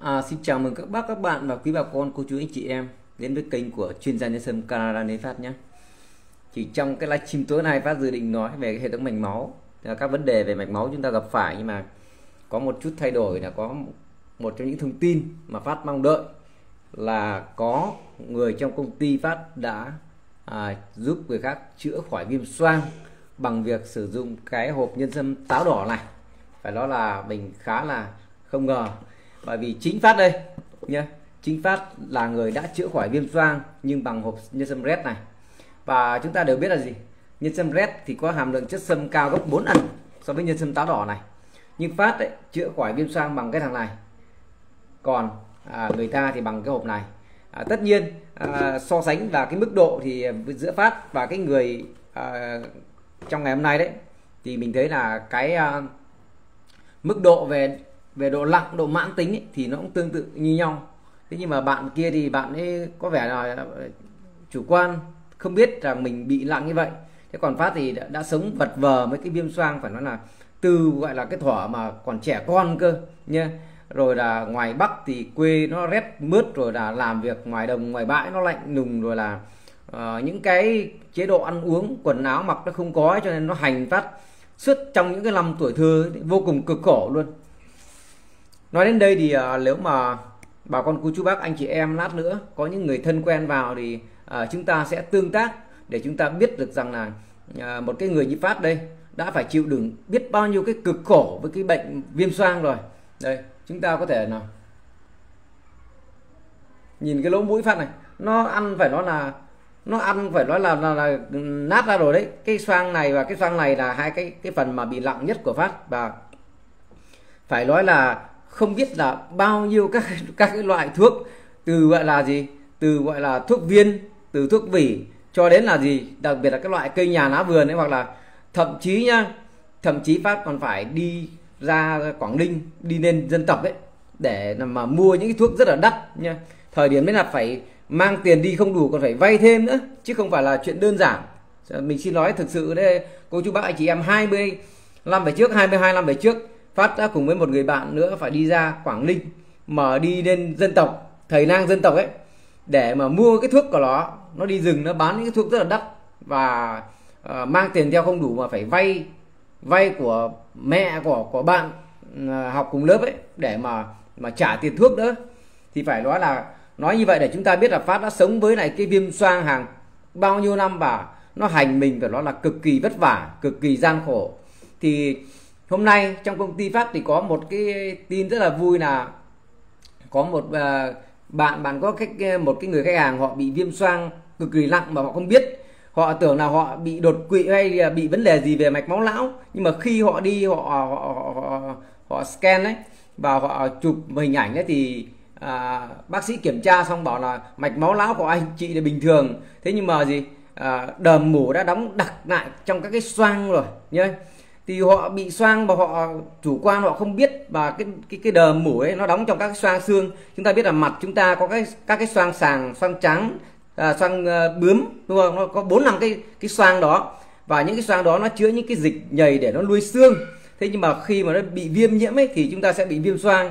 À, xin chào mừng các bác các bạn và quý bà con cô chú anh chị em đến với kênh của chuyên gia nhân sâm Canada Nế Phát nhé. Chỉ trong cái livestream tối nay Phát dự định nói về cái hệ thống mạch máu, các vấn đề về mạch máu chúng ta gặp phải nhưng mà có một chút thay đổi là có một trong những thông tin mà Phát mong đợi là có người trong công ty Phát đã à, giúp người khác chữa khỏi viêm xoang bằng việc sử dụng cái hộp nhân sâm táo đỏ này. Phải nói là mình khá là không ngờ bởi vì chính phát đây nhé chính phát là người đã chữa khỏi viêm xoang nhưng bằng hộp nhân sâm red này. Và chúng ta đều biết là gì? Nhân sâm red thì có hàm lượng chất sâm cao gấp 4 lần so với nhân sâm táo đỏ này. Nhưng phát ấy, chữa khỏi viêm xoang bằng cái thằng này. Còn à, người ta thì bằng cái hộp này. À, tất nhiên à, so sánh và cái mức độ thì giữa phát và cái người à, trong ngày hôm nay đấy thì mình thấy là cái à, mức độ về về độ lặng độ mãn tính ấy, thì nó cũng tương tự như nhau. Thế nhưng mà bạn kia thì bạn ấy có vẻ là chủ quan không biết rằng mình bị lặng như vậy. Thế còn phát thì đã, đã sống vật vờ với cái viêm xoang phải nói là từ gọi là cái thỏa mà còn trẻ con cơ nha rồi là ngoài bắc thì quê nó rét mướt rồi là làm việc ngoài đồng ngoài bãi nó lạnh nùng rồi là uh, những cái chế độ ăn uống quần áo mặc nó không có cho nên nó hành phát suốt trong những cái năm tuổi thơ vô cùng cực khổ luôn nói đến đây thì uh, nếu mà bà con cô chú bác anh chị em lát nữa có những người thân quen vào thì uh, chúng ta sẽ tương tác để chúng ta biết được rằng là uh, một cái người như phát đây đã phải chịu đựng biết bao nhiêu cái cực khổ với cái bệnh viêm xoang rồi. Đây chúng ta có thể nào nhìn cái lỗ mũi phát này. Nó ăn phải nói là nó ăn phải nói là, là, là ừ, nát ra rồi đấy. Cái xoang này và cái xoang này là hai cái cái phần mà bị nặng nhất của phát. Và phải nói là không biết là bao nhiêu các các cái loại thuốc, từ gọi là gì, từ gọi là thuốc viên, từ thuốc vỉ, cho đến là gì, đặc biệt là các loại cây nhà lá vườn ấy, hoặc là thậm chí nhá, thậm chí phát còn phải đi ra quảng ninh, đi lên dân tộc ấy, để mà mua những cái thuốc rất là đắt nha thời điểm đấy là phải mang tiền đi không đủ, còn phải vay thêm nữa, chứ không phải là chuyện đơn giản. Mình xin nói thực sự đây cô chú bác, anh chị em 20 năm về trước 22 năm về trước. Phát đã cùng với một người bạn nữa phải đi ra Quảng Ninh mà đi lên dân tộc thầy lang dân tộc ấy để mà mua cái thuốc của nó. Nó đi rừng nó bán những cái thuốc rất là đắt và uh, mang tiền theo không đủ mà phải vay vay của mẹ của của bạn uh, học cùng lớp ấy để mà mà trả tiền thuốc nữa. Thì phải nói là nói như vậy để chúng ta biết là phát đã sống với lại cái viêm xoang hàng bao nhiêu năm và nó hành mình phải nói là cực kỳ vất vả cực kỳ gian khổ. Thì hôm nay trong công ty phát thì có một cái tin rất là vui là có một uh, bạn bạn có khách à, một cái người khách hàng họ bị viêm xoang cực kỳ nặng mà họ không biết. Họ tưởng là họ bị đột quỵ hay bị vấn đề gì về mạch máu não nhưng mà khi họ đi họ họ họ, họ, họ scan đấy và họ chụp hình ảnh đấy thì à, bác sĩ kiểm tra xong bảo là mạch máu não của anh chị là bình thường. Thế nhưng mà gì? À, đờm mủ đã đóng đặc lại trong các cái xoang rồi nhá thì họ bị xoang và họ chủ quan họ không biết và cái cái cái đờm mủ ấy nó đóng trong các cái xoang xương. Chúng ta biết là mặt chúng ta có cái các cái xoang sàng xoang trắng à, xoang uh, bướm đúng không? Nó có bốn năm cái cái xoang đó. Và những cái xoang đó nó chứa những cái dịch nhầy để nó nuôi xương. Thế nhưng mà khi mà nó bị viêm nhiễm ấy thì chúng ta sẽ bị viêm xoang.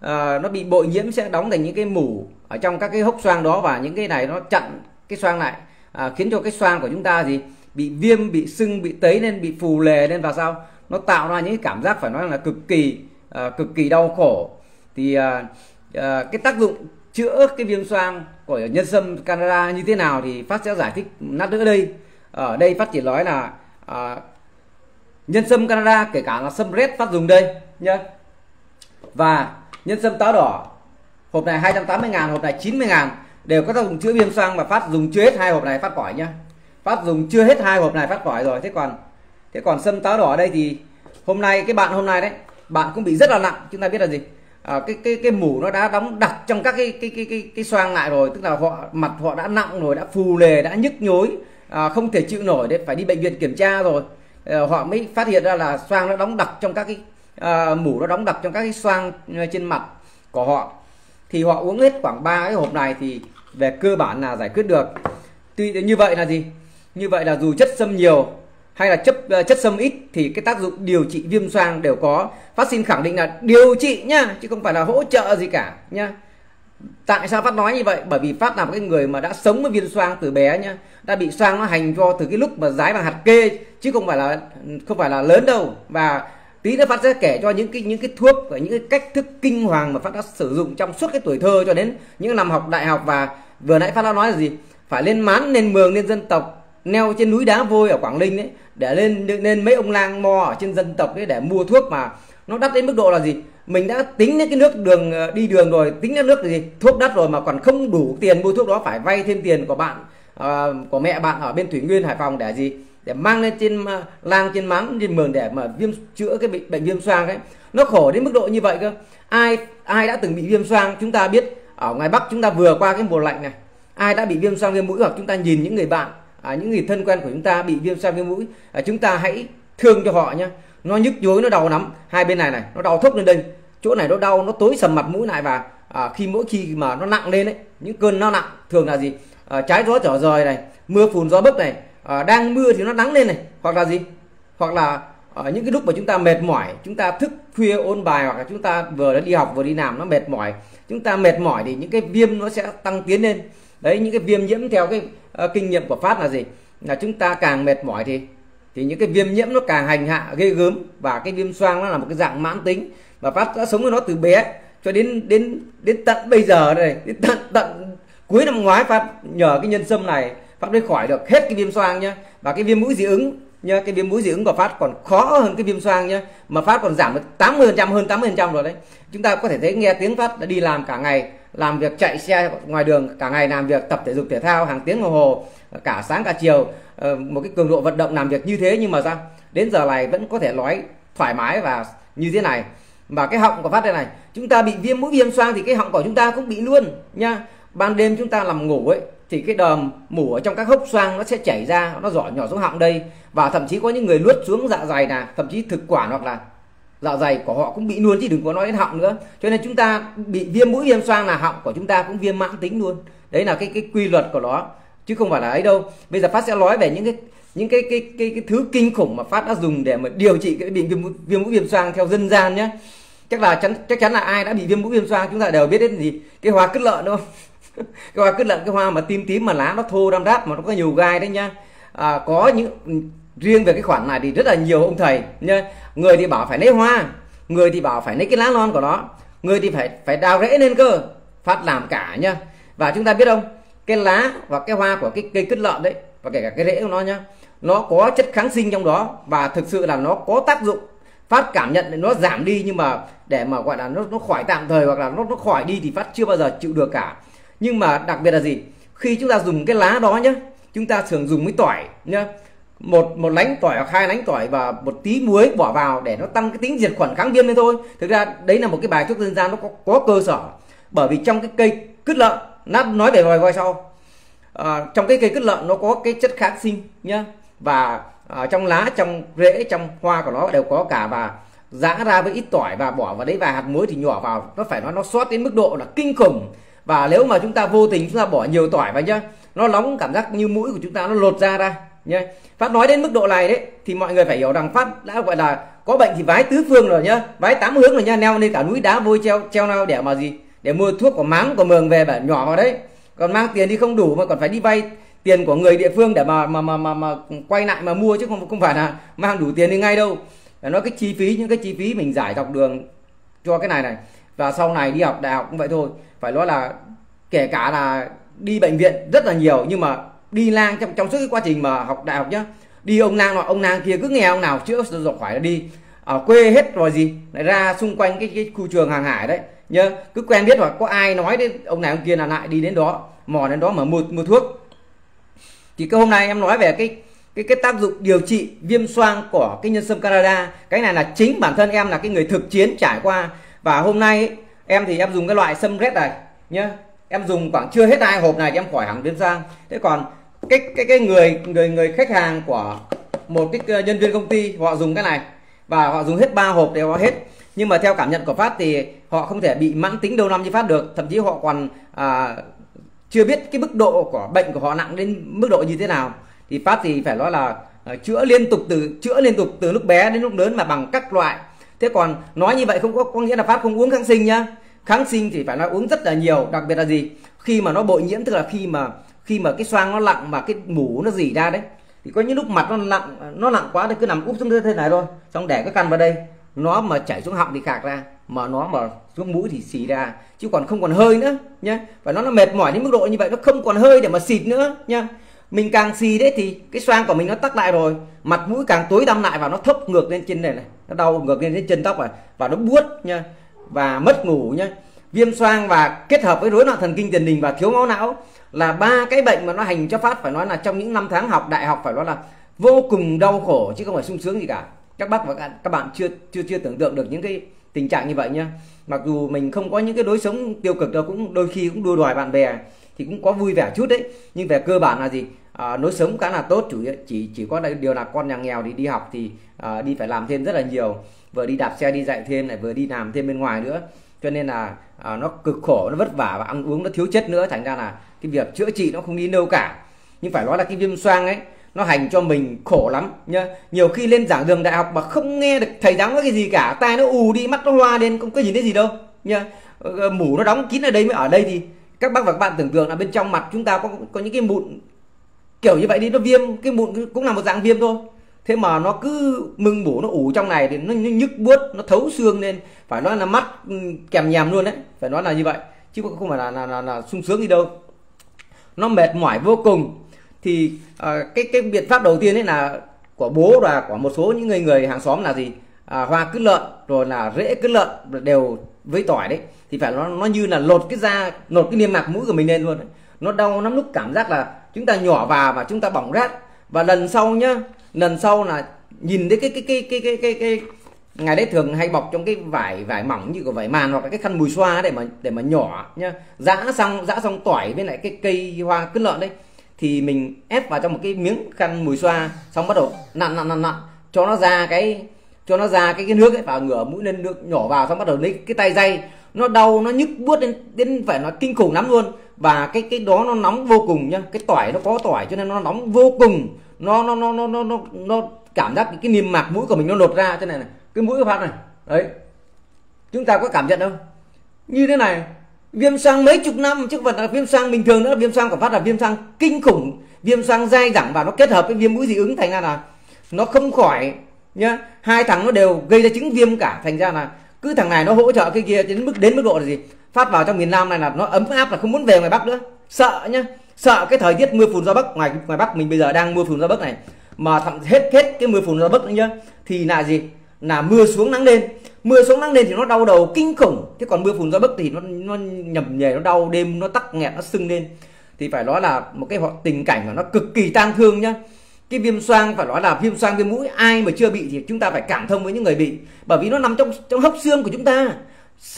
À, nó bị bội nhiễm sẽ đóng thành những cái mủ ở trong các cái hốc xoang đó và những cái này nó chặn cái xoang lại à, khiến cho cái xoang của chúng ta gì? Bị viêm bị sưng bị tấy nên bị phù lề nên và sao? Nó tạo ra những cảm giác phải nói là cực kỳ uh, cực kỳ đau khổ. Thì uh, uh, cái tác dụng chữa cái viêm xoang của nhân sâm Canada như thế nào thì phát sẽ giải thích nát nữa đây. Ở đây phát chỉ nói là uh, nhân sâm Canada kể cả là sâm red phát dùng đây nhá. Và nhân sâm táo đỏ hộp này 280 ngàn hộp này 90 ngàn đều có tác dụng chữa viêm xoang và phát dùng chưa hết hai hộp này phát khỏi nhá phát dùng chưa hết hai hộp này phát khỏi rồi thế còn thế còn sâm táo đỏ đây thì hôm nay cái bạn hôm nay đấy bạn cũng bị rất là nặng chúng ta biết là gì? À, cái cái cái mủ nó đã đóng đặc trong các cái cái cái cái, cái xoang lại rồi tức là họ mặt họ đã nặng rồi đã phù lề đã nhức nhối à, không thể chịu nổi đấy phải đi bệnh viện kiểm tra rồi. À, họ mới phát hiện ra là xoang nó đóng đặc trong các cái à, mủ nó đóng đặc trong các cái xoang à, trên mặt của họ. Thì họ uống hết khoảng ba cái hộp này thì về cơ bản là giải quyết được. Tuy như vậy là gì? Như vậy là dù chất xâm nhiều hay là chất ờ, chất xâm ít thì cái tác dụng điều trị viêm xoang đều có. Phát xin khẳng định là điều trị nhá chứ không phải là hỗ trợ gì cả nhá tại sao phát nói như vậy? Bởi vì phát là một cái người mà đã sống với viêm xoang từ bé nhá đã bị xoang nó hành do từ cái lúc mà dái bằng hạt kê, chứ không phải là, không phải là lớn đâu. Và tí nữa phát sẽ kể cho những cái những cái thuốc và những cái cách thức kinh hoàng mà phát đã sử dụng trong suốt cái tuổi thơ cho đến những năm học đại học. Và vừa nãy phát đã nói là gì? Phải lên mán, lên mường, lên dân tộc neo trên núi đá vôi ở quảng ninh đấy để lên lên mấy ông lang mo ở trên dân tộc đấy để mua thuốc mà nó đắt đến mức độ là gì? Mình đã tính đến cái nước đường ờ, đi đường rồi tính đến nước gì? Thuốc đắt rồi mà còn không đủ tiền mua thuốc đó phải vay thêm tiền của bạn uh, của mẹ bạn ở bên thủy nguyên hải phòng để gì? Để mang lên trên ờ, lang trên máng trên mường để mà viêm chữa cái bệnh, bệnh viêm xoang ấy. Nó khổ đến mức độ như vậy cơ. Ai ai đã từng bị viêm xoang? Chúng ta biết ở ngoài bắc chúng ta vừa qua cái mùa lạnh này ai đã bị viêm xoang viêm mũi hoặc chúng ta nhìn những người bạn à, những người thân quen của chúng ta bị viêm xoang viêm mũi à, chúng ta hãy thương cho họ nhé nó nhức nhối nó đau lắm. Hai bên này này nó đau thốc lên đây. Chỗ này nó đau nó tối sầm mặt mũi lại và à, khi mỗi khi mà nó nặng lên đấy những cơn nó nặng thường là gì? À, trái gió trở rời này mưa phùn gió bấc này à, đang mưa thì nó nắng lên này. Hoặc là gì? Hoặc là ở những cái lúc mà chúng ta mệt mỏi chúng ta thức khuya ôn bài hoặc là chúng ta vừa đi học vừa đi làm nó mệt mỏi. Chúng ta mệt mỏi thì những cái viêm nó sẽ tăng tiến lên. Đấy những cái viêm nhiễm theo cái Ờ, kinh nghiệm của phát là gì? Là chúng ta càng mệt mỏi thì thì những cái viêm nhiễm nó càng hành hạ, ghê gớm. Và cái viêm xoang nó là một cái dạng mãn tính. Và phát đã sống với nó từ bé cho đến đến đến tận bây giờ này đến tận tận cuối năm ngoái phát nhờ cái nhân sâm này phát mới khỏi được hết cái viêm xoang nhá. Và cái viêm mũi dị ứng nhá, cái viêm mũi dị ứng của phát còn khó hơn cái viêm xoang nhá. Mà phát còn giảm được 80 phần trăm, hơn 80 phần trăm rồi đấy. Chúng ta có thể thấy nghe tiếng phát đã đi làm cả ngày làm việc chạy xe ngoài đường, cả ngày làm việc, tập thể dục thể thao hàng tiếng đồng hồ, cả sáng cả chiều ờ, một cái cường độ vận động làm việc như thế nhưng mà sao? Đến giờ này vẫn có thể nói thoải mái và như thế này. Và cái họng của phát đây này, chúng ta bị viêm mũi viêm xoang thì cái họng của chúng ta cũng bị luôn nha. Ban đêm chúng ta nằm ngủ ấy, thì cái đờm mủ ở trong các hốc xoang nó sẽ chảy ra, nó giỏ nhỏ xuống họng đây. Và thậm chí có những người nuốt xuống dạ dày là thậm chí thực quản hoặc là dạ dày của họ cũng bị luôn chứ đừng có nói đến họng nữa. Cho nên chúng ta bị viêm mũi viêm xoang là họng của chúng ta cũng viêm mãn tính luôn. Đấy là cái cái quy luật của nó chứ không phải là ấy đâu. Bây giờ phát sẽ nói về những cái những cái cái cái, cái thứ kinh khủng mà phát đã dùng để mà điều trị cái bệnh viêm, viêm mũi viêm xoang theo dân gian nhé chắc là chắn chắc chắn là ai đã bị viêm mũi viêm xoang chúng ta đều biết đến gì? Cái hoa cứt lợn đúng không? Cái hoa cứt lợn cái hoa mà tím tím mà lá nó thô đam đáp mà nó có nhiều gai đấy nhá. À, có những riêng về cái khoản này thì rất là nhiều ông thầy nhá. Người thì bảo phải lấy hoa, người thì bảo phải lấy cái lá non của nó, người thì phải phải đào rễ lên cơ, phát làm cả nhá. Và chúng ta biết không, cái lá và cái hoa của cái cây cứt lợn đấy, và kể cả cái rễ của nó nhá, nó có chất kháng sinh trong đó và thực sự là nó có tác dụng, phát cảm nhận nó giảm đi nhưng mà để mà, gọi là, nó nó khỏi tạm thời hoặc là nó nó khỏi đi thì phát chưa bao giờ chịu được cả. Nhưng mà đặc biệt là gì? Khi chúng ta dùng cái lá đó nhá, chúng ta thường dùng với tỏi nhá một một lánh tỏi hoặc hai lánh tỏi và một tí muối bỏ vào để nó tăng cái tính diệt khuẩn kháng viêm lên thôi. Thực ra đấy là một cái bài thuốc dân gian nó có, có cơ sở. Bởi vì trong cái cây cứt lợn nát nói về vòi voi sau. À, trong cái cây cứt lợn nó có cái chất kháng sinh nhá. Và à, trong lá trong rễ trong hoa của nó đều có cả và giã ra với ít tỏi và bỏ vào đấy vài hạt muối thì nhỏ vào. Nó phải nói nó sót đến mức độ là kinh khủng. Và nếu mà chúng ta vô tình chúng ta bỏ nhiều tỏi vào nhá nó nóng cảm giác như mũi của chúng ta nó lột ra ra nhé. Pháp nói đến mức độ này đấy thì mọi người phải hiểu rằng pháp đã gọi là có bệnh thì vái tứ phương rồi nhá. Vái tám hướng rồi nhá neo lên cả núi đá vôi treo treo nào để mà gì? Để mua thuốc của máng của mường về bả nhỏ vào đấy. Còn mang tiền đi không đủ mà còn phải đi vay tiền của người địa phương để mà mà mà mà, mà quay lại mà mua chứ không không phải là mang đủ tiền đi ngay đâu. Phải nói cái chi phí những cái chi phí mình giải dọc đường cho cái này này. Và sau này đi học đại học cũng vậy thôi. Phải nói là kể cả là đi bệnh viện rất là nhiều nhưng mà đi lang trong trong suốt cái quá trình mà học đại học nhá đi ông nang nọ ông nang kia cứ nghe ông nào chữa rồi khỏi là đi. Ở quê hết rồi gì lại ra xung quanh cái, cái khu trường hàng hải đấy nhớ. Cứ quen biết hoặc có ai nói đến ông này ông kia là lại đi đến đó mò đến đó mà mua mua thuốc. Thì cái hôm nay em nói về cái cái cái tác dụng điều trị viêm xoang của cái nhân sâm Canada. Cái này là chính bản thân em là cái người thực chiến trải qua. Và hôm nay ấy, em thì em dùng cái loại sâm red này nhá em dùng khoảng chưa hết hai hộp này thì em khỏi hẳn viêm xoang thế còn cái cái cái người người người khách hàng của một cái nhân viên công ty họ dùng cái này. Và họ dùng hết ba hộp đều họ hết. Nhưng mà theo cảm nhận của phát thì họ không thể bị mãn tính đầu năm như phát được. Thậm chí họ còn à, chưa biết cái mức độ của bệnh của họ nặng đến mức độ như thế nào. Thì phát thì phải nói là à, chữa liên tục từ chữa liên tục từ lúc bé đến lúc lớn mà bằng các loại. Thế còn nói như vậy không có có nghĩa là phát không uống kháng sinh nhá. Kháng sinh thì phải nói uống rất là nhiều đặc biệt là gì? Khi mà nó bội nhiễm tức là khi mà khi mà cái xoang nó lặng mà cái mủ nó dỉ ra đấy, thì có những lúc mặt nó lặng nó lặng quá thì cứ nằm úp xuống thế này thôi. Xong để cái căn vào đây, nó mà chảy xuống họng thì khạc ra, mà nó mà xuống mũi thì xì ra. Chứ còn không còn hơi nữa, nhá. Và nó nó mệt mỏi đến mức độ như vậy, nó không còn hơi để mà xịt nữa, nhá. Mình càng xì đấy thì cái xoang của mình nó tắc lại rồi. Mặt mũi càng tối tăm lại và nó thốc ngược lên trên này này, nó đau ngược lên trên chân tóc này, và nó buốt nha và mất ngủ, nhá viêm xoang và kết hợp với rối loạn thần kinh tiền đình và thiếu máu não là ba cái bệnh mà nó hành cho phát phải nói là trong những năm tháng học đại học phải nói là vô cùng đau khổ chứ không phải sung sướng gì cả. Các bác và các bạn chưa chưa chưa tưởng tượng được những cái tình trạng như vậy nhá. Mặc dù mình không có những cái đối sống tiêu cực đâu cũng đôi khi cũng đua đòi bạn bè thì cũng có vui vẻ chút đấy. Nhưng về cơ bản là gì? À, lối sống khá là tốt chủ yếu chỉ chỉ có điều là con nhà nghèo thì đi học thì à, đi phải làm thêm rất là nhiều. Vừa đi đạp xe đi dạy thêm lại vừa đi làm thêm bên ngoài nữa cho nên là à, nó cực khổ nó vất vả và ăn uống nó thiếu chất nữa thành ra là cái việc chữa trị nó không đi đâu cả. Nhưng phải nói là cái viêm xoang ấy nó hành cho mình khổ lắm nhá. Nhiều khi lên giảng đường đại học mà không nghe được thầy giáo nói cái gì cả tai nó ù đi mắt nó hoa lên không có nhìn thấy gì đâu nhá. Ờ, ờ, mủ nó đóng kín ở đây mới ở đây thì các bác và các bạn tưởng tượng là bên trong mặt chúng ta có có những cái mụn kiểu như vậy đi nó viêm cái mụn cũng là một dạng viêm thôi thế mà nó cứ mưng bủ nó ủ trong này thì nó nhức buốt nó thấu xương lên. Phải nói là mắt ừ, kèm nhèm luôn đấy. Phải nói là như vậy. Chứ không phải là là, là, là sung sướng gì đâu. Nó mệt mỏi vô cùng. Thì à, cái cái biện pháp đầu tiên ấy là của bố và của một số những người người hàng xóm là gì? À, hoa cứt lợn rồi là rễ cứt lợn đều với tỏi đấy. Thì phải nó nó như là lột cái da lột cái niêm mạc mũi của mình lên luôn đấy. nó đau lắm lúc cảm giác là chúng ta nhỏ vào và chúng ta bỏng rát. Và lần sau nhá lần sau là nhìn thấy cái cái cái cái cái cái, cái ngày đấy thường hay bọc trong cái vải vải mỏng như của vải màn hoặc là cái khăn mùi xoa để mà để mà nhỏ nhá. Giã xong giã xong tỏi với lại cái cây hoa cứt lợn đấy. Thì mình ép vào trong một cái miếng khăn mùi xoa xong bắt đầu nặn nặn nặn nặn. Cho nó ra cái cho nó ra cái cái nước ấy và ngửa mũi lên nước nhỏ vào xong bắt đầu lấy cái tay dây. Nó đau nó nhức buốt đến đến phải nó kinh khủng lắm luôn. Và cái cái đó nó nóng vô cùng nhá. Cái tỏi nó có tỏi cho nên nó nóng vô cùng nó nó nó nó nó nó, nó cảm giác cái, cái niêm mạc mũi của mình nó lột ra thế này này cái mũi phát này đấy. Chúng ta có cảm nhận không? Như thế này viêm xoang mấy chục năm chứ vật là viêm xoang bình thường nữa viêm xoang của phát là viêm xoang kinh khủng viêm xoang dai dẳng và nó kết hợp với viêm mũi dị ứng thành ra là nó không khỏi nhá hai thằng nó đều gây ra chứng viêm cả thành ra là cứ thằng này nó hỗ trợ cái kia đến mức đến mức độ là gì? Phát vào trong miền Nam này là nó ấm áp là không muốn về ngoài Bắc nữa sợ nhá sợ cái thời tiết mưa phùn gió Bắc, ngoài ngoài Bắc mình bây giờ đang mưa phùn gió Bắc này, mà thậm hết hết cái mưa phùn gió Bắc nữa nhá, thì là gì? Là mưa xuống nắng lên. Mưa xuống nắng lên thì nó đau đầu kinh khủng. Thế còn mưa phùn gió bắc thì nó nó nhầm nhề, nó đau đêm, nó tắc nghẹt nó sưng lên. Thì phải nói là một cái họ, tình cảnh mà nó cực kỳ tang thương nhá. Cái viêm xoang, phải nói là viêm xoang, viêm mũi, ai mà chưa bị thì chúng ta phải cảm thông với những người bị. Bởi vì nó nằm trong trong hốc xương của chúng ta.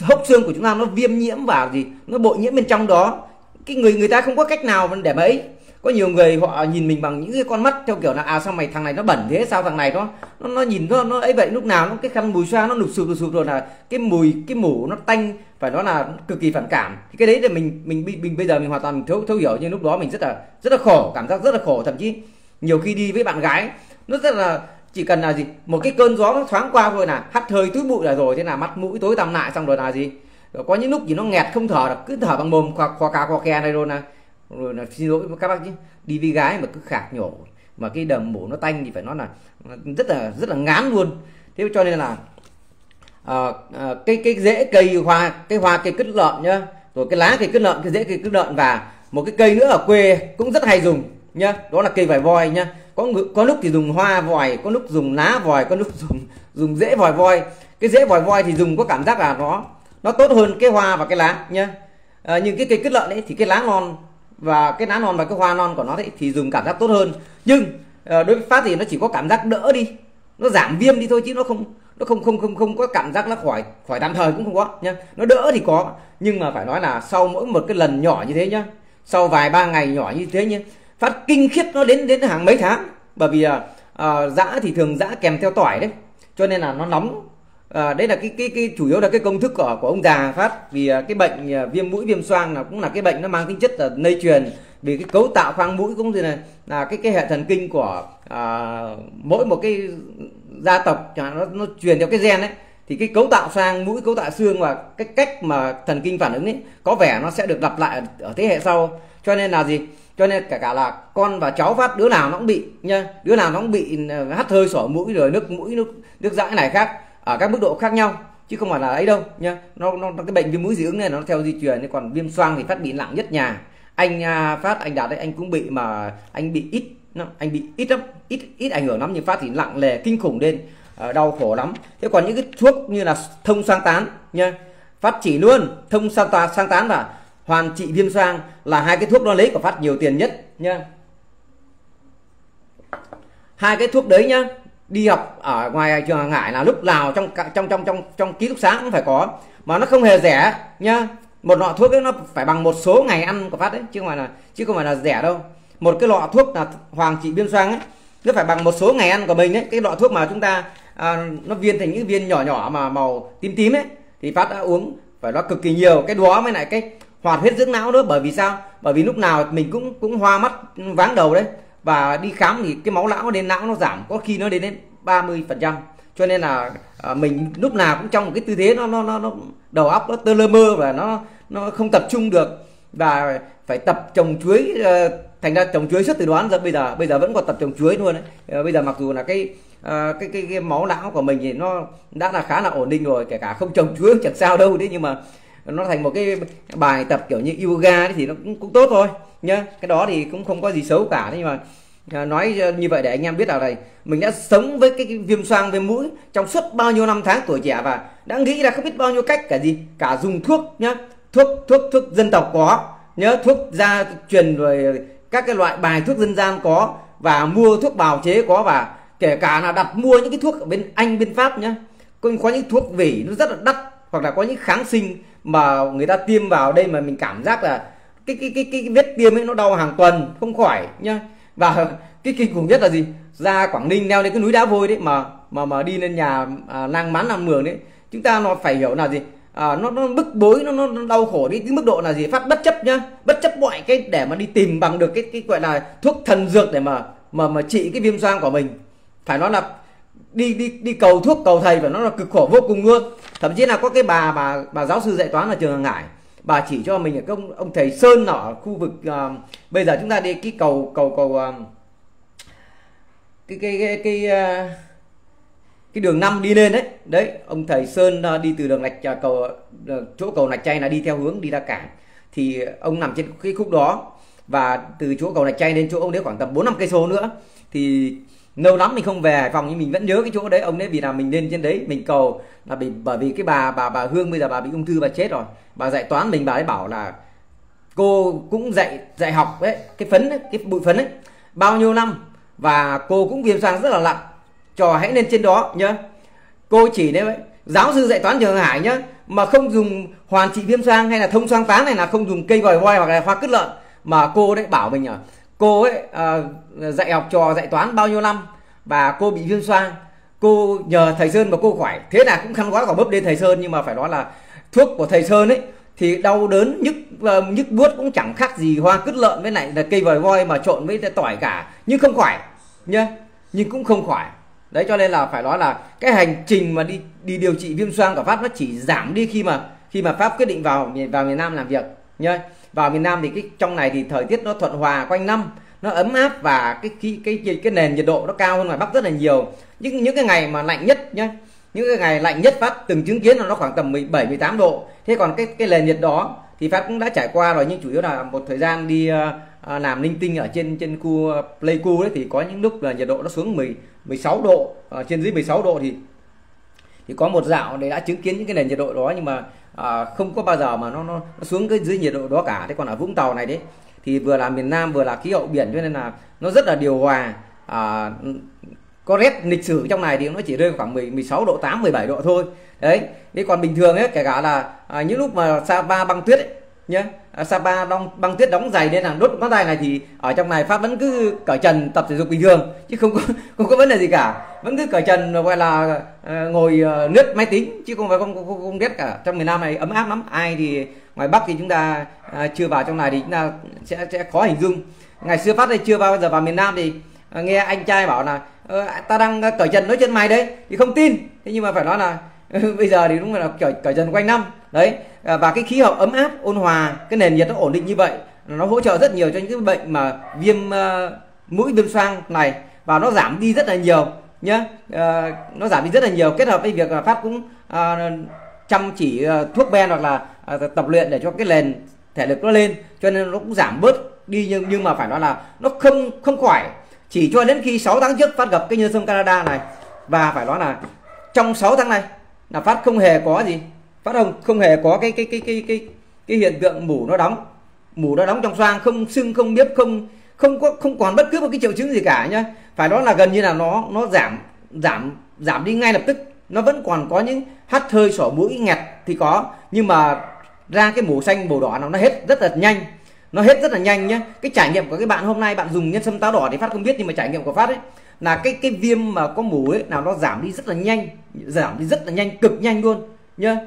Hốc xương của chúng ta nó viêm nhiễm vào gì? Nó bội nhiễm bên trong đó cái người người ta không có cách nào để mà ấy. Có nhiều người họ nhìn mình bằng những cái con mắt theo kiểu là à sao mày thằng này nó bẩn thế sao thằng này nó nó, nó nhìn nó nó ấy vậy. Lúc nào nó cái khăn mùi xoa nó nụp sụp nụp sụp rồi là cái mùi cái mủ nó tanh phải nói là cực kỳ phản cảm. Thì cái đấy là mình mình mình, mình bây giờ mình hoàn toàn mình thấu thấu hiểu nhưng lúc đó mình rất là rất là khổ cảm giác rất là khổ. Thậm chí nhiều khi đi với bạn gái nó rất là chỉ cần là gì một cái cơn gió nó thoáng qua thôi là hắt hơi túi bụi là rồi. Thế là mắt mũi tối tăm lại xong rồi là gì? Rồi có những lúc gì nó nghẹt không thở được cứ thở bằng mồm khoa khoa ca khoa khe này rồi nè. Rồi là xin lỗi các bác chứ đi với gái mà cứ khạc nhổ. Mà cái đầm mổ nó tanh thì phải nói là rất là rất là ngán luôn. Thế cho nên là à, à, cái cái rễ cây hoa cái hoa cây cứt lợn nhá. Rồi cái lá cây cứt lợn cái rễ cây cứt lợn và một cái cây nữa ở quê cũng rất hay dùng nhá. Đó là cây vải voi nhá. Có có lúc thì dùng hoa vòi có lúc dùng lá vòi có lúc dùng dùng rễ vòi voi. Cái rễ vòi voi thì dùng có cảm giác là nó nó tốt hơn cái hoa và cái lá nhá. À, nhưng cái cây kết lợn ấy thì cái lá non và cái lá non và cái hoa non của nó ấy, thì dùng cảm giác tốt hơn. Nhưng à, đối với phát thì nó chỉ có cảm giác đỡ đi. Nó giảm viêm đi thôi chứ nó không nó không không không không có cảm giác nó khỏi khỏi tạm thời cũng không có nhá. Nó đỡ thì có nhưng mà phải nói là sau mỗi một cái lần nhỏ như thế nhá sau vài ba ngày nhỏ như thế nhá phát kinh khiếp nó đến đến hàng mấy tháng. Bởi vì ờ, à, dã thì thường dã kèm theo tỏi đấy cho nên là nó nóng à, đấy là cái cái cái chủ yếu là cái công thức của của ông già phát. Vì ờ, cái bệnh ờ, viêm mũi viêm xoang là cũng là cái bệnh nó mang tính chất là lây truyền. Vì cái cấu tạo khoang mũi cũng như là là cái cái hệ thần kinh của à, mỗi một cái gia tộc nó nó truyền theo cái gen đấy thì cái cấu tạo sang mũi cấu tạo xương và cái cách mà thần kinh phản ứng ấy có vẻ nó sẽ được lặp lại ở thế hệ sau. Cho nên là gì? Cho nên cả cả là con và cháu phát đứa nào nó cũng bị nha đứa nào nó cũng bị hắt hơi sổ mũi rồi nước mũi nước nước dãi này khác ở các mức độ khác nhau chứ không phải là ấy đâu nha nó, nó cái bệnh viêm mũi dị ứng này nó theo di truyền còn viêm xoang thì phát bị nặng nhất nhà. Anh à, phát anh đạt đấy anh cũng bị mà anh bị ít anh bị ít lắm ít ít ảnh hưởng lắm nhưng phát thì nặng lề kinh khủng lên ờ, đau khổ lắm. Thế còn những cái thuốc như là thông sang tán nha phát chỉ luôn thông sang tán sang tán và hoàn trị viêm xoang là hai cái thuốc nó lấy của phát nhiều tiền nhất nha hai cái thuốc đấy nhá đi học ở ngoài trường hàng hải là lúc nào trong trong trong trong trong ký túc xá cũng phải có. Mà nó không hề rẻ nhá. Một lọ thuốc ấy nó phải bằng một số ngày ăn của phát đấy chứ không phải là chứ không phải là rẻ đâu. Một cái lọ thuốc là hoàng trị biên xoang ấy nó phải bằng một số ngày ăn của mình đấy. Cái lọ thuốc mà chúng ta à, nó viên thành những viên nhỏ nhỏ mà màu tím tím ấy thì phát đã uống. Phải nó cực kỳ nhiều. Cái đó mới lại cái hoạt huyết dưỡng não nữa bởi vì sao? Bởi vì lúc nào mình cũng cũng hoa mắt váng đầu đấy và đi khám thì cái máu não đến não nó giảm có khi nó đến đến 30 phần trăm. Cho nên là à, mình lúc nào cũng trong một cái tư thế nó nó nó, nó đầu óc nó tơ lơ mơ và nó nó không tập trung được. Và phải tập trồng chuối uh, thành ra trồng chuối xuất từ đoán giờ bây giờ bây giờ vẫn còn tập trồng chuối luôn đấy. Ờ, bây giờ mặc dù là cái uh, cái, cái cái máu não của mình thì nó đã là khá là ổn định rồi kể cả không trồng chuối chẳng sao đâu. Đấy nhưng mà nó thành một cái bài tập kiểu như yoga thì nó cũng, cũng tốt thôi nhá cái đó thì cũng không có gì xấu cả nhưng mà à, nói à, như vậy để anh em biết là này mình đã sống với cái, cái viêm xoang viêm mũi trong suốt bao nhiêu năm tháng tuổi trẻ và đã nghĩ ra không biết bao nhiêu cách cả gì cả dùng thuốc nhá thuốc thuốc thuốc dân tộc có nhớ thuốc gia truyền rồi các cái loại bài thuốc dân gian có và mua thuốc bào chế có và kể cả là đặt mua những cái thuốc ở bên anh bên pháp nhá. Có, có những thuốc vỉ nó rất là đắt hoặc là có những kháng sinh mà người ta tiêm vào đây mà mình cảm giác là cái cái cái cái, vết tiêm ấy nó đau hàng tuần không khỏi nhá. Và cái kinh khủng nhất là gì? Ra Quảng Ninh leo lên cái núi đá vôi đấy mà mà mà đi lên nhà à, lang mán làm mường đấy. Chúng ta nó phải hiểu là gì? À, nó nó bức bối nó, nó đau khổ đi cái mức độ là gì? Phát bất chấp nhá. Bất chấp mọi cái để mà đi tìm bằng được cái cái gọi là thuốc thần dược để mà mà mà trị cái viêm xoang của mình. Phải nói là đi đi đi cầu thuốc cầu thầy và nó là cực khổ vô cùng luôn. Thậm chí là có cái bà bà bà giáo sư dạy toán ở trường hàng hải bà chỉ cho mình ở ông ông thầy sơn ở khu vực uh, bây giờ chúng ta đi cái cầu cầu cầu uh, cái cái cái cái, uh, cái đường năm đi lên đấy. Đấy ông thầy sơn uh, đi từ đường lạch uh, cầu uh, chỗ cầu lạch chay là đi theo hướng đi ra cảng. Thì ông nằm trên cái khúc đó và từ chỗ cầu lạch chay đến chỗ ông đấy khoảng tầm bốn năm cây số nữa. Thì lâu lắm mình không về Hải Phòng nhưng mình vẫn nhớ cái chỗ đấy. Ông đấy vì là mình lên trên đấy mình cầu là bị bởi vì cái bà bà bà Hương bây giờ bà bị ung thư bà chết rồi. Bà dạy toán mình bà ấy bảo là cô cũng dạy dạy học đấy cái phấn ấy, cái bụi phấn ấy bao nhiêu năm và cô cũng viêm xoang rất là nặng. Trò hãy lên trên đó nhá. Cô chỉ đấy giáo sư dạy toán trường Hải nhá mà không dùng hoàn trị viêm xoang hay là thông xoang tán này là không dùng cây vòi voi hoặc là hoa cứt lợn mà cô đấy bảo mình à cô ấy à, dạy học trò dạy toán bao nhiêu năm và cô bị viêm xoang. Cô nhờ thầy sơn mà cô khỏi. Thế là cũng khăn gói quả bấp lên thầy sơn nhưng mà phải nói là thuốc của thầy sơn ấy thì đau đớn nhức uh, nhức buốt cũng chẳng khác gì hoa cứt lợn với lại là cây vòi voi mà trộn với tỏi cả. Nhưng không khỏi nhá nhưng cũng không khỏi. Đấy cho nên là phải nói là cái hành trình mà đi đi điều trị viêm xoang của pháp nó chỉ giảm đi khi mà khi mà pháp quyết định vào vào miền nam làm việc nhá vào miền Nam thì cái trong này thì thời tiết nó thuận hòa quanh năm nó ấm áp và cái cái cái cái, cái nền nhiệt độ nó cao hơn ngoài Bắc rất là nhiều. Những những cái ngày mà lạnh nhất nhá những cái ngày lạnh nhất phát từng chứng kiến là nó khoảng tầm 17 18 độ. Thế còn cái cái nền nhiệt đó thì phát cũng đã trải qua rồi nhưng chủ yếu là một thời gian đi uh, làm linh tinh ở trên trên khu ờ, Pleiku đấy thì có những lúc là nhiệt độ nó xuống 10 16 độ uh, trên dưới 16 độ thì thì có một dạo để đã chứng kiến những cái nền nhiệt độ đó. Nhưng mà à, không có bao giờ mà nó, nó nó xuống cái dưới nhiệt độ đó cả. Thế còn ở Vũng Tàu này đấy thì vừa là miền Nam vừa là khí hậu biển cho nên là nó rất là điều hòa. À, có rét lịch sử trong này thì nó chỉ rơi khoảng 10, 16 độ 8 17 độ thôi. Đấy thế còn bình thường ấy kể cả là à, những lúc mà sa ba băng tuyết ấy, nhé À, Sapa đong băng tuyết đóng dày nên là đốt ngón tay này thì ở trong này Phát vẫn cứ cởi trần tập thể dục bình thường chứ không có không có vấn đề gì cả. Vẫn cứ cởi trần gọi là ờ, ngồi nước lướt máy tính chứ không phải không không, không, không biết cả. Trong miền Nam này ấm áp lắm. Ai thì ngoài Bắc thì chúng ta ờ, chưa vào trong này thì chúng ta sẽ sẽ khó hình dung. Ngày xưa Phát đây chưa bao giờ vào miền Nam thì nghe anh trai bảo là ta đang cởi trần nói chuyện mày đấy thì không tin. Thế nhưng mà phải nói là bây giờ thì đúng là cởi cởi trần quanh năm. Đấy à, và cái khí hậu ấm áp ôn hòa cái nền nhiệt nó ổn định như vậy nó hỗ trợ rất nhiều cho những cái bệnh mà viêm uh, mũi viêm xoang này và nó giảm đi rất là nhiều nhá. Uh, nó giảm đi rất là nhiều kết hợp với việc là phát cũng uh, chăm chỉ uh, thuốc men hoặc là uh, tập luyện để cho cái nền thể lực nó lên cho nên nó cũng giảm bớt đi nhưng nhưng mà phải nói là nó không không khỏi. Chỉ cho đến khi 6 tháng trước phát gặp cái nhân sông Canada này và phải nói là trong 6 tháng này là phát không hề có gì. Phát không không hề có cái cái cái cái cái cái hiện tượng mủ nó đóng. Mủ nó đóng trong xoang, không sưng, không biết không không có, không còn bất cứ một cái triệu chứng gì cả nhá. Phải nói là gần như là nó nó giảm giảm giảm đi ngay lập tức. Nó vẫn còn có những hắt hơi sổ mũi nghẹt thì có. Nhưng mà ra cái mủ xanh màu đỏ nó nó hết rất là nhanh. Nó hết rất là nhanh nhá. Cái trải nghiệm của các bạn hôm nay, bạn dùng nhân sâm táo đỏ thì phát không biết, nhưng mà trải nghiệm của phát ấy là cái cái viêm mà có mủ ấy nào nó giảm đi rất là nhanh giảm đi rất là nhanh cực nhanh luôn nhá.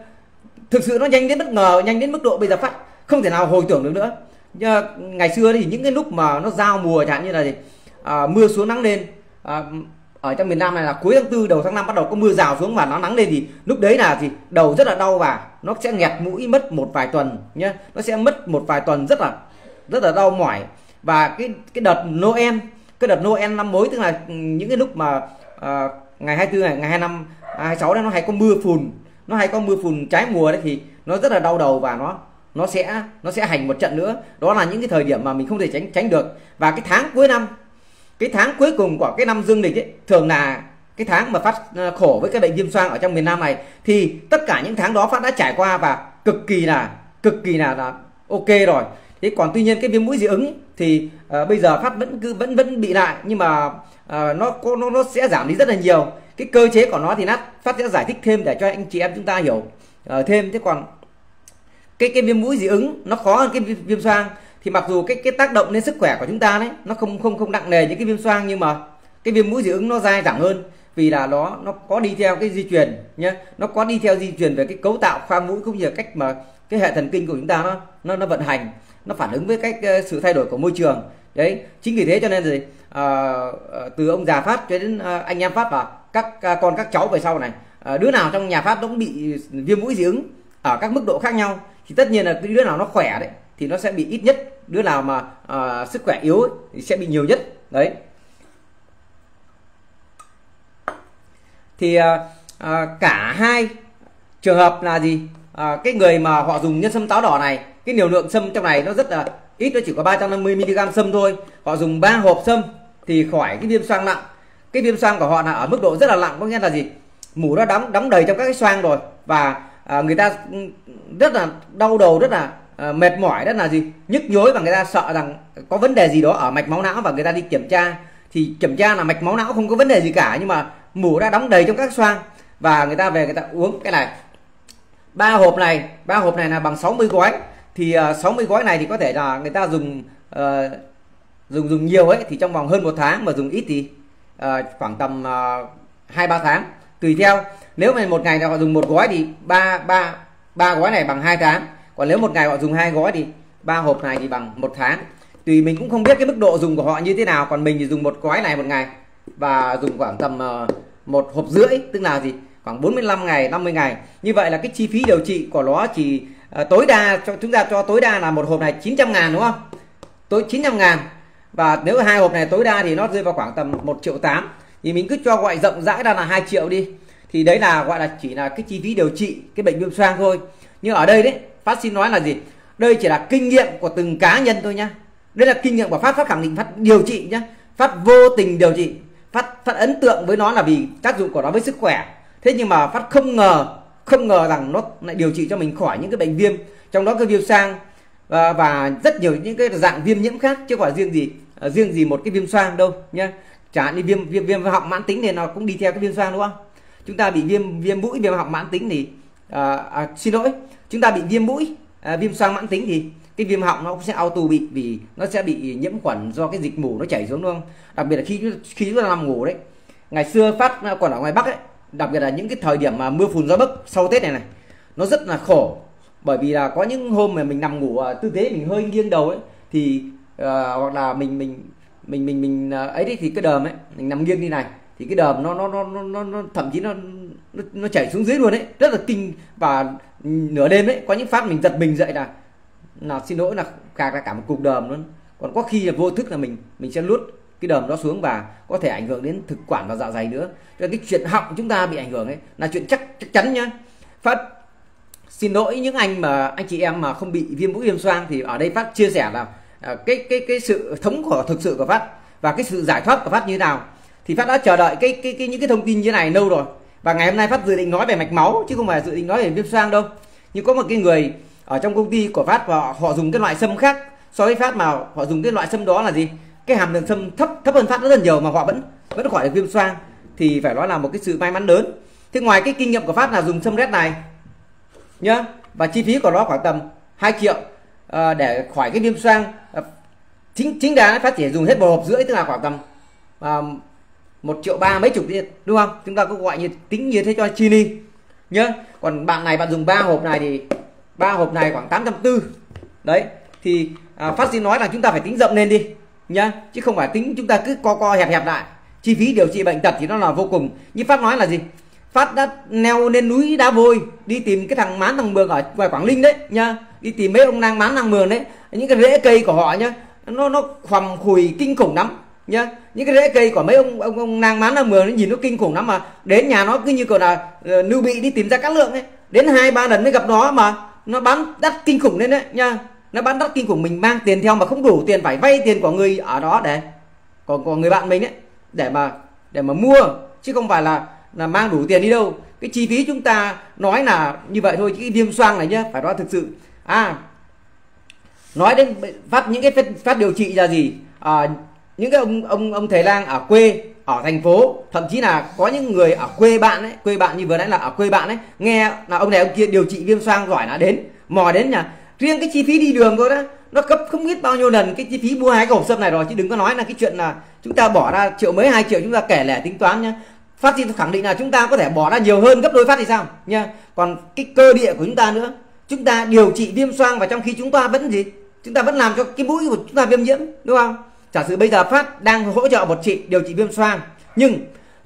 Thực sự nó nhanh đến bất ngờ nhanh đến mức độ bây giờ phát không thể nào hồi tưởng được nữa. Nhá, ngày xưa thì những cái lúc mà nó giao mùa chẳng như là gì à, mưa xuống nắng lên à, ở trong miền Nam này là cuối tháng tư đầu tháng 5 bắt đầu có mưa rào xuống và nó nắng lên thì lúc đấy là gì đầu rất là đau và nó sẽ nghẹt mũi mất một vài tuần nhá. Nó sẽ mất một vài tuần rất là rất là đau mỏi. Và cái cái đợt Noel cái đợt Noel năm mới tức là ừ, những cái lúc mà uh, ngày 24 ngày ngày 25 26 đấy nó hay có mưa phùn. Nó hay có mưa phùn trái mùa đấy thì nó rất là đau đầu và nó nó sẽ nó sẽ hành một trận nữa. Đó là những cái thời điểm mà mình không thể tránh tránh được. Và cái tháng cuối năm cái tháng cuối cùng của cái năm dương lịch ấy thường là cái tháng mà phát ờ, khổ với cái bệnh viêm xoang ở trong miền Nam này thì tất cả những tháng đó phát đã trải qua và cực kỳ là cực kỳ là, là ok rồi thế còn tuy nhiên cái viêm mũi dị ứng thì uh, bây giờ phát vẫn cứ vẫn vẫn bị lại nhưng mà uh, nó nó nó sẽ giảm đi rất là nhiều. Cái cơ chế của nó thì nát phát sẽ giải thích thêm để cho anh chị em chúng ta hiểu uh, thêm. Thế còn cái cái viêm mũi dị ứng nó khó hơn cái viêm xoang. Thì mặc dù cái cái tác động lên sức khỏe của chúng ta đấy nó không không không nặng nề như cái viêm xoang nhưng mà cái viêm mũi dị ứng nó dai dẳng hơn. Vì là nó nó có đi theo cái di truyền nhé nó có đi theo di truyền về cái cấu tạo khoang mũi cũng như là cách mà cái hệ thần kinh của chúng ta nó nó nó vận hành nó phản ứng với cách sự thay đổi của môi trường. Đấy chính vì thế cho nên gì? À, à, từ ông già phát cho đến à, anh em phát và các à, con các cháu về sau này đứa nào trong nhà phát nó cũng bị viêm mũi dị ứng ở các mức độ khác nhau thì tất nhiên là cái đứa nào nó khỏe đấy thì nó sẽ bị ít nhất đứa nào mà à, sức khỏe yếu ấy, thì sẽ bị nhiều nhất. Đấy. Thì à, cả hai trường hợp là gì? À, cái người mà họ dùng nhân sâm táo đỏ này cái liều lượng sâm trong này nó rất là ít nó chỉ có 350 mg sâm thôi. Họ dùng 3 hộp sâm thì khỏi cái viêm xoang nặng. Cái viêm xoang của họ là ở mức độ rất là nặng có nghĩa là gì? Mủ nó đóng đóng đầy trong các cái xoang rồi và à, người ta rất là đau đầu rất là à, mệt mỏi rất là gì? Nhức nhối và người ta sợ rằng có vấn đề gì đó ở mạch máu não và người ta đi kiểm tra. Thì kiểm tra là mạch máu não không có vấn đề gì cả nhưng mà mủ đã đóng đầy trong các xoang và người ta về người ta uống cái này. Ba hộp này ba hộp này là bằng 60 gói thì ờ, uh, 60 gói này thì có thể là người ta dùng uh, dùng dùng nhiều ấy thì trong vòng hơn một tháng mà dùng ít thì uh, khoảng tầm hai uh, ba tháng. Tùy theo nếu mà một ngày họ dùng một gói thì ba ba ba gói này bằng hai tháng. Còn nếu một ngày họ dùng hai gói thì ba hộp này thì bằng một tháng. Tùy mình cũng không biết cái mức độ dùng của họ như thế nào còn mình thì dùng một gói này một ngày và dùng khoảng tầm uh, một hộp rưỡi tức là gì? Khoảng 45 ngày 50 ngày. Như vậy là cái chi phí điều trị của nó chỉ à, tối đa cho chúng ta cho tối đa là một hộp này 900 ngàn đúng không? Tối 900 ngàn. Và nếu hai hộp này tối đa thì nó rơi vào khoảng tầm 1 triệu 8 thì mình cứ cho gọi rộng rãi ra là 2 triệu đi. Thì đấy là gọi là chỉ là cái chi phí điều trị cái bệnh viêm xoang thôi. Nhưng ở đây đấy phát xin nói là gì? Đây chỉ là kinh nghiệm của từng cá nhân thôi nhá. Đây là kinh nghiệm của phát phát khẳng định phát điều trị nhá. Phát vô tình điều trị. Phát phát ấn tượng với nó là vì tác dụng của nó với sức khỏe. Thế nhưng mà phát không ngờ không ngờ rằng nó lại điều trị cho mình khỏi những cái bệnh viêm. Trong đó cái viêm sang và, và rất nhiều những cái dạng viêm nhiễm khác chứ không phải riêng gì uh, riêng gì một cái viêm xoang đâu nhá. Chẳng hạn như viêm viêm viêm họng mãn tính thì nó cũng đi theo cái viêm xoang đúng không? Chúng ta bị viêm viêm mũi viêm họng mãn tính thì uh, à, xin lỗi chúng ta bị viêm mũi à, viêm xoang mãn tính thì cái viêm họng nó cũng sẽ auto bị vì nó sẽ bị nhiễm khuẩn do cái dịch mù nó chảy xuống đúng không? Đặc biệt là khi khi chúng ta nằm ngủ đấy ngày xưa phát còn ở ngoài bắc ấy đặc biệt là những cái thời điểm mà mưa phùn gió bấc sau tết này này nó rất là khổ. Bởi vì là có những hôm mà mình nằm ngủ à, tư thế mình hơi nghiêng đầu ấy thì uh, hoặc là mình mình mình mình mình à, ấy đấy thì cái đờm ấy mình nằm nghiêng đi này thì cái đờm nó nó nó nó, nó thậm chí nó, nó nó chảy xuống dưới luôn đấy rất là kinh. Và nửa đêm ấy có những phát mình giật mình dậy là là xin lỗi là khạc ra cả một cục đờm luôn. Còn có khi là vô thức là mình mình sẽ lút cái đờm đó xuống và có thể ảnh hưởng đến thực quản và dạ dày nữa. Cho cái chuyện họng chúng ta bị ảnh hưởng ấy là chuyện chắc chắc chắn nhá. Phát xin lỗi những anh mà anh chị em mà không bị viêm mũi viêm xoang thì ở đây phát chia sẻ là à, cái cái cái sự thống của thực sự của phát và cái sự giải thoát của phát như thế nào. Thì phát đã chờ đợi cái cái, cái những cái thông tin như thế này lâu rồi. Và ngày hôm nay phát dự định nói về mạch máu chứ không phải dự định nói về viêm xoang đâu. Nhưng có một cái người ở trong công ty của phát và họ dùng cái loại sâm khác. So với phát mà họ dùng cái loại sâm đó là gì? Cái hàm lượng sâm thấp thấp hơn phát rất là nhiều mà họ vẫn vẫn khỏi được viêm xoang thì phải nói là một cái sự may mắn lớn. Thế ngoài cái kinh nghiệm của phát là dùng sâm red này nhá và chi phí của nó khoảng tầm 2 triệu à, để khỏi cái viêm xoang à, chính chính đáng phát chỉ dùng hết một hộp rưỡi tức là khoảng tầm à, một triệu ba mấy chục tiền đúng không? Chúng ta cứ gọi như tính như thế cho chi đi nhá. Còn bạn này bạn dùng ba hộp này thì ba hộp này khoảng 840 đấy. Thì à, phát xin nói là chúng ta phải tính rộng lên đi nhá chứ không phải tính chúng ta cứ co co hẹp hẹp lại. Chi phí điều trị bệnh tật thì nó là vô cùng. Như phát nói là gì? Phát đã leo lên núi đá vôi đi tìm cái thằng mán thằng mường ở ngoài quảng ninh đấy nhá. Đi tìm mấy ông nang mán thằng mường đấy. Những cái rễ cây của họ nhá nó nó khoằm khùi kinh khủng lắm nhá. Những cái rễ cây của mấy ông ông ông nang mán thằng mường nó nhìn nó kinh khủng lắm mà. Đến nhà nó cứ như kiểu là uh, lưu bị đi tìm ra cát lượng ấy. Đến hai ba lần mới gặp nó mà nó bán đắt kinh khủng lên đấy nha nó bán đắt kinh của mình mang tiền theo mà không đủ tiền phải vay tiền của người ở đó để của, của người bạn mình ấy để mà để mà mua chứ không phải là là mang đủ tiền đi đâu. Cái chi phí chúng ta nói là như vậy thôi chứ cái viêm xoang này nhá phải nói thực sự. À nói đến phát những cái phát, phát điều trị là gì? À, những cái ông ông ông thầy lang ở quê ở thành phố thậm chí là có những người ở quê bạn ấy quê bạn như vừa nãy là ở quê bạn ấy nghe là ông này ông kia điều trị viêm xoang giỏi là đến mò đến nhà riêng cái chi phí đi đường thôi đó, nó cấp không biết bao nhiêu lần cái chi phí mua hai cái hộp sâm này rồi, chứ đừng có nói là cái chuyện là chúng ta bỏ ra triệu mấy, hai triệu chúng ta kể lẻ tính toán nhá. Phát thì khẳng định là chúng ta có thể bỏ ra nhiều hơn gấp đôi phát thì sao nha còn cái cơ địa của chúng ta nữa, chúng ta điều trị viêm xoang và trong khi chúng ta vẫn gì? Chúng ta vẫn làm cho cái mũi của chúng ta viêm nhiễm, đúng không? Giả sử bây giờ phát đang hỗ trợ một chị điều trị viêm xoang, nhưng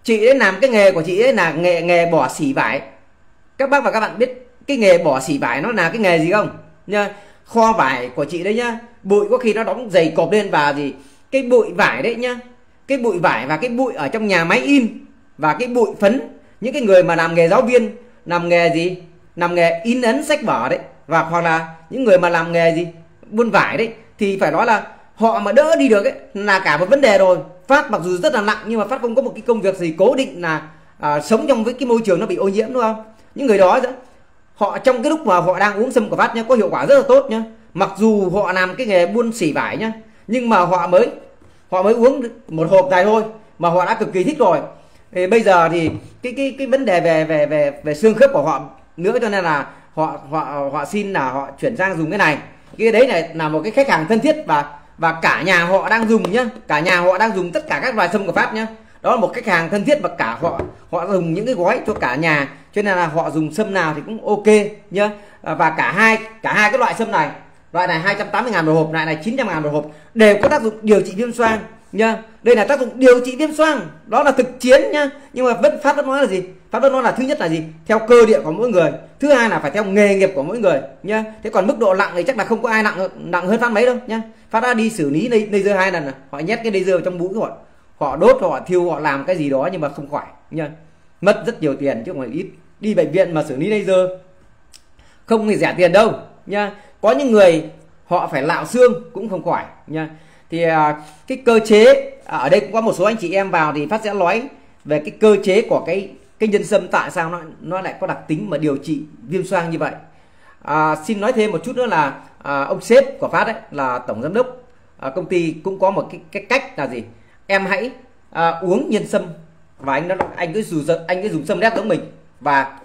chị ấy làm cái nghề của chị ấy là nghề nghề bỏ xỉ vải. Các bác và các bạn biết cái nghề bỏ xỉ vải nó là cái nghề gì không? Nha kho vải của chị đấy nhá bụi có khi nó đóng dày cộp lên và gì cái bụi vải đấy nhá cái bụi vải và cái bụi ở trong nhà máy in và cái bụi phấn những cái người mà làm nghề giáo viên làm nghề gì làm nghề in ấn sách vở đấy và hoặc là những người mà làm nghề gì buôn vải đấy thì phải nói là họ mà đỡ đi được ấy là cả một vấn đề rồi. Phát mặc dù rất là nặng nhưng mà phát không có một cái công việc gì cố định là à, sống trong với cái môi trường nó bị ô nhiễm đúng không? Những người đó họ trong cái lúc mà họ đang uống sâm của phát nhá, có hiệu quả rất là tốt nhá. Mặc dù họ làm cái nghề buôn xỉ vải nhá, nhưng mà họ mới họ mới uống một hộp dài thôi, mà họ đã cực kỳ thích rồi. Thì bây giờ thì cái cái cái vấn đề về về về về xương khớp của họ nữa, cho nên là họ họ họ xin là họ chuyển sang dùng cái này. Cái đấy này là một cái khách hàng thân thiết và và cả nhà họ đang dùng nhá. Cả nhà họ đang dùng tất cả các loại sâm của pháp nhá đó là một khách hàng thân thiết và cả họ họ dùng những cái gói cho cả nhà, cho nên là họ dùng sâm nào thì cũng ok nhá. À, và cả hai cả hai cái loại sâm này, loại này 280 ngàn một hộp, loại này 900 ngàn một hộp, đều có tác dụng điều trị viêm xoang nhá. Đây là tác dụng điều trị viêm xoang, đó là thực chiến nhá. Nhưng mà vẫn pháp vẫn nói là gì? Pháp vẫn nói là thứ nhất là gì? Theo cơ địa của mỗi người, thứ hai là phải theo nghề nghiệp của mỗi người nhá. Thế còn mức độ nặng thì chắc là không có ai nặng nặng hơn phát mấy đâu nhá. Phát đã đi xử lý laser hai lần họ nhét cái laser vào trong mũi của họ họ đốt họ thiêu họ làm cái gì đó nhưng mà không khỏi nha mất rất nhiều tiền chứ không phải ít. Đi bệnh viện mà xử lý laser không thì rẻ tiền đâu nha có những người họ phải lạo xương cũng không khỏi nha thì à, cái cơ chế à, ở đây cũng có một số anh chị em vào thì phát sẽ nói về cái cơ chế của cái cái nhân sâm tại sao nó nó lại có đặc tính mà điều trị viêm xoang như vậy. À, xin nói thêm một chút nữa là à, ông sếp của phát đấy là tổng giám đốc à, công ty cũng có một cái, cái cách là gì? Em hãy à, uống nhân sâm. Và anh nó anh cứ dùng anh cứ dùng sâm đét giống mình. Và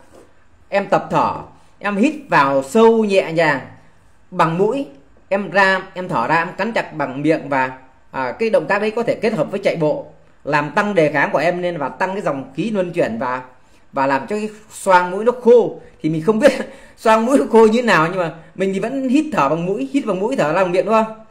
em tập thở em hít vào sâu nhẹ nhàng bằng mũi. Em ra em thở ra em cắn chặt bằng miệng và à, cái động tác đấy có thể kết hợp với chạy bộ làm tăng đề kháng của em lên và tăng cái dòng khí luân chuyển và và làm cho cái xoang mũi nó khô. Thì mình không biết xoang mũi nó khô như thế nào nhưng mà mình thì vẫn hít thở bằng mũi hít bằng mũi thở ra bằng miệng đúng không?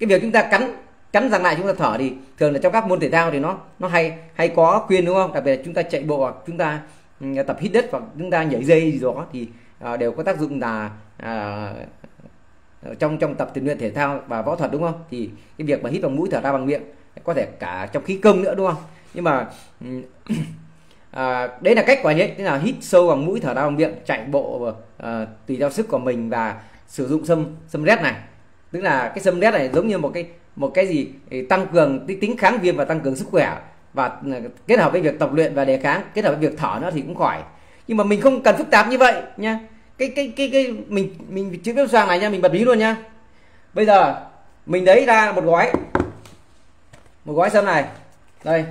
Cái việc chúng ta cắn cắn răng lại chúng ta thở thì thường là trong các môn thể thao thì nó nó hay hay có khuyên đúng không? Đặc biệt là chúng ta chạy bộ hoặc chúng ta ừ, tập hít đất hoặc chúng ta nhảy dây gì đó thì uh, đều có tác dụng là uh, trong trong tập tình luyện thể thao và võ thuật đúng không? Thì cái việc mà hít bằng mũi thở ra bằng miệng có thể cả trong khí công nữa đúng không? Nhưng mà à, đấy là cách của anh ấy tức là hít sâu bằng mũi thở ra bằng miệng chạy bộ à, tùy theo sức của mình và sử dụng sâm sâm rét này tức là cái sâm đét này giống như một cái một cái gì tăng cường tính kháng viêm và tăng cường sức khỏe và ờ, kết hợp với việc tập luyện và đề kháng kết hợp với việc thở nữa thì cũng khỏi. Nhưng mà mình không cần phức tạp như vậy nha cái cái cái cái mình mình chữ viêm xoang này nha mình bật mí luôn nha bây giờ mình lấy ra một gói. Một gói sâm này. Đây.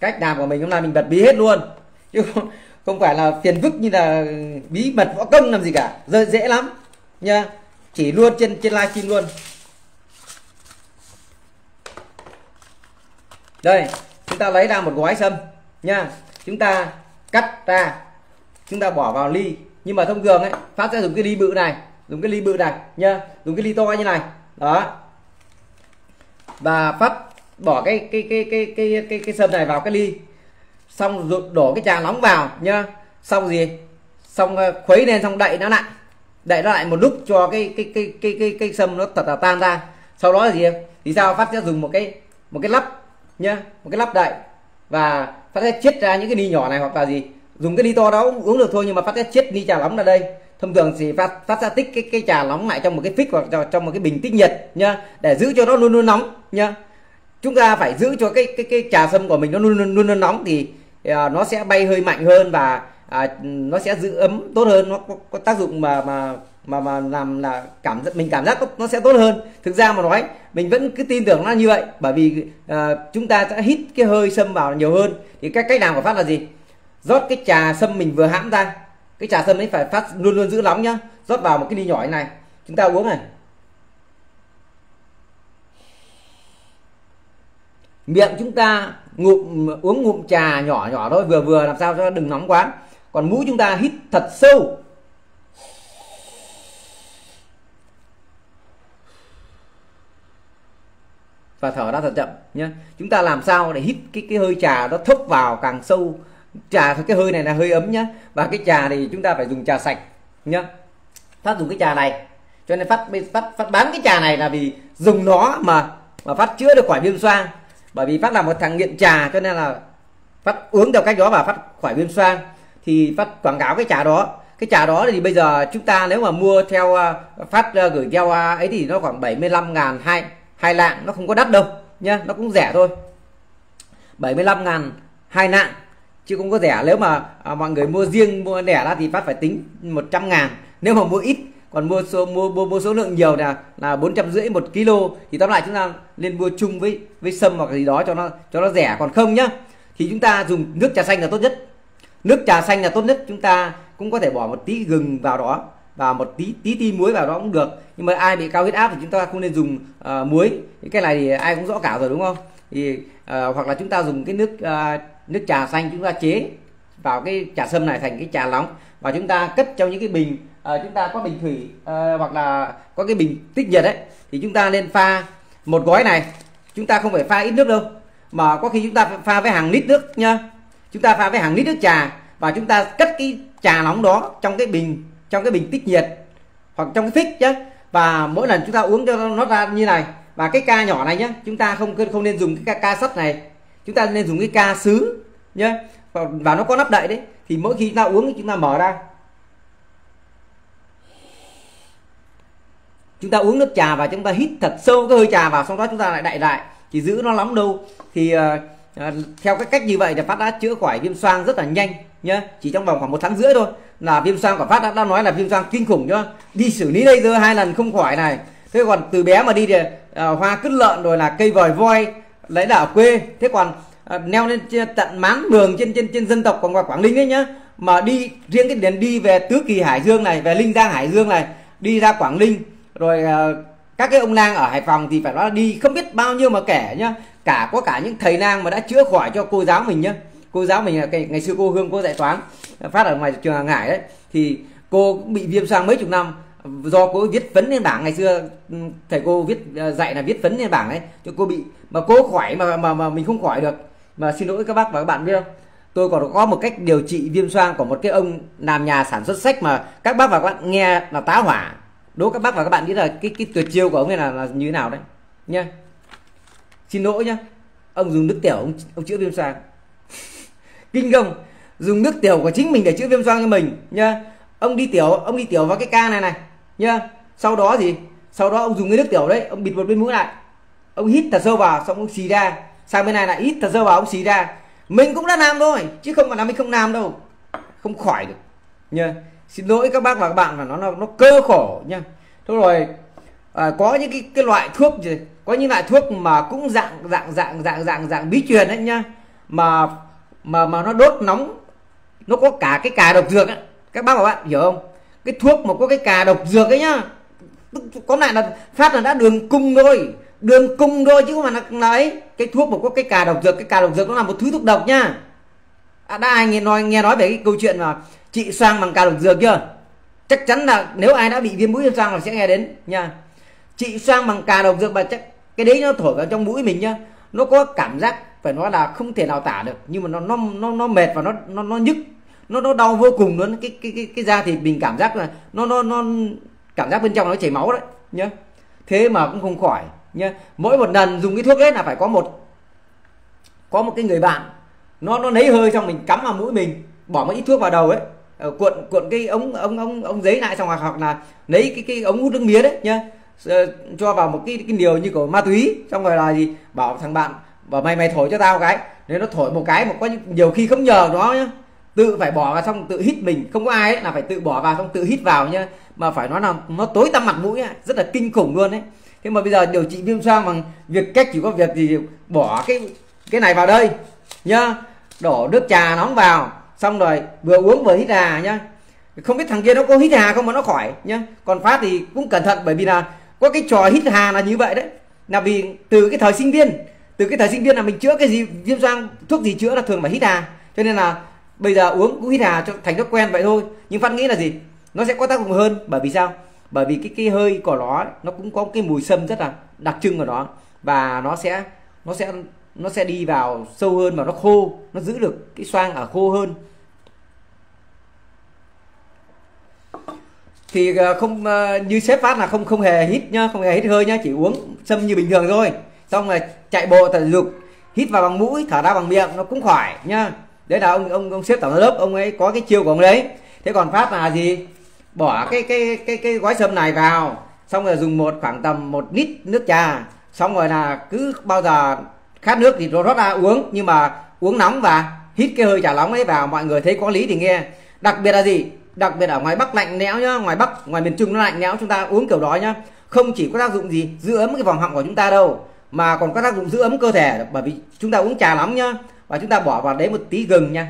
Cách làm của mình hôm nay mình bật bí hết luôn. Chứ không, không phải là phiền phức như là bí mật võ công làm gì cả. Rơi dễ lắm nha chỉ luôn trên trên livestream luôn. Đây, chúng ta lấy ra một gói sâm nha. Chúng ta cắt ra, chúng ta bỏ vào ly. Nhưng mà thông thường ấy phát sẽ dùng cái ly bự này, dùng cái ly bự này nha. Dùng cái ly to như này. Đó. Và phát bỏ cái cái cái cái cái cái cái sâm này vào cái ly. Xong đổ cái trà nóng vào nhá xong gì? Xong ờ, khuấy lên xong đậy nó lại đậy nó lại một lúc cho cái cái cái cái cái cái sâm nó thật là tan ra. Sau đó là gì thì sao? Phát sẽ dùng một cái một cái lắp nhá một cái lắp đậy và phát sẽ chiết ra những cái ly nhỏ này hoặc là gì. Dùng cái ly to đó uống được thôi nhưng mà phát sẽ chiết ly trà nóng ra đây. Thông thường thì phát phát ra tích cái cái trà nóng lại trong một cái phích hoặc trong một cái bình tích nhiệt nhá để giữ cho nó luôn luôn nóng nhá. Chúng ta phải giữ cho cái cái cái trà sâm của mình nó luôn luôn luôn, luôn nóng thì uh, nó sẽ bay hơi mạnh hơn và à, nó sẽ giữ ấm tốt hơn nó có, có tác dụng mà mà mà mà làm là cảm giác mình cảm giác nó sẽ tốt hơn. Thực ra mà nói mình vẫn cứ tin tưởng nó như vậy bởi vì à, chúng ta sẽ hít cái hơi sâm vào nhiều hơn. Thì cách cách làm của phát là gì? Rót cái trà sâm mình vừa hãm ra. Cái trà sâm ấy phải phát luôn luôn giữ nóng nhá. Rót vào một cái ly nhỏ như này. Chúng ta uống này. Miệng chúng ta ngụm uống ngụm trà nhỏ nhỏ thôi vừa vừa làm sao cho đừng nóng quá còn mũi chúng ta hít thật sâu. Và thở ra thật chậm nhé chúng ta làm sao để hít cái cái hơi trà nó thốc vào càng sâu? Trà, cái hơi này là hơi ấm nhá. Và cái trà thì chúng ta phải dùng trà sạch nhá. Phát dùng cái trà này. Cho nên phát phát phát bán cái trà này là vì dùng nó mà mà phát chữa được khỏi viêm xoang. Bởi vì phát là một thằng nghiện trà cho nên là phát uống theo cách đó và phát khỏi viêm xoang thì phát quảng cáo cái trà đó. Cái trà đó thì bây giờ chúng ta nếu mà mua theo à, phát à, gửi theo à, ấy thì nó khoảng 75 ngàn hai hai lạng nó không có đắt đâu nhá nó cũng rẻ thôi. 75 ngàn hai lạng chứ không có rẻ. Nếu mà à, mọi người mua riêng mua lẻ ra thì phát phải tính 100 ngàn. Nếu mà mua ít còn mua số mua mua, mua số lượng nhiều là là bốn trăm rưỡi một kg thì tóm lại chúng ta nên mua chung với với sâm hoặc gì đó cho nó cho nó rẻ. Còn không nhá thì chúng ta dùng nước trà xanh là tốt nhất nước trà xanh là tốt nhất chúng ta cũng có thể bỏ một tí gừng vào đó và một tí tí ti muối vào đó cũng được. Nhưng mà ai bị cao huyết áp thì chúng ta không nên dùng uh, muối. Cái này thì ai cũng rõ cả rồi đúng không? Thì uh, hoặc là chúng ta dùng cái nước uh, nước trà xanh chúng ta chế vào cái trà sâm này thành cái trà nóng. Và chúng ta cất trong những cái bình uh, chúng ta có bình thủy uh, hoặc là có cái bình tích nhiệt đấy thì chúng ta nên pha một gói này. Chúng ta không phải pha ít nước đâu mà có khi chúng ta pha với hàng lít nước nha chúng ta pha với hàng lít nước trà và chúng ta cất cái trà nóng đó trong cái bình trong cái bình tích nhiệt hoặc trong cái phích nhé và mỗi lần chúng ta uống cho nó ra như này. Và cái ca nhỏ này nhé chúng ta không không nên dùng cái ca, ca sắt này. Chúng ta nên dùng cái ca sứ nhé và, và nó có nắp đậy đấy. Thì mỗi khi chúng ta uống chúng ta mở ra. Chúng ta uống nước trà và chúng ta hít thật sâu cái hơi trà vào xong đó chúng ta lại đậy lại. Chỉ giữ nó lắm đâu. Thì uh, à, theo cái cách như vậy thì phát đã chữa khỏi viêm xoang rất là nhanh nhá. Chỉ trong vòng khoảng một tháng rưỡi thôi là viêm xoang của phát đã, đã nói là viêm xoang kinh khủng nhá. Đi xử lý đây giờ hai lần không khỏi này. Thế còn từ bé mà đi thì à, hoa cứt lợn rồi là cây vòi voi lấy là ở quê. Thế còn à, neo lên trên, tận mán mường trên trên trên dân tộc còn qua Quảng Ninh ấy nhá. Mà đi riêng cái đền đi về Tứ Kỳ Hải Dương này về Linh Giang Hải Dương này đi ra Quảng Ninh. Rồi à, các cái ông lang ở Hải Phòng thì phải nói là đi không biết bao nhiêu mà kể nhá. Cả có cả những thầy lang mà đã chữa khỏi cho cô giáo mình nhá. Cô giáo mình là ngày, ngày xưa cô Hương cô dạy toán phát ở ngoài trường Hàng Hải đấy. Thì cô cũng bị viêm xoang mấy chục năm. Do cô viết phấn lên bảng ngày xưa ừ, thầy cô viết ờ, dạy là viết phấn lên bảng đấy. Cho cô bị mà cô khỏi mà mà mà mình không khỏi được. Mà xin lỗi các bác và các bạn biết không? Tôi còn có một cách điều trị viêm xoang của một cái ông làm nhà sản xuất sách mà các bác và các bạn nghe là tá hỏa đố các bác và các bạn biết là cái cái tuyệt chiêu của ông này là, là như thế nào đấy? Nha xin lỗi nhá. Ông dùng nước tiểu ông, ông chữa viêm xoang. Kinh không? Dùng nước tiểu của chính mình để chữa viêm xoang cho mình nha ông đi tiểu ông đi tiểu vào cái ca này này nhá. Sau đó gì sau đó ông dùng cái nước tiểu đấy ông bịt một bên mũi lại. Ông hít thật sâu vào xong ông xì ra. Sang bên này lại hít thật sâu vào ông xì ra. Mình cũng đã làm thôi chứ không phải là mình không làm đâu. Không khỏi được nha xin lỗi các bác và các bạn là nó nó, nó cơ khổ nha. Thôi rồi à, có những cái cái loại thuốc gì? Có những loại thuốc mà cũng dạng dạng dạng dạng dạng dạng bí truyền đấy nhá mà mà mà nó đốt nóng nó có cả cái cà độc dược ấy. các bác và bạn hiểu không? Cái thuốc mà có cái cà độc dược ấy nhá. Có lại là phát là đã đường cung thôi. Đường cung thôi chứ không phải là, là ấy. Cái thuốc mà có cái cà độc dược cái cà độc dược nó là một thứ thuốc độc nhá à, đã ai nghe nói nghe nói về cái câu chuyện mà trị xoang bằng cà độc dược chưa? Chắc chắn là nếu ai đã bị viêm mũi viêm xoang là sẽ nghe đến, nha. Trị xoang bằng cà độc dược mà chắc cái đấy nó thổi vào trong mũi mình nhá. Nó có cảm giác phải nói là không thể nào tả được, nhưng mà nó nó nó nó mệt và nó nó nó nhức. Nó nó đau vô cùng luôn. Cái cái cái cái da thì mình cảm giác là nó nó nó cảm giác bên trong nó chảy máu đấy, nhá. Thế mà cũng không khỏi, nhá. Mỗi một lần dùng cái thuốc đấy là phải có một có một cái người bạn, nó nó lấy hơi xong mình cắm vào mũi mình, bỏ một ít thuốc vào đầu ấy. Ờ, cuộn cuộn cái ống ống ống ống giấy lại xong hoặc hoặc là lấy cái cái ống hút nước mía đấy nhá. Ờ, cho vào một cái cái điều như của ma túy xong rồi là gì? Bảo thằng bạn bảo mày mày thổi cho tao cái. Nếu nó thổi một cái mà có nhiều khi không nhờ nó nhá tự phải bỏ vào xong tự hít mình. Không có ai ấy là phải tự bỏ vào xong tự hít vào nhá. Mà phải nói là nó tối tăm mặt mũi ấy, rất là kinh khủng luôn đấy thế mà bây giờ điều trị viêm xoang bằng việc cách chỉ có việc gì bỏ cái cái này vào đây nhá. Đổ nước trà nóng vào xong rồi, vừa uống vừa hít hà nhá. Không biết thằng kia nó có hít hà không mà nó khỏi nhá. Còn phát thì cũng cẩn thận, bởi vì là có cái trò hít hà là như vậy đấy. Là vì từ cái thời sinh viên, từ cái thời sinh viên là mình chữa cái gì, viêm xoang, thuốc gì chữa là thường phải hít hà. Cho nên là bây giờ uống cũng hít hà cho, thành thói quen vậy thôi. Nhưng phát nghĩ là gì? Nó sẽ có tác dụng hơn. Bởi vì sao? Bởi vì cái cái hơi của nó nó cũng có cái mùi sâm rất là đặc trưng của nó và nó sẽ nó sẽ nó sẽ đi vào sâu hơn và nó khô, nó giữ được cái xoang ở khô hơn. Thì ờ, không ờ, như sếp phát là không không hề hít nhá, không hề hít hơi nhá, chỉ uống sâm như bình thường thôi. Xong rồi chạy bộ thể dục, hít vào bằng mũi, thở ra bằng miệng, nó cũng khỏi nhá. Đấy là ông ông ông xếp tổng giám đốc, ông ấy có cái chiêu của ông đấy. Thế còn phát là gì? Bỏ cái cái cái cái gói sâm này vào, xong rồi dùng một khoảng tầm một lít nước trà. Xong rồi là cứ bao giờ khát nước thì rót ra uống, nhưng mà uống nóng và hít cái hơi trà nóng ấy vào, mọi người thấy có lý thì nghe. Đặc biệt là gì? Đặc biệt ở ngoài bắc lạnh lẽo nhá, ngoài bắc, ngoài miền trung nó lạnh lẽo, chúng ta uống kiểu đó nhá. Không chỉ có tác dụng gì giữ ấm cái vòng họng của chúng ta đâu, mà còn có tác dụng giữ ấm cơ thể, bởi vì chúng ta uống trà nóng nhá, và chúng ta bỏ vào đấy một tí gừng nha.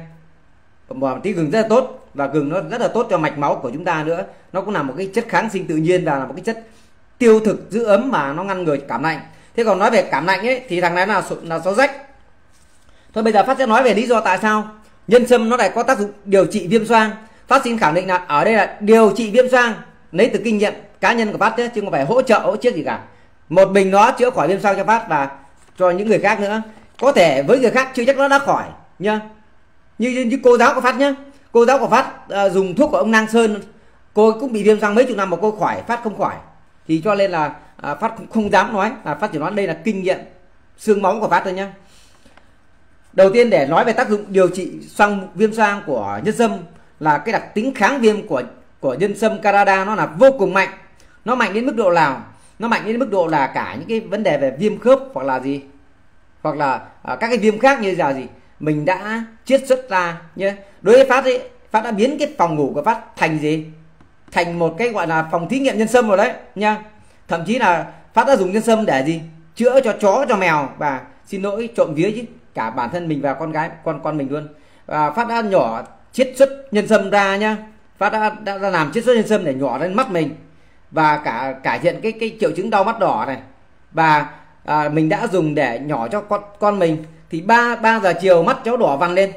Bỏ một tí gừng rất là tốt, và gừng nó rất là tốt cho mạch máu của chúng ta nữa. Nó cũng là một cái chất kháng sinh tự nhiên và là một cái chất tiêu thực giữ ấm mà nó ngăn ngừa cảm lạnh thế còn nói về cảm lạnh ấy thì thằng này là là gió rách. Thôi bây giờ phát sẽ nói về lý do tại sao nhân sâm nó lại có tác dụng điều trị viêm xoang. Phát xin khẳng định là ở đây là điều trị viêm xoang lấy từ kinh nghiệm cá nhân của phát chứ chứ không phải hỗ trợ hỗ trợ gì cả. Một mình nó chữa khỏi viêm xoang cho phát và cho những người khác nữa. Có thể với người khác chưa chắc nó đã khỏi nhá. Như, như, như cô giáo của phát nhá. Cô giáo của phát à, dùng thuốc của ông Nang Sơn. Cô cũng bị viêm xoang mấy chục năm mà cô khỏi phát không khỏi. Thì cho nên là à, phát không, không dám nói. Là phát chỉ nói đây là kinh nghiệm xương máu của phát thôi nhá. Đầu tiên để nói về tác dụng điều trị xoang viêm xoang của nhân sâm là cái đặc tính kháng viêm của của nhân sâm Canada nó là vô cùng mạnh. Nó mạnh đến mức độ nào? Nó mạnh đến mức độ là cả những cái vấn đề về viêm khớp hoặc là gì? Hoặc là à, các cái viêm khác như là gì? Mình đã chiết xuất ra nhé đối với phát ấy phát đã biến cái phòng ngủ của phát thành gì? Thành một cái gọi là phòng thí nghiệm nhân sâm rồi đấy nha thậm chí là phát đã dùng nhân sâm để gì? Chữa cho chó cho mèo. Và xin lỗi trộm vía chứ. Cả bản thân mình và con gái con con mình luôn. Và phát đã nhỏ chiết xuất nhân sâm ra nhá. Phát đã, đã, đã làm chiết xuất nhân sâm để nhỏ lên mắt mình. Và cả cải thiện cái cái triệu chứng đau mắt đỏ này. Và à, mình đã dùng để nhỏ cho con con mình. Thì ba ba giờ chiều mắt cháu đỏ vằn lên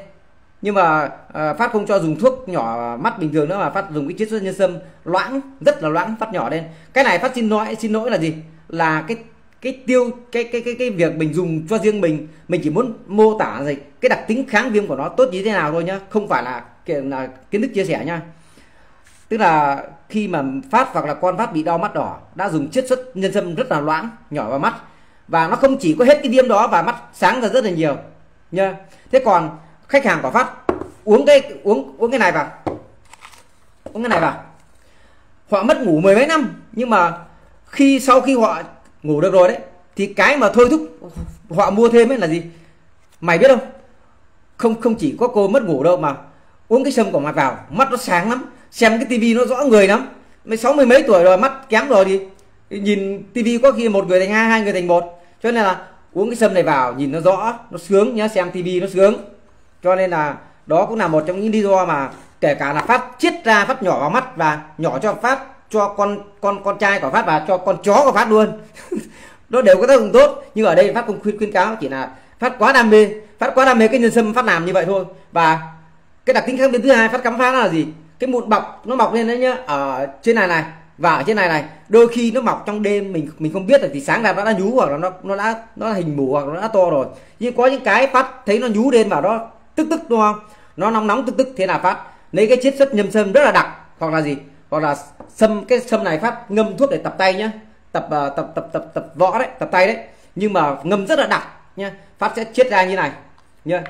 nhưng mà à, phát không cho dùng thuốc nhỏ mắt bình thường nữa mà phát dùng cái chiết xuất nhân sâm loãng rất là loãng phát nhỏ lên. Cái này phát xin lỗi xin lỗi là gì? Là cái cái tiêu cái cái cái cái việc mình dùng cho riêng mình mình chỉ muốn mô tả gì cái đặc tính kháng viêm của nó tốt như thế nào thôi nhá không phải là là kiến thức chia sẻ nhá. Tức là khi mà phát hoặc là con phát bị đau mắt đỏ đã dùng chiết xuất nhân sâm rất là loãng nhỏ vào mắt. Và nó không chỉ có hết cái viêm đó và mắt sáng ra rất là nhiều nha thế còn khách hàng của phát. Uống cái, uống uống cái này vào. Uống cái này vào. Họ mất ngủ mười mấy năm, nhưng mà khi, sau khi họ ngủ được rồi đấy, thì cái mà thôi thúc họ mua thêm ấy là gì? Mày biết không? Không không chỉ có cô mất ngủ đâu mà uống cái sâm của mày vào, mắt nó sáng lắm, xem cái tivi nó rõ người lắm. Mấy sáu mươi mấy tuổi rồi, mắt kém rồi thì nhìn tivi có khi một người thành hai hai người thành một. Cho nên là uống cái sâm này vào, nhìn nó rõ, nó sướng nhá, xem tivi nó sướng cho nên là đó cũng là một trong những lý do mà kể cả là phát chiết ra phát nhỏ vào mắt và nhỏ cho phát cho con con con trai của phát và cho con chó của phát luôn. Nó đều có tác dụng tốt, nhưng ở đây phát không khuyên khuyên cáo, chỉ là phát quá đam mê phát quá đam mê cái nhân sâm phát làm như vậy thôi. Và cái đặc tính khác biệt thứ hai phát cắm phát là gì? Cái mụn bọc, nó mọc lên đấy nhá, ở trên này này, và ở trên này này, đôi khi nó mọc trong đêm, mình mình không biết là thì sáng ra nó đã nhú hoặc là nó nó đã nó đã hình mù hoặc nó đã to rồi. Nhưng có những cái phát thấy nó nhú lên vào đó tức tức đúng không? Nó nóng nóng tức tức thế là phát. Lấy cái chiết xuất nhâm sâm rất là đặc hoặc là gì? Hoặc là sâm cái sâm này phát ngâm thuốc để tập tay nhá. Tập uh, tập tập tập tập võ đấy tập tay đấy. Nhưng mà ngâm rất là đặc nhá. Phát sẽ chiết ra như này nhá.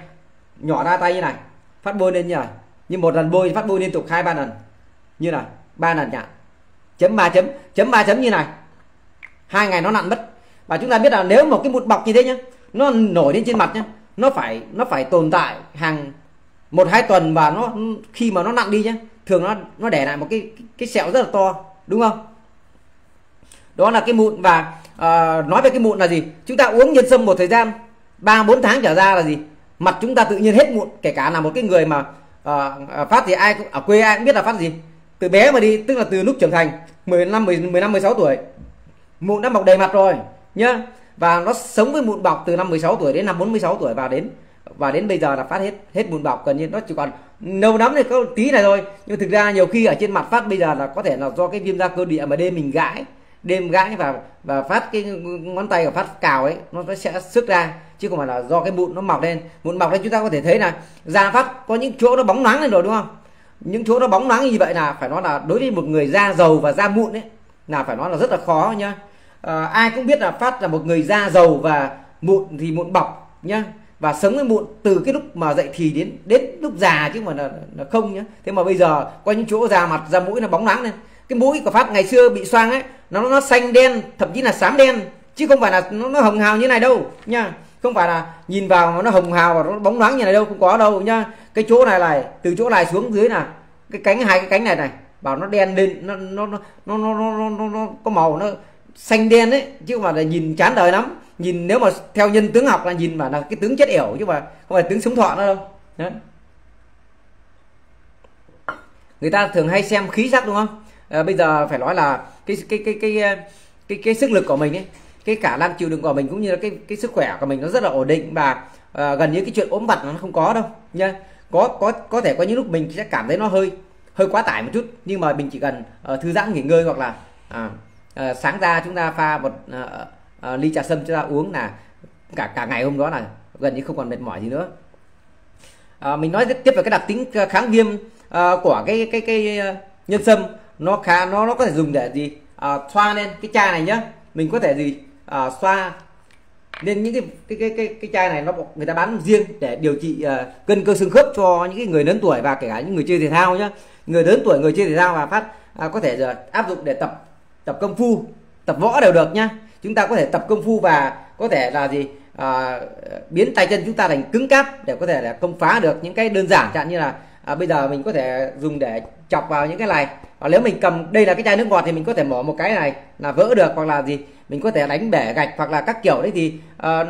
Nhỏ ra tay như này phát bôi lên như này. Như một lần bôi phát bôi liên tục hai ba lần. Như này ba lần nhạt chấm ba chấm chấm ba chấm như này. Hai ngày nó nặn mất. Và chúng ta biết là nếu một cái mụn bọc như thế nhá nó nổi lên trên mặt nhá nó phải nó phải tồn tại hàng một hai tuần và nó khi mà nó nặng đi nhé thường nó nó để lại một cái cái sẹo rất là to đúng không? Đó là cái mụn và uh, nói về cái mụn là gì? Chúng ta uống nhân sâm một thời gian ba bốn tháng trở ra là gì? Mặt chúng ta tự nhiên hết mụn kể cả là một cái người mà uh, phát thì ai cũng ở quê ai cũng biết là phát gì. Từ bé mà đi tức là từ lúc trưởng thành 15 15 16 tuổi mụn đã mọc đầy mặt rồi nhá và nó sống với mụn bọc từ năm 16 tuổi đến năm 46 tuổi và đến và đến bây giờ là phát hết hết mụn bọc. Gần như nó chỉ còn nâu nắm này có tí này thôi. Nhưng thực ra nhiều khi ở trên mặt phát bây giờ là có thể là do cái viêm da cơ địa mà đêm mình gãi, đêm gãi và và phát cái ngón tay của phát cào ấy, nó sẽ sức ra, chứ không phải là do cái mụn nó mọc lên. Mụn mọc lên chúng ta có thể thấy là da phát có những chỗ nó bóng loáng lên rồi, đúng không? Những chỗ nó bóng loáng như vậy là phải nói là đối với một người da dầu và da mụn ấy, là phải nói là rất là khó nhá à, ai cũng biết là phát là một người da dầu và mụn thì mụn bọc nhá. Và sống với mụn từ cái lúc mà dậy thì đến đến lúc già chứ mà là, là không nhá. Thế mà bây giờ có những chỗ da mặt da mũi nó bóng loáng lên. Cái mũi của phát ngày xưa bị xoang ấy nó nó xanh đen thậm chí là xám đen. Chứ không phải là nó, nó hồng hào như này đâu nha không phải là nhìn vào mà nó hồng hào và nó bóng loáng như này đâu không có đâu nhá. Cái chỗ này này từ chỗ này xuống dưới là cái cánh hai cái cánh này này bảo nó đen lên nó nó nó nó nó nó, nó, nó có màu nó xanh đen đấy chứ mà là nhìn chán đời lắm. Nhìn nếu mà theo nhân tướng học là nhìn mà là cái tướng chết yểu chứ mà không phải tướng sống thọ nữa đâu. Đấy. người ta thường hay xem khí sắc đúng không? À, bây giờ phải nói là cái cái cái cái cái cái, cái sức lực của mình ấy cái khả năng chịu đựng của mình cũng như là cái cái sức khỏe của mình nó rất là ổn định và à, gần như cái chuyện ốm vặt nó không có đâu nha. Có có có thể có những lúc mình sẽ cảm thấy nó hơi hơi quá tải một chút nhưng mà mình chỉ cần uh, thư giãn nghỉ ngơi hoặc là à, Ờ, sáng ra chúng ta pha một uh, uh, ly trà sâm cho ta uống là cả cả ngày hôm đó là gần như không còn mệt mỏi gì nữa. Uh, mình nói tiếp về cái đặc tính kháng viêm uh, của cái cái cái uh, nhân sâm. Nó khá nó nó có thể dùng để gì? Uh, xoa lên cái chai này nhá. Mình có thể gì? Uh, xoa nên những cái cái cái cái, cái chai này nó người ta bán riêng để điều trị uh, cân cơ xương khớp cho những cái người lớn tuổi và kể cả những người chơi thể thao nhá. Người lớn tuổi người chơi thể thao và phát uh, có thể uh, áp dụng để tập tập công phu tập võ đều được nhá. Chúng ta có thể tập công phu và có thể là gì? À, biến tay chân chúng ta thành cứng cáp để có thể là công phá được những cái đơn giản. Chẳng như là à, bây giờ mình có thể dùng để chọc vào những cái này. Và nếu mình cầm đây là cái chai nước ngọt thì mình có thể mở một cái này là vỡ được hoặc là gì? Mình có thể đánh bể gạch hoặc là các kiểu đấy thì à,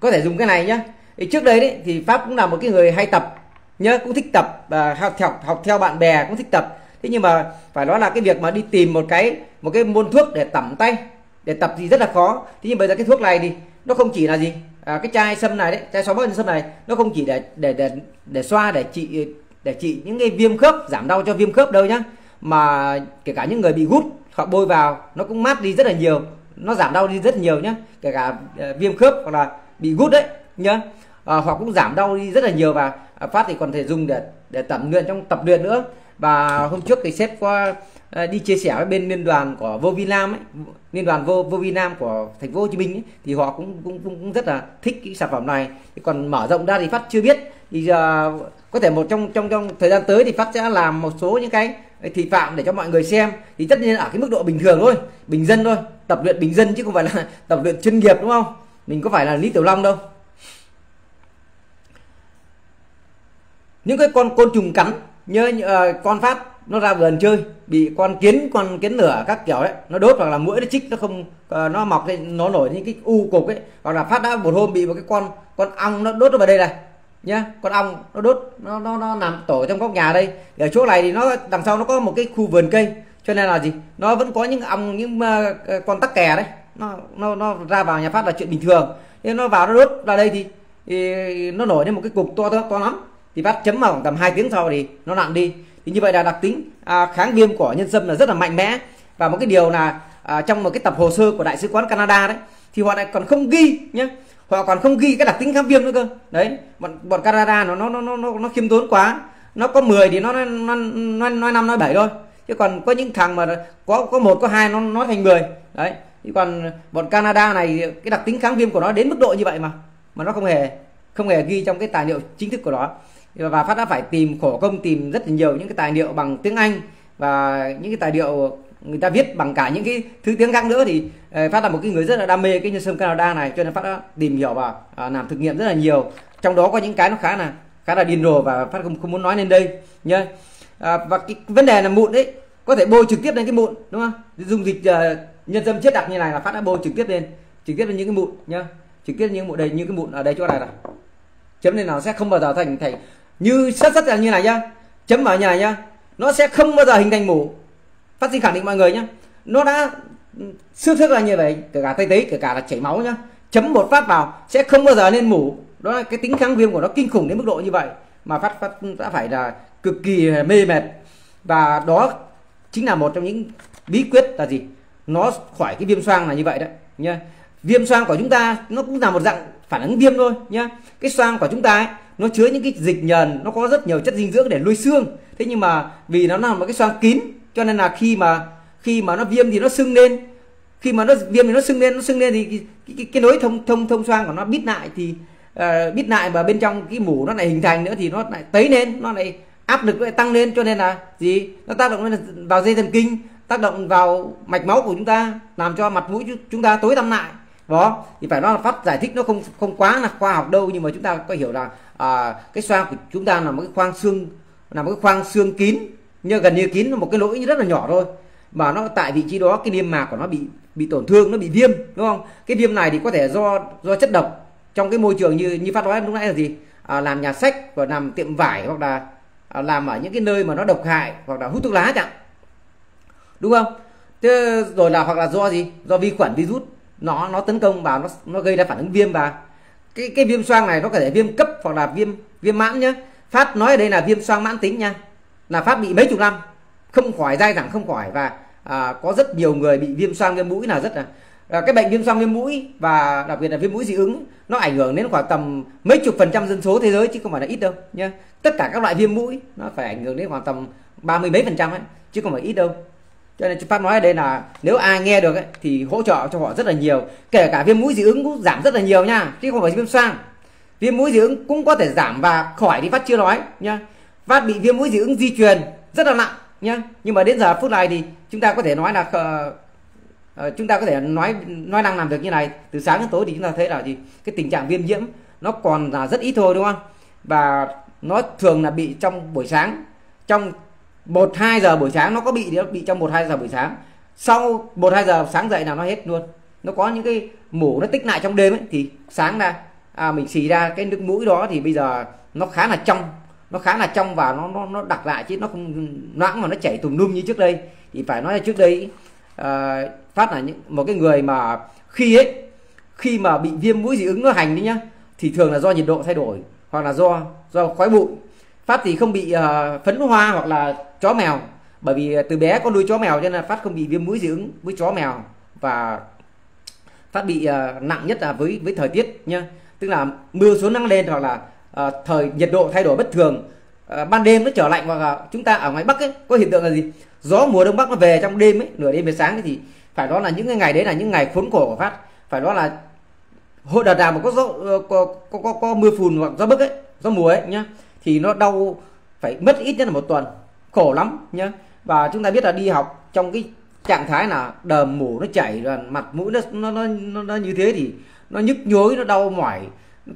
có thể dùng cái này nhá. Thì trước đây đấy thì pháp cũng là một cái người hay tập nhớ cũng thích tập và học theo học theo bạn bè cũng thích tập thế nhưng mà phải nói là cái việc mà đi tìm một cái một cái môn thuốc để tẩm tay để tập thì rất là khó. Thế nhưng bây giờ cái thuốc này thì nó không chỉ là gì? À, cái chai sâm này đấy chai xóa bớt sâm này nó không chỉ để để để để xoa để trị để trị những cái viêm khớp giảm đau cho viêm khớp đâu nhá. Mà kể cả những người bị gút họ bôi vào nó cũng mát đi rất là nhiều nó giảm đau đi rất nhiều nhá. Kể cả uh, viêm khớp hoặc là bị gút đấy nhá. À, họ cũng giảm đau đi rất là nhiều và uh, phát thì còn thể dùng để để tập luyện trong tập luyện nữa và hôm trước thì sếp qua ờ, đi chia sẻ với bên liên đoàn của vô vi nam ấy liên đoàn vô vô vi nam của thành phố hồ chí minh ấy, thì họ cũng, cũng cũng cũng rất là thích cái sản phẩm này. Thì còn mở rộng ra thì phát chưa biết. Thì giờ uh, có thể một trong trong trong thời gian tới thì phát sẽ làm một số những cái thị phạm để cho mọi người xem. Thì tất nhiên ở cái mức độ bình thường thôi bình dân thôi tập luyện bình dân chứ không phải là tập luyện chuyên nghiệp đúng không? Mình có phải là lý tiểu long đâu. Những cái con côn trùng cắn nhớ uh, con phát nó ra vườn chơi bị con kiến con kiến lửa các kiểu ấy nó đốt hoặc là mũi nó chích nó không uh, nó mọc lên nó nổi những cái u cục ấy. Hoặc là phát đã một hôm bị một cái con con ong nó đốt nó vào đây này nhá con ong nó đốt nó nó nó nằm tổ trong góc nhà đây. Ở chỗ này thì nó đằng sau nó có một cái khu vườn cây cho nên là gì? Nó vẫn có những ong những uh, con tắc kè đấy. Nó nó nó ra vào nhà phát là chuyện bình thường. Nhưng nó vào nó đốt ra đây thì, thì nó nổi lên một cái cục to to, to lắm thì bác chấm vào tầm 2 tiếng sau thì nó nặng đi. Thì như vậy là đặc tính à, kháng viêm của nhân sâm là rất là mạnh mẽ. Và một cái điều là à, trong một cái tập hồ sơ của đại sứ quán Canada đấy thì họ lại còn không ghi nhé họ còn không ghi cái đặc tính kháng viêm nữa cơ. Đấy bọn bọn Canada nó nó nó nó nó khiêm tốn quá. Nó có 10 thì nó nó nó nói năm nói bảy thôi. Chứ còn có những thằng mà có có một có hai nó nó thành 10 đấy chứ còn bọn Canada này cái đặc tính kháng viêm của nó đến mức độ như vậy mà mà nó không hề không hề ghi trong cái tài liệu chính thức của nó và phát đã phải tìm khổ công tìm rất là nhiều những cái tài liệu bằng tiếng Anh và những cái tài liệu người ta viết bằng cả những cái thứ tiếng khác nữa. Thì ờ, phát là một cái người rất là đam mê cái nhân sâm Canada này cho nên phát đã tìm hiểu và à, làm thực nghiệm rất là nhiều. Trong đó có những cái nó khá là khá là điên rồ và phát không không muốn nói lên đây nhá. À, và cái vấn đề là mụn đấy có thể bôi trực tiếp lên cái mụn đúng không? Dùng dịch uh, nhân sâm chết đặc như này là phát đã bôi trực tiếp lên trực tiếp lên những cái mụn nhá. Trực tiếp những mụn đây như cái mụn ở đây chỗ này này. Chấm lên nào sẽ không bao giờ thành thành như sắt sắt là như này nhá chấm vào như này nhá nó sẽ không bao giờ hình thành mủ. Phát sinh khẳng định mọi người nhá nó đã ừ, xước thức là như vậy kể cả tay tế kể cả là chảy máu nhá chấm một phát vào sẽ không bao giờ lên mủ. Đó là cái tính kháng viêm của nó kinh khủng đến mức độ như vậy mà phát phát đã phải là cực kỳ mê mệt. Và đó chính là một trong những bí quyết là gì? Nó khỏi cái viêm xoang là như vậy đấy nhá. Viêm xoang của chúng ta nó cũng là một dạng phản ứng viêm thôi nhá. Cái xoang của chúng ta ấy, nó chứa những cái dịch nhờn nó có rất nhiều chất dinh dưỡng để nuôi xương. Thế nhưng mà vì nó nằm một cái xoang kín cho nên là khi mà khi mà nó viêm thì nó sưng lên. Khi mà nó viêm thì nó sưng lên nó sưng lên thì cái, cái, cái nối thông thông thông xoang của nó bít lại thì uh, bít lại và bên trong cái mủ nó lại hình thành nữa thì nó lại tấy lên nó lại áp lực lại tăng lên. Cho nên là gì? Nó tác động vào dây thần kinh tác động vào mạch máu của chúng ta làm cho mặt mũi chúng ta tối tăm lại đó thì phải nói là phát giải thích nó không không quá là khoa học đâu nhưng mà chúng ta có hiểu là à, cái xoang của chúng ta là một cái khoang xương là một cái khoang xương kín như gần như kín là một cái lỗi rất là nhỏ thôi. Mà nó tại vị trí đó cái niêm mạc của nó bị bị tổn thương nó bị viêm đúng không? Cái viêm này thì có thể do do chất độc. Trong cái môi trường như như phát nói lúc nãy là gì? À, làm nhà sách và làm tiệm vải hoặc là à, làm ở những cái nơi mà nó độc hại hoặc là hút thuốc lá chẳng. Đúng không? Thế rồi là hoặc là do gì? Do vi khuẩn virus nó nó tấn công vào nó nó gây ra phản ứng viêm và cái cái viêm xoang này nó có thể viêm cấp hoặc là viêm viêm mãn nhá. Phát nói ở đây là viêm xoang mãn tính nha. Là phát bị mấy chục năm. Không khỏi dai dẳng không khỏi và à, có rất nhiều người bị viêm xoang viêm mũi là rất là à, cái bệnh viêm xoang viêm mũi và đặc biệt là viêm mũi dị ứng nó ảnh hưởng đến khoảng tầm mấy chục phần trăm dân số thế giới chứ không phải là ít đâu nhá. Tất cả các loại viêm mũi nó phải ảnh hưởng đến khoảng tầm ba mươi mấy phần trăm ấy chứ không phải ít đâu cho nên pháp nói ở đây là nếu ai nghe được ấy, thì hỗ trợ cho họ rất là nhiều. Kể cả viêm mũi dị ứng cũng giảm rất là nhiều nha chứ không phải viêm xoang. Viêm mũi dị ứng cũng có thể giảm và khỏi đi phát chưa nói nha. Phát bị viêm mũi dị ứng di truyền rất là nặng nhá nhưng mà đến giờ phút này thì chúng ta có thể nói là uh, chúng ta có thể nói nói năng làm được như này. Từ sáng đến tối thì chúng ta thấy là gì? Cái tình trạng viêm nhiễm nó còn là rất ít thôi đúng không? Và nó thường là bị trong buổi sáng trong một hai giờ buổi sáng nó có bị thì nó bị trong một hai giờ buổi sáng. Sau một hai giờ sáng dậy là nó hết luôn. Nó có những cái mủ nó tích lại trong đêm ấy thì sáng ra à, mình xì ra cái nước mũi đó thì bây giờ nó khá là trong nó khá là trong và nó nó nó đặc lại chứ nó không loãng mà nó chảy tùm lum như trước đây. Thì phải nói là trước đây à, phát là những một cái người mà khi ấy khi mà bị viêm mũi dị ứng nó hành đi nhá thì thường là do nhiệt độ thay đổi hoặc là do do khói bụi. Phát thì không bị uh, phấn hoa hoặc là chó mèo. Bởi vì à, từ bé con nuôi chó mèo cho nên là phát không bị viêm mũi dị ứng với chó mèo và phát bị uh, nặng nhất là với với thời tiết nhá. Tức là mưa xuống nắng lên hoặc là uh, thời nhiệt độ thay đổi bất thường uh, ban đêm nó trở lạnh hoặc là chúng ta ở ngoài bắc ấy có hiện tượng là gì? Gió mùa đông bắc nó về trong đêm ấy nửa đêm về sáng ấy, thì phải đó là những cái ngày đấy là những ngày khốn khổ của phát. Phải đó là hội đợt nào mà có gió ờ, có, có, có, có mưa phùn hoặc gió bấc ấy gió mùa ấy nhá thì nó đau phải mất ít nhất là một tuần khổ lắm nhá. Và chúng ta biết là đi học trong cái trạng thái là đờm mủ nó chảy rồi mặt mũi nó nó, nó nó nó như thế thì nó nhức nhối nó đau mỏi.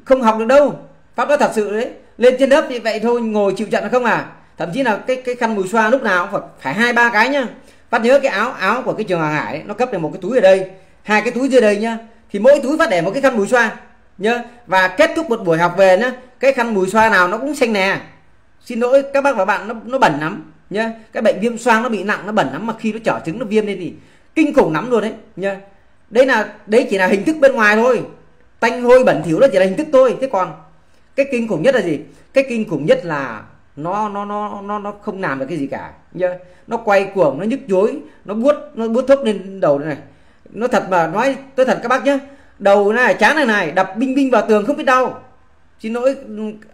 Không học được đâu pháp đó thật sự đấy. Lên trên lớp như vậy thôi ngồi chịu trận không à. Thậm chí là cái cái khăn mùi xoa lúc nào cũng phải phải hai ba cái nhá. Phát nhớ cái áo áo của cái trường hàng hải ấy, nó cấp được một cái túi ở đây. Hai cái túi dưới đây nhá. Thì mỗi túi phát để một cái khăn mùi xoa nhá. Và kết thúc một buổi học về nhá cái khăn mùi xoa nào nó cũng xanh nè xin lỗi, các bác và bạn, nó nó bẩn lắm, nhá. Cái bệnh viêm xoang nó bị nặng, nó bẩn lắm, mà khi nó trở trứng nó viêm lên thì kinh khủng lắm luôn đấy, nhá. Đấy là, đấy chỉ là hình thức bên ngoài thôi. Tanh hôi bẩn thỉu đó chỉ là hình thức thôi. Thế còn cái kinh khủng nhất là gì? Cái kinh khủng nhất là nó nó nó nó nó không làm được cái gì cả, nhá. Nó quay cuồng, nó nhức nhối, nó buốt nó buốt thuốc lên đầu này. Nó thật mà nói tôi thật các bác nhé đầu này chán này này, đập binh binh vào tường không biết đau xin lỗi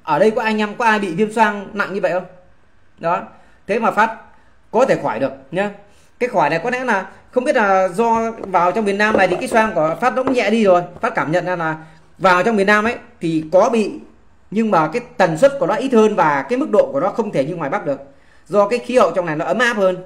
ở đây có anh em có ai bị viêm xoang nặng như vậy không? Đó. Thế mà phát có thể khỏi được nhá. Cái khỏi này có lẽ là không biết là do vào trong miền Nam này thì cái xoang của phát nó cũng nhẹ đi rồi. Phát cảm nhận ra là vào trong miền Nam ấy thì có bị nhưng mà cái tần suất của nó ít hơn và cái mức độ của nó không thể như ngoài Bắc được. Do cái khí hậu trong này nó ấm áp hơn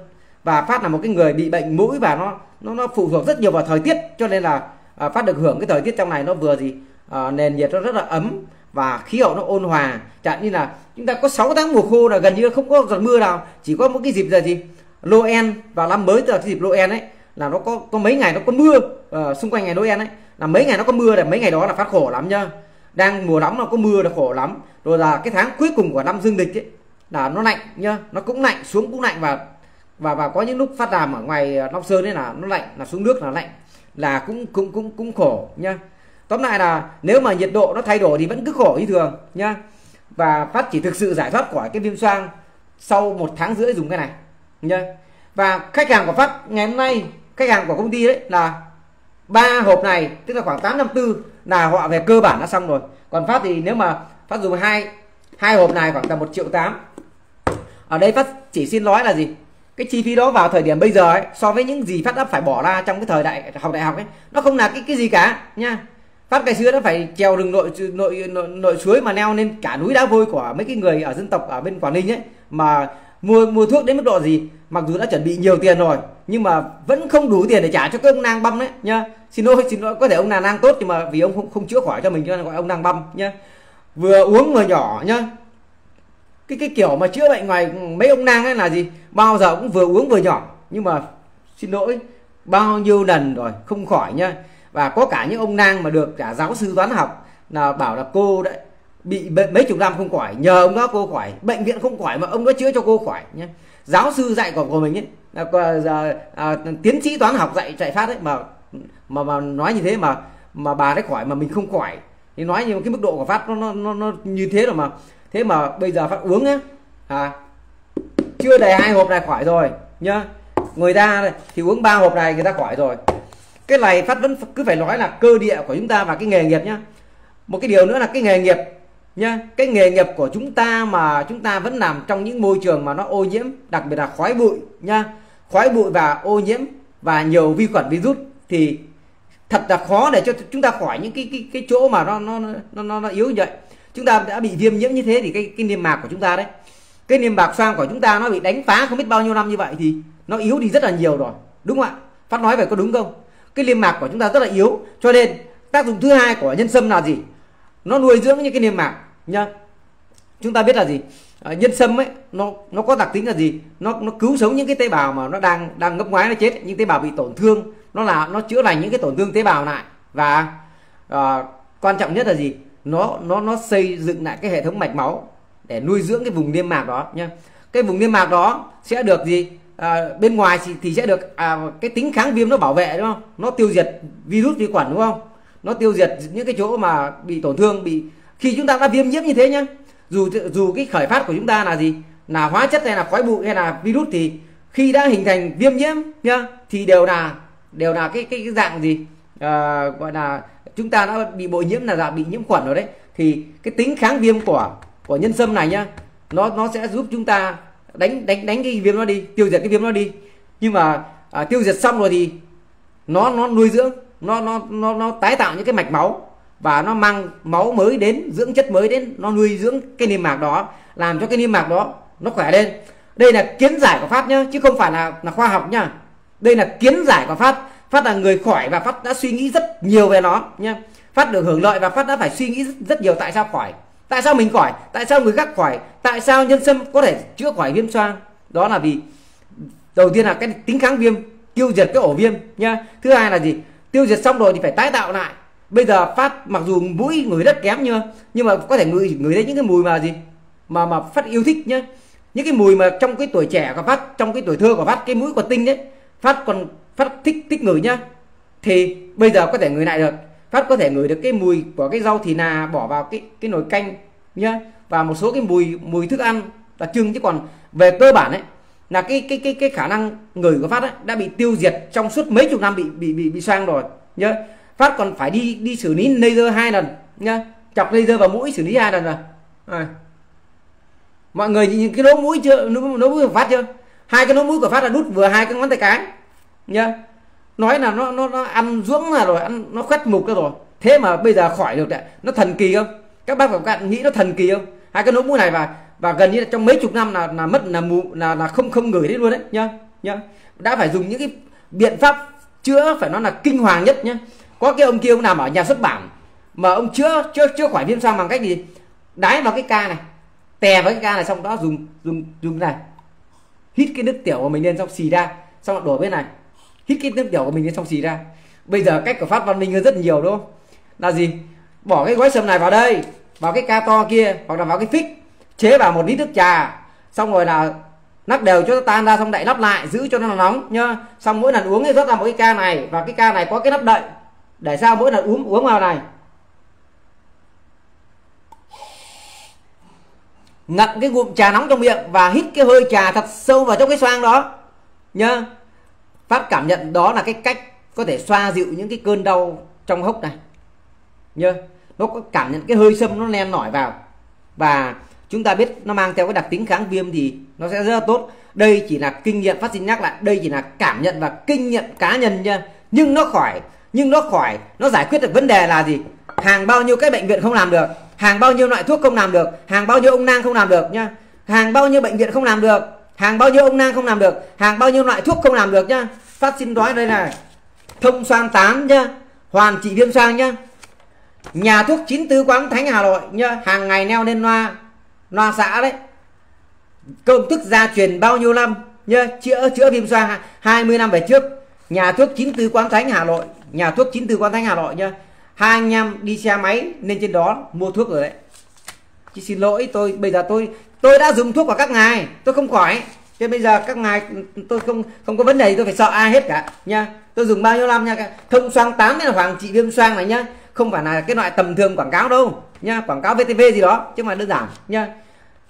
và phát là một cái người bị bệnh mũi và nó nó nó phụ thuộc rất nhiều vào thời tiết. Cho nên là à, phát được hưởng cái thời tiết trong này nó vừa gì à, nền nhiệt nó rất là ấm và khí hậu nó ôn hòa. Chẳng như là chúng ta có 6 tháng mùa khô là gần như không có giọt mưa nào. Chỉ có một cái dịp là gì? Noel. Vào năm mới tức là cái dịp Noel ấy là nó có có mấy ngày nó có mưa uh, xung quanh ngày Noel ấy. Là mấy ngày nó có mưa là mấy ngày đó là phát khổ lắm nhá. Đang mùa nóng nó có mưa là khổ lắm. Rồi là cái tháng cuối cùng của năm dương lịch ấy là nó lạnh nhá. Nó cũng lạnh xuống cũng lạnh. Và và và có những lúc phát đàm ở ngoài Long Sơn ấy là nó lạnh là xuống nước là lạnh. Là cũng cũng cũng cũng khổ nhá tóm lại là nếu mà nhiệt độ nó thay đổi thì vẫn cứ khổ như thường, nhá. Và phát chỉ thực sự giải thoát khỏi cái viêm xoang sau một tháng rưỡi dùng cái này, nhá. Và khách hàng của phát ngày hôm nay, khách hàng của công ty đấy là ba hộp này, tức là khoảng 854 là họ về cơ bản đã xong rồi. Còn phát thì nếu mà phát dùng hai hai hộp này khoảng tầm một triệu tám. Ở đây phát chỉ xin nói là gì? Cái chi phí đó vào thời điểm bây giờ ấy, so với những gì phát đã phải bỏ ra trong cái thời đại, học đại học ấy, nó không là cái cái gì cả nha Pháp ngày xưa nó phải trèo rừng nội nội nội, nội suối mà leo lên cả núi đá vôi của mấy cái người ở dân tộc ở bên quảng ninh ấy mà mua mua thuốc đến mức độ gì? Mặc dù đã chuẩn bị nhiều tiền rồi nhưng mà vẫn không đủ tiền để trả cho cái ông nang băm đấy nhá. Xin lỗi xin lỗi có thể ông là nang tốt nhưng mà vì ông không không chữa khỏi cho mình cho nên gọi ông nang băm nhá. Vừa uống vừa nhỏ nhá. Cái cái kiểu mà chữa bệnh ngoài mấy ông nang ấy là gì? Bao giờ cũng vừa uống vừa nhỏ nhưng mà xin lỗi bao nhiêu lần rồi không khỏi nhá và có cả những ông nang mà được cả giáo sư toán học là bảo là cô đấy bị bệnh mấy chục năm không khỏi nhờ ông đó cô khỏi bệnh viện không khỏi mà ông đó chữa cho cô khỏi nhé. Giáo sư dạy của của mình ấy là giờ à, tiến sĩ toán học dạy chạy phát đấy mà mà mà nói như thế mà mà bà đấy khỏi mà mình không khỏi. Thì nói như cái mức độ của phát nó nó nó, nó như thế rồi mà. Thế mà bây giờ phát uống á à, chưa đầy hai hộp này khỏi rồi nhá. Người ta thì uống ba hộp này người ta khỏi rồi cái này phát vẫn cứ phải nói là cơ địa của chúng ta và cái nghề nghiệp nhá. Một cái điều nữa là cái nghề nghiệp nhá. Cái nghề nghiệp của chúng ta mà chúng ta vẫn làm trong những môi trường mà nó ô nhiễm đặc biệt là khói bụi nhá. Khói bụi và ô nhiễm và nhiều vi khuẩn virus thì thật là khó để cho chúng ta khỏi những cái cái cái chỗ mà nó nó nó nó, nó yếu như vậy. Chúng ta đã bị viêm nhiễm như thế thì cái cái niêm mạc của chúng ta đấy cái niêm mạc xoang của chúng ta nó bị đánh phá không biết bao nhiêu năm như vậy thì nó yếu đi rất là nhiều rồi đúng không ạ? Phát nói vậy có đúng không? Cái niêm mạc của chúng ta rất là yếu. Cho nên tác dụng thứ hai của nhân sâm là gì? Nó nuôi dưỡng những cái niêm mạc nhá. Chúng ta biết là gì? À, nhân sâm ấy nó nó có đặc tính là gì? Nó nó cứu sống những cái tế bào mà nó đang đang ngấp ngoái nó chết những tế bào bị tổn thương. Nó là nó chữa lành những cái tổn thương tế bào lại. Và à, quan trọng nhất là gì? Nó nó nó xây dựng lại cái hệ thống mạch máu để nuôi dưỡng cái vùng niêm mạc đó nhá. Cái vùng niêm mạc đó sẽ được gì? À, bên ngoài thì, thì sẽ được à, cái tính kháng viêm nó bảo vệ đúng không? Nó tiêu diệt virus vi khuẩn đúng không? Nó tiêu diệt những cái chỗ mà bị tổn thương bị khi chúng ta đã viêm nhiễm như thế nhá dù dù cái khởi phát của chúng ta là gì là hóa chất hay là khói bụi hay là virus thì khi đã hình thành viêm nhiễm nhá thì đều là đều là cái cái, cái dạng gì? À, gọi là chúng ta đã bị bội nhiễm là dạng bị nhiễm khuẩn rồi đấy. Thì cái tính kháng viêm của của nhân sâm này nhá nó nó sẽ giúp chúng ta đánh đánh đánh cái viêm nó đi tiêu diệt cái viêm nó đi. Nhưng mà à, tiêu diệt xong rồi thì nó nó nuôi dưỡng nó nó nó nó tái tạo những cái mạch máu và nó mang máu mới đến dưỡng chất mới đến nó nuôi dưỡng cái niêm mạc đó làm cho cái niêm mạc đó nó khỏe lên. Đây là kiến giải của pháp nhá chứ không phải là là khoa học nhá. Đây là kiến giải của pháp. Phát là người khỏi và phát đã suy nghĩ rất nhiều về nó nhá. Phát được hưởng lợi và phát đã phải suy nghĩ rất, rất nhiều tại sao khỏi tại sao mình khỏi? Tại sao người khác khỏi? Tại sao nhân sâm có thể chữa khỏi viêm xoang? Đó là vì, đầu tiên là cái tính kháng viêm, tiêu diệt cái ổ viêm nhá. Thứ hai là gì? Tiêu diệt xong rồi thì phải tái tạo lại. Bây giờ phát, mặc dù mũi người rất kém nhưng nhưng mà có thể người người thấy những cái mùi mà gì? Mà mà phát yêu thích nhá. Những cái mùi mà trong cái tuổi trẻ của phát, trong cái tuổi thơ của phát, cái mũi còn tinh đấy, phát còn, phát thích thích người nhá, thì bây giờ có thể người lại được phát có thể ngửi được cái mùi của cái rau thì nà bỏ vào cái cái nồi canh nhá. Và một số cái mùi mùi thức ăn đặc trưng. Chứ còn về cơ bản ấy là cái cái cái cái khả năng ngửi của phát ấy, đã bị tiêu diệt trong suốt mấy chục năm bị bị bị bị sang rồi nhá. Phát còn phải đi đi xử lý laser hai lần nhá. Chọc laser vào mũi xử lý hai lần rồi. À. mọi người nhìn cái lỗ mũi chưa lỗ, lỗ mũi của phát chưa? Hai cái lỗ mũi của phát là đút vừa hai cái ngón tay cái nhá nói là nó nó nó ăn dưỡng là rồi, ăn, nó khoét mục ra rồi. Thế mà bây giờ khỏi được đấy. Nó thần kỳ không? Các bác các bạn nghĩ nó thần kỳ không? Hai cái nỗi mũi này và và gần như là trong mấy chục năm là là mất, là mù, là là không không ngửi đấy luôn đấy, nhá nhá. Đã phải dùng những cái biện pháp chữa, phải nói là kinh hoàng nhất, nhá. Có cái ông kia ông làm ở nhà xuất bản, mà ông chữa chữa chữa khỏi viêm xoang bằng cách gì? Đái vào cái ca này, tè vào cái ca này, xong đó dùng dùng dùng này. Hít cái nước tiểu của mình lên, xong xì ra, xong đổ bên này hít cái nước tiểu của mình lên xong xì ra. Bây giờ cách của phát văn minh hơn rất nhiều, đúng không? Là gì? Bỏ cái gói sâm này vào đây, vào cái ca to kia, hoặc là vào cái phích. Chế vào một lít nước trà, xong rồi là nắp đều cho nó tan ra, xong đậy nắp lại, giữ cho nó nóng, nhá. Xong mỗi lần uống thì rất là một cái ca này, và cái ca này có cái nắp đậy. Để sao mỗi lần uống uống vào này? Ngậm cái ngụm trà nóng trong miệng và hít cái hơi trà thật sâu vào trong cái xoang đó, nhá phát cảm nhận đó là cái cách có thể xoa dịu những cái cơn đau trong hốc này. Nhá nó có cảm nhận cái hơi sâm nó len nổi vào. Và chúng ta biết nó mang theo cái đặc tính kháng viêm thì nó sẽ rất là tốt. Đây chỉ là kinh nghiệm, phát sinh nhắc lại, đây chỉ là cảm nhận và kinh nghiệm cá nhân nha nhưng nó khỏi, nhưng nó khỏi, nó giải quyết được vấn đề là gì? Hàng bao nhiêu cái bệnh viện không làm được, hàng bao nhiêu loại thuốc không làm được, hàng bao nhiêu ông nang không làm được nhá. Hàng bao nhiêu bệnh viện không làm được hàng bao nhiêu ông nang không làm được, hàng bao nhiêu loại thuốc không làm được nhá. Phát sinh đói đây này. Thông xoang tám nhá, hoàn trị viêm xoang nhá. Nhà thuốc 94 quán thánh hà nội nhá, hàng ngày neo lên loa loa xã đấy. Công thức gia truyền bao nhiêu năm nhá, chữa chữa viêm xoang 20 năm về trước. Nhà thuốc 94 quán thánh hà nội, nhà thuốc 94 quán thánh hà nội nhá. Hai anh em đi xe máy, lên trên đó mua thuốc rồi đấy. Chị xin lỗi, tôi, bây giờ tôi tôi đã dùng thuốc của các ngài, tôi không khỏi. Thế bây giờ các ngài, tôi không không có vấn đề tôi phải sợ ai hết cả nha tôi dùng bao nhiêu năm nha thông xoang 8 là hoàng trị viêm xoang này nhá. Không phải là cái loại tầm thường quảng cáo đâu nha quảng cáo VTV gì đó, chứ mà đơn giản nha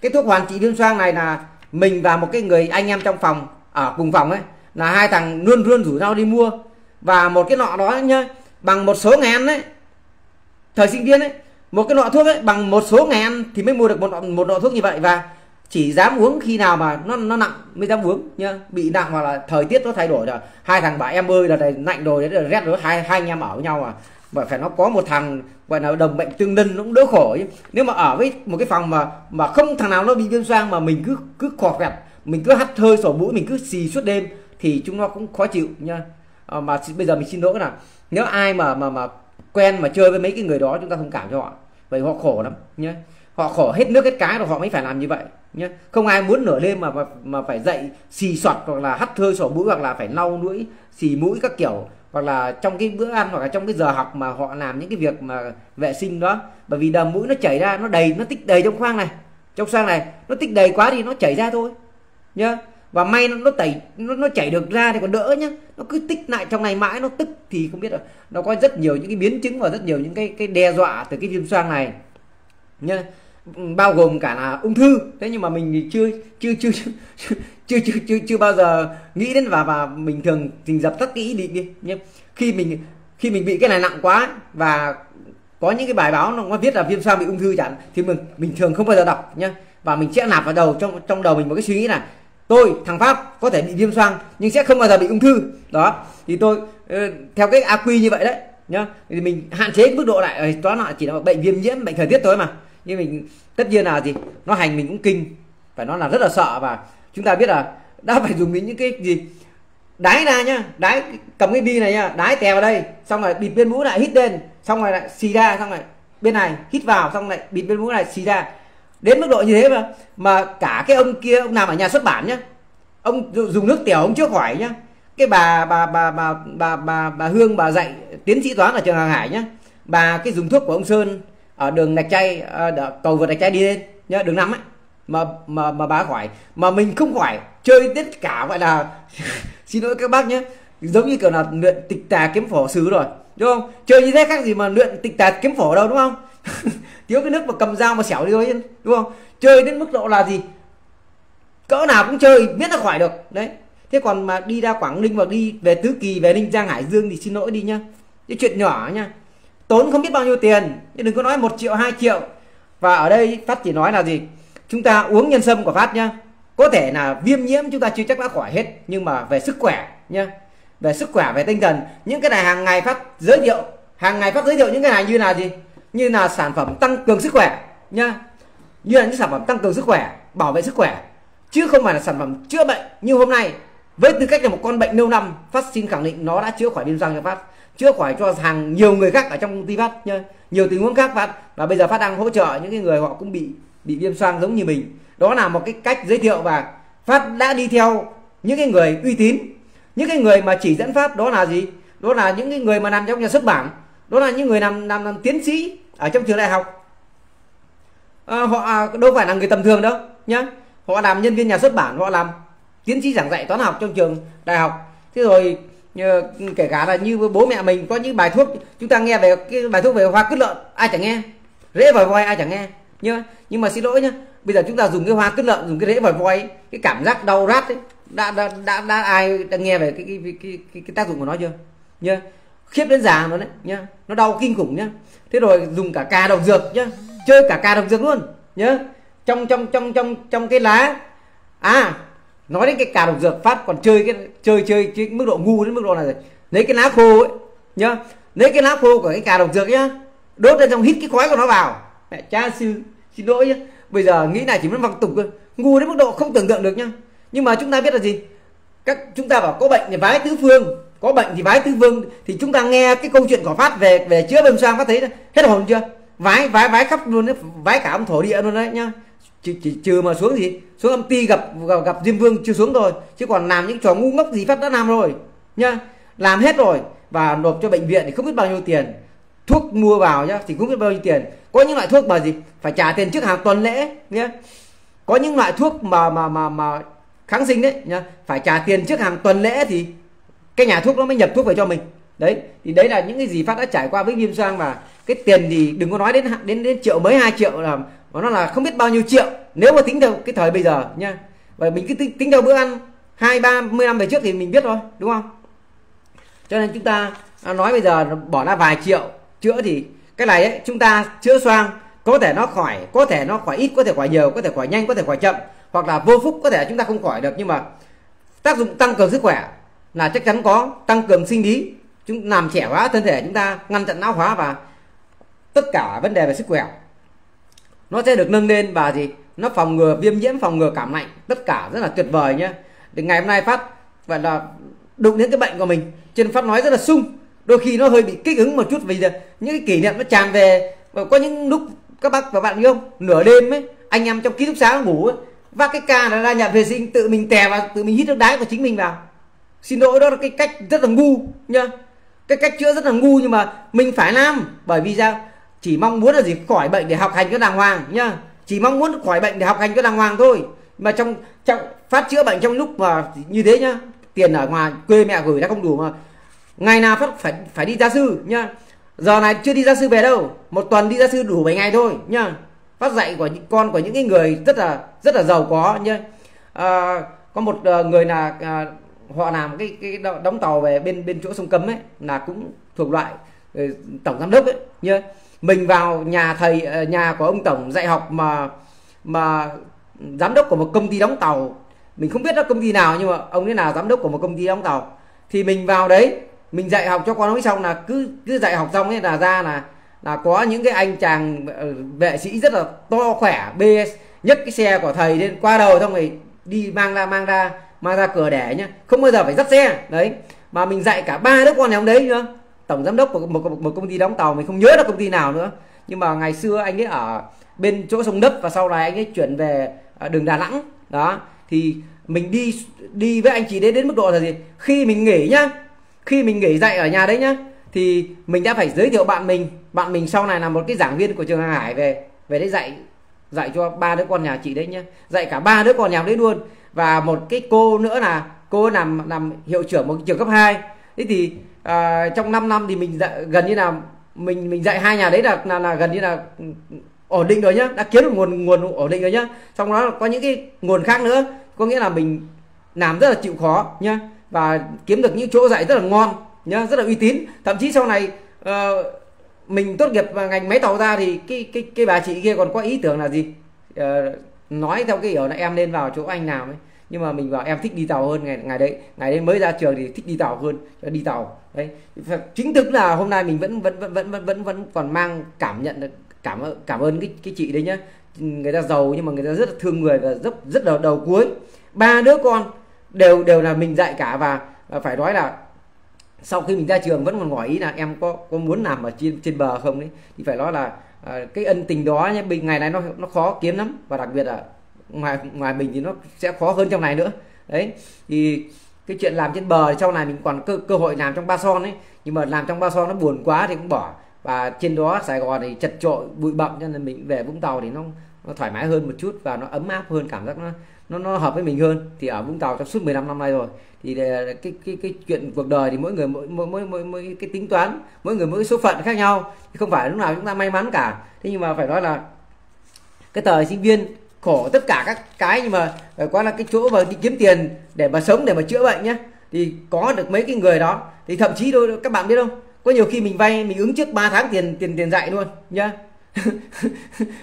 cái thuốc hoàn trị viêm xoang này là mình và một cái người anh em trong phòng, ở cùng phòng ấy, là hai thằng luôn luôn rủ nhau đi mua. Và một cái nọ đó nhá, bằng một số ngàn đấy thời sinh viên ấy một cái lọ thuốc ấy bằng một số ngàn thì mới mua được một một lọ thuốc như vậy. Và chỉ dám uống khi nào mà nó nó nặng mới dám uống nhá. Bị nặng hoặc là thời tiết nó thay đổi rồi. Hai thằng bạn em ơi là này lạnh rồi đấy là rét rồi hai hai anh em ở với nhau mà phải nó có một thằng gọi là đồng bệnh tương đân nó cũng đỡ khổ chứ. Nếu mà ở với một cái phòng mà mà không thằng nào nó bị viêm xoang mà mình cứ cứ khò vẹt mình cứ hắt hơi sổ mũi mình cứ xì suốt đêm thì chúng nó cũng khó chịu nha à, ờ, mà bây giờ mình xin lỗi là nếu ai mà mà mà quen mà chơi với mấy cái người đó chúng ta thông cảm cho họ. Vậy họ khổ lắm nhé họ khổ hết nước hết cái rồi họ mới phải làm như vậy nhé không ai muốn nửa đêm mà mà, phải dậy xì soạt hoặc là hắt hơi sổ mũi hoặc là phải lau mũi xì mũi các kiểu. Hoặc là trong cái bữa ăn hoặc là trong cái giờ học mà họ làm những cái việc mà vệ sinh đó. Bởi vì đầm mũi nó chảy ra nó đầy nó tích đầy trong khoang này. Trong xoang này nó tích đầy quá thì nó chảy ra thôi nhá và may nó, nó tẩy nó, nó chảy được ra thì còn đỡ nhá. Nó cứ tích lại trong này mãi nó tức thì không biết rồi nó có rất nhiều những cái biến chứng và rất nhiều những cái cái đe dọa từ cái viêm xoang này. Nhá. Bao gồm cả là ung thư. Thế nhưng mà mình chưa chưa chưa chưa chưa chưa, chưa, chưa bao giờ nghĩ đến và và mình thường trình dập tắt cái ý định đi nhé khi mình khi mình bị cái này nặng quá và có những cái bài báo nó viết là viêm xoang bị ung thư chẳng thì mình mình thường không bao giờ đọc nhá. Và mình sẽ nạp vào đầu trong trong đầu mình một cái suy nghĩ là tôi, thằng pháp, có thể bị viêm xoang, nhưng sẽ không bao giờ bị ung thư. Đó, thì tôi ờ, theo cái aq như vậy đấy, nhá. Thì mình hạn chế mức độ lại ờ, toán lại, chỉ là bệnh viêm nhiễm, bệnh thời tiết thôi mà. Nhưng mình, tất nhiên là gì, nó hành mình cũng kinh, phải nói là rất là sợ. Và chúng ta biết là đã phải dùng đến những cái gì, đái ra nhá, đái, cầm cái bi này nhá, đái tè vào đây, xong rồi bịt bên mũi lại hít lên, xong rồi lại xì ra, xong rồi bên này hít vào, xong lại bịt bên mũi này xì ra đến mức độ như thế mà mà cả cái ông kia ông làm ở nhà xuất bản nhá ông dùng nước tiểu ông trước khỏi nhá cái bà bà bà bà bà bà, bà hương bà dạy tiến sĩ toán ở trường hàng hải nhá bà cái dùng thuốc của ông sơn ở đường lạch chay ở cầu vượt lạch chay đi lên nhá đường năm ấy mà mà mà bà khỏi. Mà mình không khỏi chơi tất cả gọi là xin lỗi các bác nhé giống như kiểu là luyện tịch tà kiếm phổ sứ rồi đúng không? Chơi như thế khác gì mà luyện tịch tà kiếm phổ đâu đúng không? thiếu cái nước mà cầm dao mà xẻo đi thôi đúng không? Chơi đến mức độ là gì? Cỡ nào cũng chơi biết là khỏi được. Đấy. Thế còn mà đi ra quảng ninh hoặc đi về tứ kỳ, về ninh giang hải dương thì xin lỗi đi nhá. Cái chuyện nhỏ nhá. Tốn không biết bao nhiêu tiền, nhưng đừng có nói một triệu, hai triệu. Và ở đây phát chỉ nói là gì? Chúng ta uống nhân sâm của phát nhá. Có thể là viêm nhiễm, chúng ta chưa chắc đã khỏi hết, nhưng mà về sức khỏe nhá. Về sức khỏe, về tinh thần. Những cái này hàng ngày phát giới thiệu. Hàng ngày phát giới thiệu những cái này như là gì? Như là sản phẩm tăng cường sức khỏe nhá. Như là những sản phẩm tăng cường sức khỏe bảo vệ sức khỏe. Chứ không phải là sản phẩm chữa bệnh như hôm nay. Với tư cách là một con bệnh lâu năm phát xin khẳng định nó đã chữa khỏi viêm răng cho phát chữa khỏi cho hàng nhiều người khác ở trong công ty phát nhá. Nhiều tình huống khác phát. Và bây giờ phát đang hỗ trợ những cái người họ cũng bị bị viêm xoang giống như mình. Đó là một cái cách giới thiệu và phát đã đi theo những cái người uy tín. Những cái người mà chỉ dẫn phát đó là gì? Đó là những cái người mà nằm trong nhà xuất bản. Đó là những người làm làm, làm tiến sĩ ở trong trường đại học. Ờ, à, họ đâu phải là người tầm thường đâu nhá. Họ làm nhân viên nhà xuất bản họ làm tiến sĩ giảng dạy toán học trong trường đại học. Thế rồi như, kể cả là như bố mẹ mình có những bài thuốc chúng ta nghe về cái bài thuốc về hoa cứt lợn ai chẳng nghe? Rễ vòi voi ai chẳng nghe nhá. Nhưng mà xin lỗi nhá bây giờ chúng ta dùng cái hoa cứt lợn dùng cái rễ vòi voi cái cảm giác đau rát ấy đã đã đã, đã ai đã nghe về cái cái, cái cái cái cái tác dụng của nó chưa? Nhá khiếp đến già nó đấy nhá. Nó đau kinh khủng nhá. Thế rồi dùng cả cà độc dược nhá. Chơi cả cà độc dược luôn nhá. Trong trong trong trong trong cái lá à nói đến cái cà độc dược phát còn chơi cái chơi chơi cái mức độ ngu đến mức độ này rồi, lấy cái lá khô ấy nhá. Lấy cái lá khô của cái cà độc dược nhá. Đốt lên trong hít cái khói của nó vào. Mẹ cha sư xin lỗi nhá. Bây giờ nghĩ này chỉ muốn văng tục thôi, ngu đến mức độ không tưởng tượng được nhá. Nhưng mà chúng ta biết là gì? Các chúng ta bảo có bệnh thì vái tứ phương có bệnh thì vái tứ phương thì chúng ta nghe cái câu chuyện của phát về về chữa viêm xoang phát thấy hết hồn chưa? Vái vái vái khắp luôn đấy vái cả ông thổ địa luôn đấy nhá. Chỉ, chỉ trừ mà xuống gì xuống âm ti gặp gặp, gặp diêm vương chưa xuống rồi chứ còn làm những trò ngu ngốc gì phát đã làm rồi nhá. Làm hết rồi và nộp cho bệnh viện thì không biết bao nhiêu tiền. Thuốc mua vào nhá thì cũng biết bao nhiêu tiền. Có những loại thuốc mà gì? Phải trả tiền trước hàng tuần lễ nhá. Có những loại thuốc mà mà mà mà kháng sinh đấy nhá. Phải trả tiền trước hàng tuần lễ thì cái nhà thuốc nó mới nhập thuốc về cho mình. Đấy thì đấy là những cái gì phát đã trải qua với viêm xoang và cái tiền thì đừng có nói đến đến đến triệu mấy hai triệu là mà nó là không biết bao nhiêu triệu. Nếu mà tính theo cái thời bây giờ nha. Và mình cứ tính, tính theo bữa ăn hai ba mươi năm về trước thì mình biết thôi đúng không? Cho nên chúng ta à, nói bây giờ bỏ ra vài triệu chữa thì cái này ấy, chúng ta chữa xoang có thể nó khỏi có thể nó khỏi ít có thể khỏi nhiều có thể khỏi nhanh có thể khỏi chậm hoặc là vô phúc có thể chúng ta không khỏi được. Nhưng mà tác dụng tăng cường sức khỏe là chắc chắn có tăng cường sinh lý. Chúng làm trẻ hóa thân thể chúng ta, ngăn chặn lão hóa và tất cả vấn đề về sức khỏe. Nó sẽ được nâng lên và gì? Nó phòng ngừa, viêm nhiễm, phòng ngừa cảm lạnh. Tất cả rất là tuyệt vời nhé thì ngày hôm nay phát vậy là đụng đến cái bệnh của mình. Trên phát nói rất là sung. Đôi khi nó hơi bị kích ứng một chút vì những cái kỷ niệm nó tràn về. Và có những lúc các bác và bạn biết không? Nửa đêm ấy, anh em trong ký túc xá ngủ ấy vác cái ca là ra nhà vệ sinh, tự mình tè và tự mình hít nước đái của chính mình vào xin lỗi đó là cái cách rất là ngu nhá. Cái cách chữa rất là ngu nhưng mà mình phải làm. Bởi vì sao? Chỉ mong muốn là gì? Khỏi bệnh để học hành cho đàng hoàng nhá. Chỉ mong muốn khỏi bệnh để học hành cho đàng hoàng thôi. Mà trong trong phát chữa bệnh trong lúc mà như thế nhá. Tiền ở ngoài quê mẹ gửi đã không đủ mà. Ngày nào phát phải phải đi gia sư nhá. Giờ này chưa đi gia sư về đâu. Một tuần đi gia sư đủ 7 ngày thôi nhá. Phát dạy của những con của những cái người rất là rất là giàu có nhá. À, có một ờ, người là à, họ làm cái cái đóng tàu về bên bên chỗ sông cấm ấy, là cũng thuộc loại ờ, tổng giám đốc ấy nhá mình vào nhà thầy ờ, nhà của ông tổng dạy học mà mà giám đốc của một công ty đóng tàu. Mình không biết là công ty nào nhưng mà ông ấy là giám đốc của một công ty đóng tàu. Thì mình vào đấy, mình dạy học cho con ấy xong là cứ cứ dạy học xong ấy là ra là là có những cái anh chàng ờ, vệ sĩ rất là to khỏe, bê nhấc cái xe của thầy lên qua đầu xong rồi đi mang ra mang ra mang ra cửa đẻ nhá không bao giờ phải dắt xe. Đấy mà mình dạy cả ba đứa con nhà ông đấy nữa tổng giám đốc của một, một, một công ty đóng tàu mình không nhớ là công ty nào nữa. Nhưng mà ngày xưa anh ấy ở bên chỗ sông đất và sau này anh ấy chuyển về à, đường Đà Nẵng. Đó thì mình đi đi với anh chị đến đến mức độ là gì? Khi mình nghỉ nhá khi mình nghỉ dạy ở nhà đấy nhá thì mình đã phải giới thiệu bạn mình. Bạn mình sau này là một cái giảng viên của trường Hàng Hải về về đấy dạy dạy cho ba đứa con nhà chị đấy nhá. Dạy cả ba đứa con nhà đấy luôn và một cái cô nữa là cô làm làm hiệu trưởng một trường cấp 2 thế thì à, trong 5 năm thì mình dạy, gần như là mình mình dạy hai nhà đấy là là, là gần như là ổn định rồi nhá đã kiếm được nguồn nguồn ổn định rồi nhá. Xong đó có những cái nguồn khác nữa có nghĩa là mình làm rất là chịu khó nhá và kiếm được những chỗ dạy rất là ngon nhá rất là uy tín. Thậm chí sau này uh, mình tốt nghiệp ngành máy tàu ra thì cái cái cái bà chị kia còn có ý tưởng là gì? Uh, nói theo cái kiểu là em nên vào chỗ anh làm ấy. Nhưng mà mình vào em thích đi tàu hơn ngày ngày đấy. Ngày đấy mới ra trường thì thích đi tàu hơn. Đi tàu. Đấy. Chính thức là hôm nay mình vẫn vẫn vẫn vẫn vẫn vẫn còn mang cảm nhận được cảm cảm ơn cái cái chị đấy nhá. Người ta giàu nhưng mà người ta rất là thương người và rất rất là đầu cuối. Ba đứa con đều đều là mình dạy cả và, và phải nói là sau khi mình ra trường vẫn còn hỏi ý là em có có muốn làm ở trên trên bờ không đấy thì phải nói là à, cái ân tình đó nhé bình ngày này nó nó khó kiếm lắm. Và đặc biệt là ngoài ngoài mình thì nó sẽ khó hơn trong này nữa. Đấy thì cái chuyện làm trên bờ sau này mình còn cơ cơ hội làm trong ba son ấy. Nhưng mà làm trong ba son nó buồn quá thì cũng bỏ. Và trên đó Sài Gòn thì chật trội bụi bặm cho nên mình về Vũng Tàu thì nó nó thoải mái hơn một chút và nó ấm áp hơn cảm giác nó nó nó hợp với mình hơn. Thì ở Vũng Tàu trong suốt 15 năm nay rồi thì ờ, cái cái cái chuyện cuộc đời thì mỗi người mỗi mỗi mỗi mỗi, mỗi cái tính toán mỗi người mỗi số phận khác nhau. Không phải lúc nào chúng ta may mắn cả. Thế nhưng mà phải nói là cái thời sinh viên khổ tất cả các cái nhưng mà ờ, quá là cái chỗ mà đi kiếm tiền để mà sống để mà chữa bệnh nhé thì có được mấy cái người đó. Thì thậm chí đôi các bạn biết không? Có nhiều khi mình vay mình ứng trước 3 tháng tiền tiền tiền dạy luôn nhá.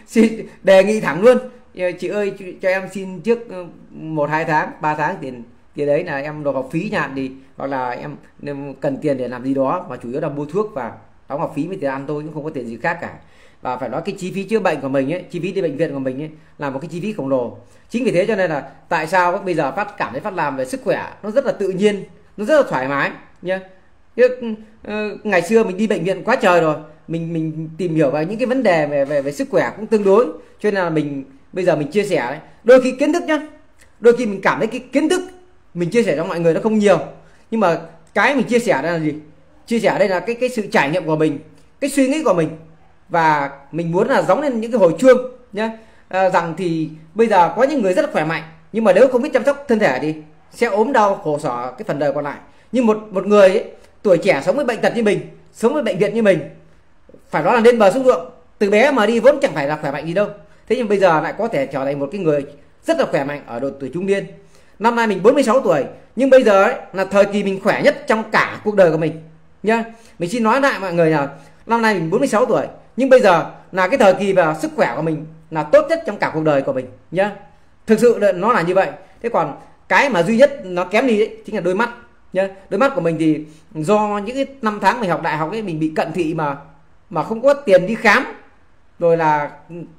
Xin đề nghị thẳng luôn. Ờ, chị ơi cho em xin trước một hai tháng ba tháng tiền thì đấy là em nộp học phí nhạn thì hoặc là em, em cần tiền để làm gì đó mà chủ yếu là mua thuốc và đóng học phí với tiền ăn thôi cũng không có tiền gì khác cả. Và phải nói cái chi phí chữa bệnh của mình ấy chi phí đi bệnh viện của mình ấy là một cái chi phí khổng lồ. Chính vì thế cho nên là tại sao bây giờ phát cảm thấy phát làm về sức khỏe nó rất là tự nhiên nó rất là thoải mái nhá. Ờ, ngày xưa mình đi bệnh viện quá trời rồi mình mình tìm hiểu về những cái vấn đề về về về sức khỏe cũng tương đối. Cho nên là mình bây giờ mình chia sẻ đấy. Đôi khi kiến thức nhá đôi khi mình cảm thấy cái kiến thức mình chia sẻ cho mọi người nó không nhiều. Nhưng mà cái mình chia sẻ đây là gì? Chia sẻ đây là cái cái sự trải nghiệm của mình cái suy nghĩ của mình. Và mình muốn là giống lên những cái hồi chuông nhé à, rằng thì bây giờ có những người rất là khỏe mạnh nhưng mà nếu không biết chăm sóc thân thể thì sẽ ốm đau khổ sở cái phần đời còn lại. Nhưng một một người ấy, tuổi trẻ sống với bệnh tật như mình sống với bệnh viện như mình phải nói là lên bờ xuống ruộng từ bé mà đi vốn chẳng phải là khỏe mạnh gì đâu. Thế nhưng bây giờ lại có thể trở thành một cái người rất là khỏe mạnh ở độ tuổi trung niên năm nay mình 46 tuổi nhưng bây giờ ấy, là thời kỳ mình khỏe nhất trong cả cuộc đời của mình nhá. Mình xin nói lại mọi người là năm nay mình 46 tuổi nhưng bây giờ là cái thời kỳ và sức khỏe của mình là tốt nhất trong cả cuộc đời của mình nhá. Thực sự là nó là như vậy. Thế còn cái mà duy nhất nó kém đi ấy, chính là đôi mắt nhá. Đôi mắt của mình thì do những cái năm tháng mình học đại học ấy mình bị cận thị mà mà không có tiền đi khám rồi là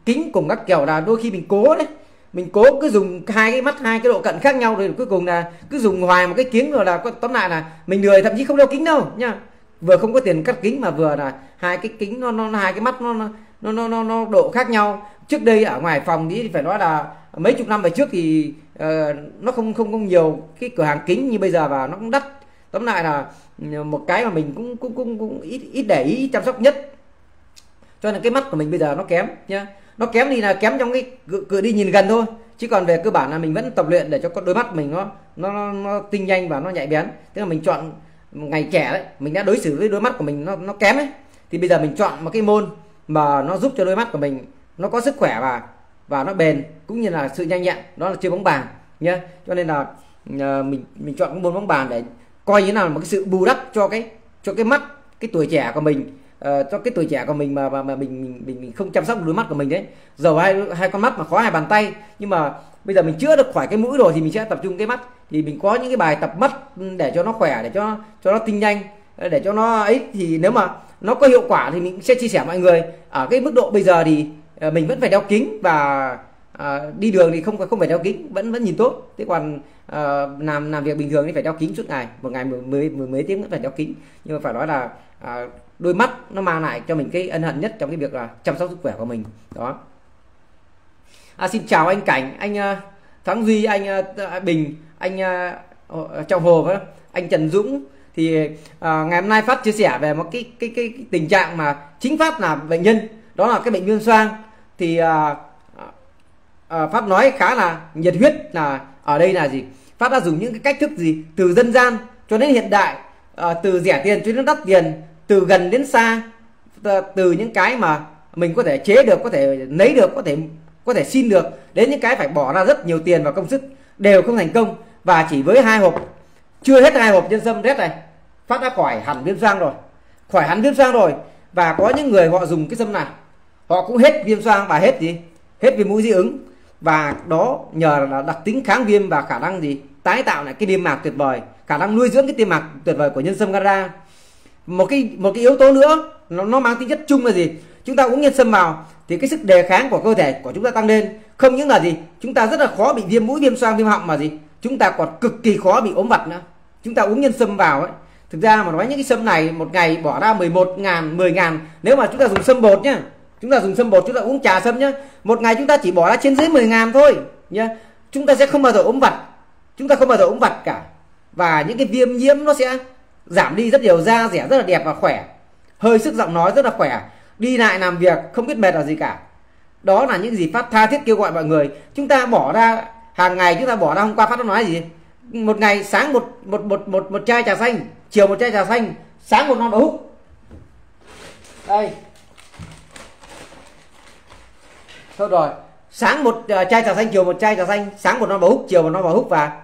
kính cùng các kiểu là đôi khi mình cố đấy mình cố cứ dùng hai cái mắt hai cái độ cận khác nhau rồi cuối cùng là cứ dùng hoài một cái kính rồi là tóm lại là mình lười thậm chí không đeo kính đâu nha vừa không có tiền cắt kính mà vừa là hai cái kính nó nó hai cái mắt nó nó nó nó, nó độ khác nhau. Trước đây ở ngoài phòng thì phải nói là mấy chục năm về trước thì uh, nó không không không nhiều cái cửa hàng kính như bây giờ và nó cũng đắt. Tóm lại là ừ, một cái mà mình cũng cũng cũng, cũng ít ít để ý chăm sóc nhất. Cho nên cái mắt của mình bây giờ nó kém nhá nó kém thì là kém trong cái cự đi nhìn gần thôi. Chứ còn về cơ bản là mình vẫn tập luyện để cho con đôi mắt mình nó nó, nó, nó tinh nhanh và nó nhạy bén. Tức là mình chọn ngày trẻ đấy mình đã đối xử với đôi mắt của mình nó nó kém ấy. Thì bây giờ mình chọn một cái môn mà nó giúp cho đôi mắt của mình nó có sức khỏe và và nó bền cũng như là sự nhanh nhẹn đó là chơi bóng bàn nhá. Cho nên là ờ, mình mình chọn cái môn bóng bàn để coi như là một cái sự bù đắp cho cái cho cái mắt cái tuổi trẻ của mình uh, cho cái tuổi trẻ của mình mà mà, mà mình, mình mình mình không chăm sóc đôi mắt của mình đấy. Dầu hai hai con mắt mà khó hai bàn tay nhưng mà bây giờ mình chữa được khỏi cái mũi rồi thì mình sẽ tập trung cái mắt. Thì mình có những cái bài tập mắt ừ, để cho nó khỏe để cho cho nó tinh nhanh để cho nó ấy. Thì nếu mà nó có hiệu quả thì mình sẽ chia sẻ mọi người. Ở cái mức độ bây giờ thì ờ, mình vẫn phải đeo kính và à, đi đường thì không không phải đeo kính vẫn vẫn nhìn tốt. Thế còn à, làm làm việc bình thường thì phải đeo kính suốt ngày. Một ngày mười, mười, mười mấy tiếng vẫn phải đeo kính. Nhưng mà phải nói là à, đôi mắt nó mang lại cho mình cái ân hận nhất trong cái việc là chăm sóc sức khỏe của mình. Đó. À, xin chào anh cảnh anh à, uh, thắng duy anh uh, bình anh ờ, ờ, uh, trọng hồ anh trần dũng thì uh, ngày hôm nay phát chia sẻ về một cái cái cái, cái tình trạng mà chính phát là bệnh nhân đó là cái bệnh viêm xoang. Thì uh, uh, pháp nói khá là nhiệt huyết là ở đây là gì? Pháp đã dùng những cái cách thức gì? Từ dân gian cho đến hiện đại uh, từ rẻ tiền cho đến đắt tiền từ gần đến xa từ những cái mà mình có thể chế được, có thể lấy được, có thể có thể xin được, đến những cái phải bỏ ra rất nhiều tiền và công sức, đều không thành công. Và chỉ với hai hộp, chưa hết hai hộp nhân sâm rét này, phát đã khỏi hẳn viêm xoang rồi. Khỏi hẳn viêm xoang rồi, và có những người họ dùng cái sâm này, họ cũng hết viêm xoang và hết gì? Hết viêm mũi dị ứng. Và đó nhờ là đặc tính kháng viêm và khả năng gì? Tái tạo lại cái niêm mạc tuyệt vời, khả năng nuôi dưỡng cái tiêm mạc tuyệt vời của nhân sâm gara một cái một cái yếu tố nữa nó, nó mang tính chất chung là gì? Chúng ta uống nhân sâm vào thì cái sức đề kháng của cơ thể của chúng ta tăng lên. Không những là gì? Chúng ta rất là khó bị viêm mũi viêm xoang viêm họng mà gì? Chúng ta còn cực kỳ khó bị ốm vặt nữa. Chúng ta uống nhân sâm vào ấy. Thực ra mà nói những cái sâm này một ngày bỏ ra 11 ngàn 10 ngàn. Nếu mà chúng ta dùng sâm bột nhá chúng ta dùng sâm bột chúng ta uống trà sâm nhá một ngày chúng ta chỉ bỏ ra trên dưới 10 ngàn thôi nhá. Chúng ta sẽ không bao giờ ốm vặt. Chúng ta không bao giờ ốm vặt cả. Và những cái viêm nhiễm nó sẽ giảm đi rất nhiều da rẻ rất là đẹp và khỏe. Hơi sức giọng nói rất là khỏe. Đi lại làm việc không biết mệt là gì cả. Đó là những gì phát tha thiết kêu gọi mọi người. Chúng ta bỏ ra hàng ngày chúng ta bỏ ra hôm qua phát nó nói gì? Một ngày sáng một một một một một chai trà xanh chiều một chai trà xanh sáng một non đậu húc đây. Thôi rồi sáng một uh, chai trà xanh chiều một chai trà xanh sáng một non bò húc chiều một non bò húc và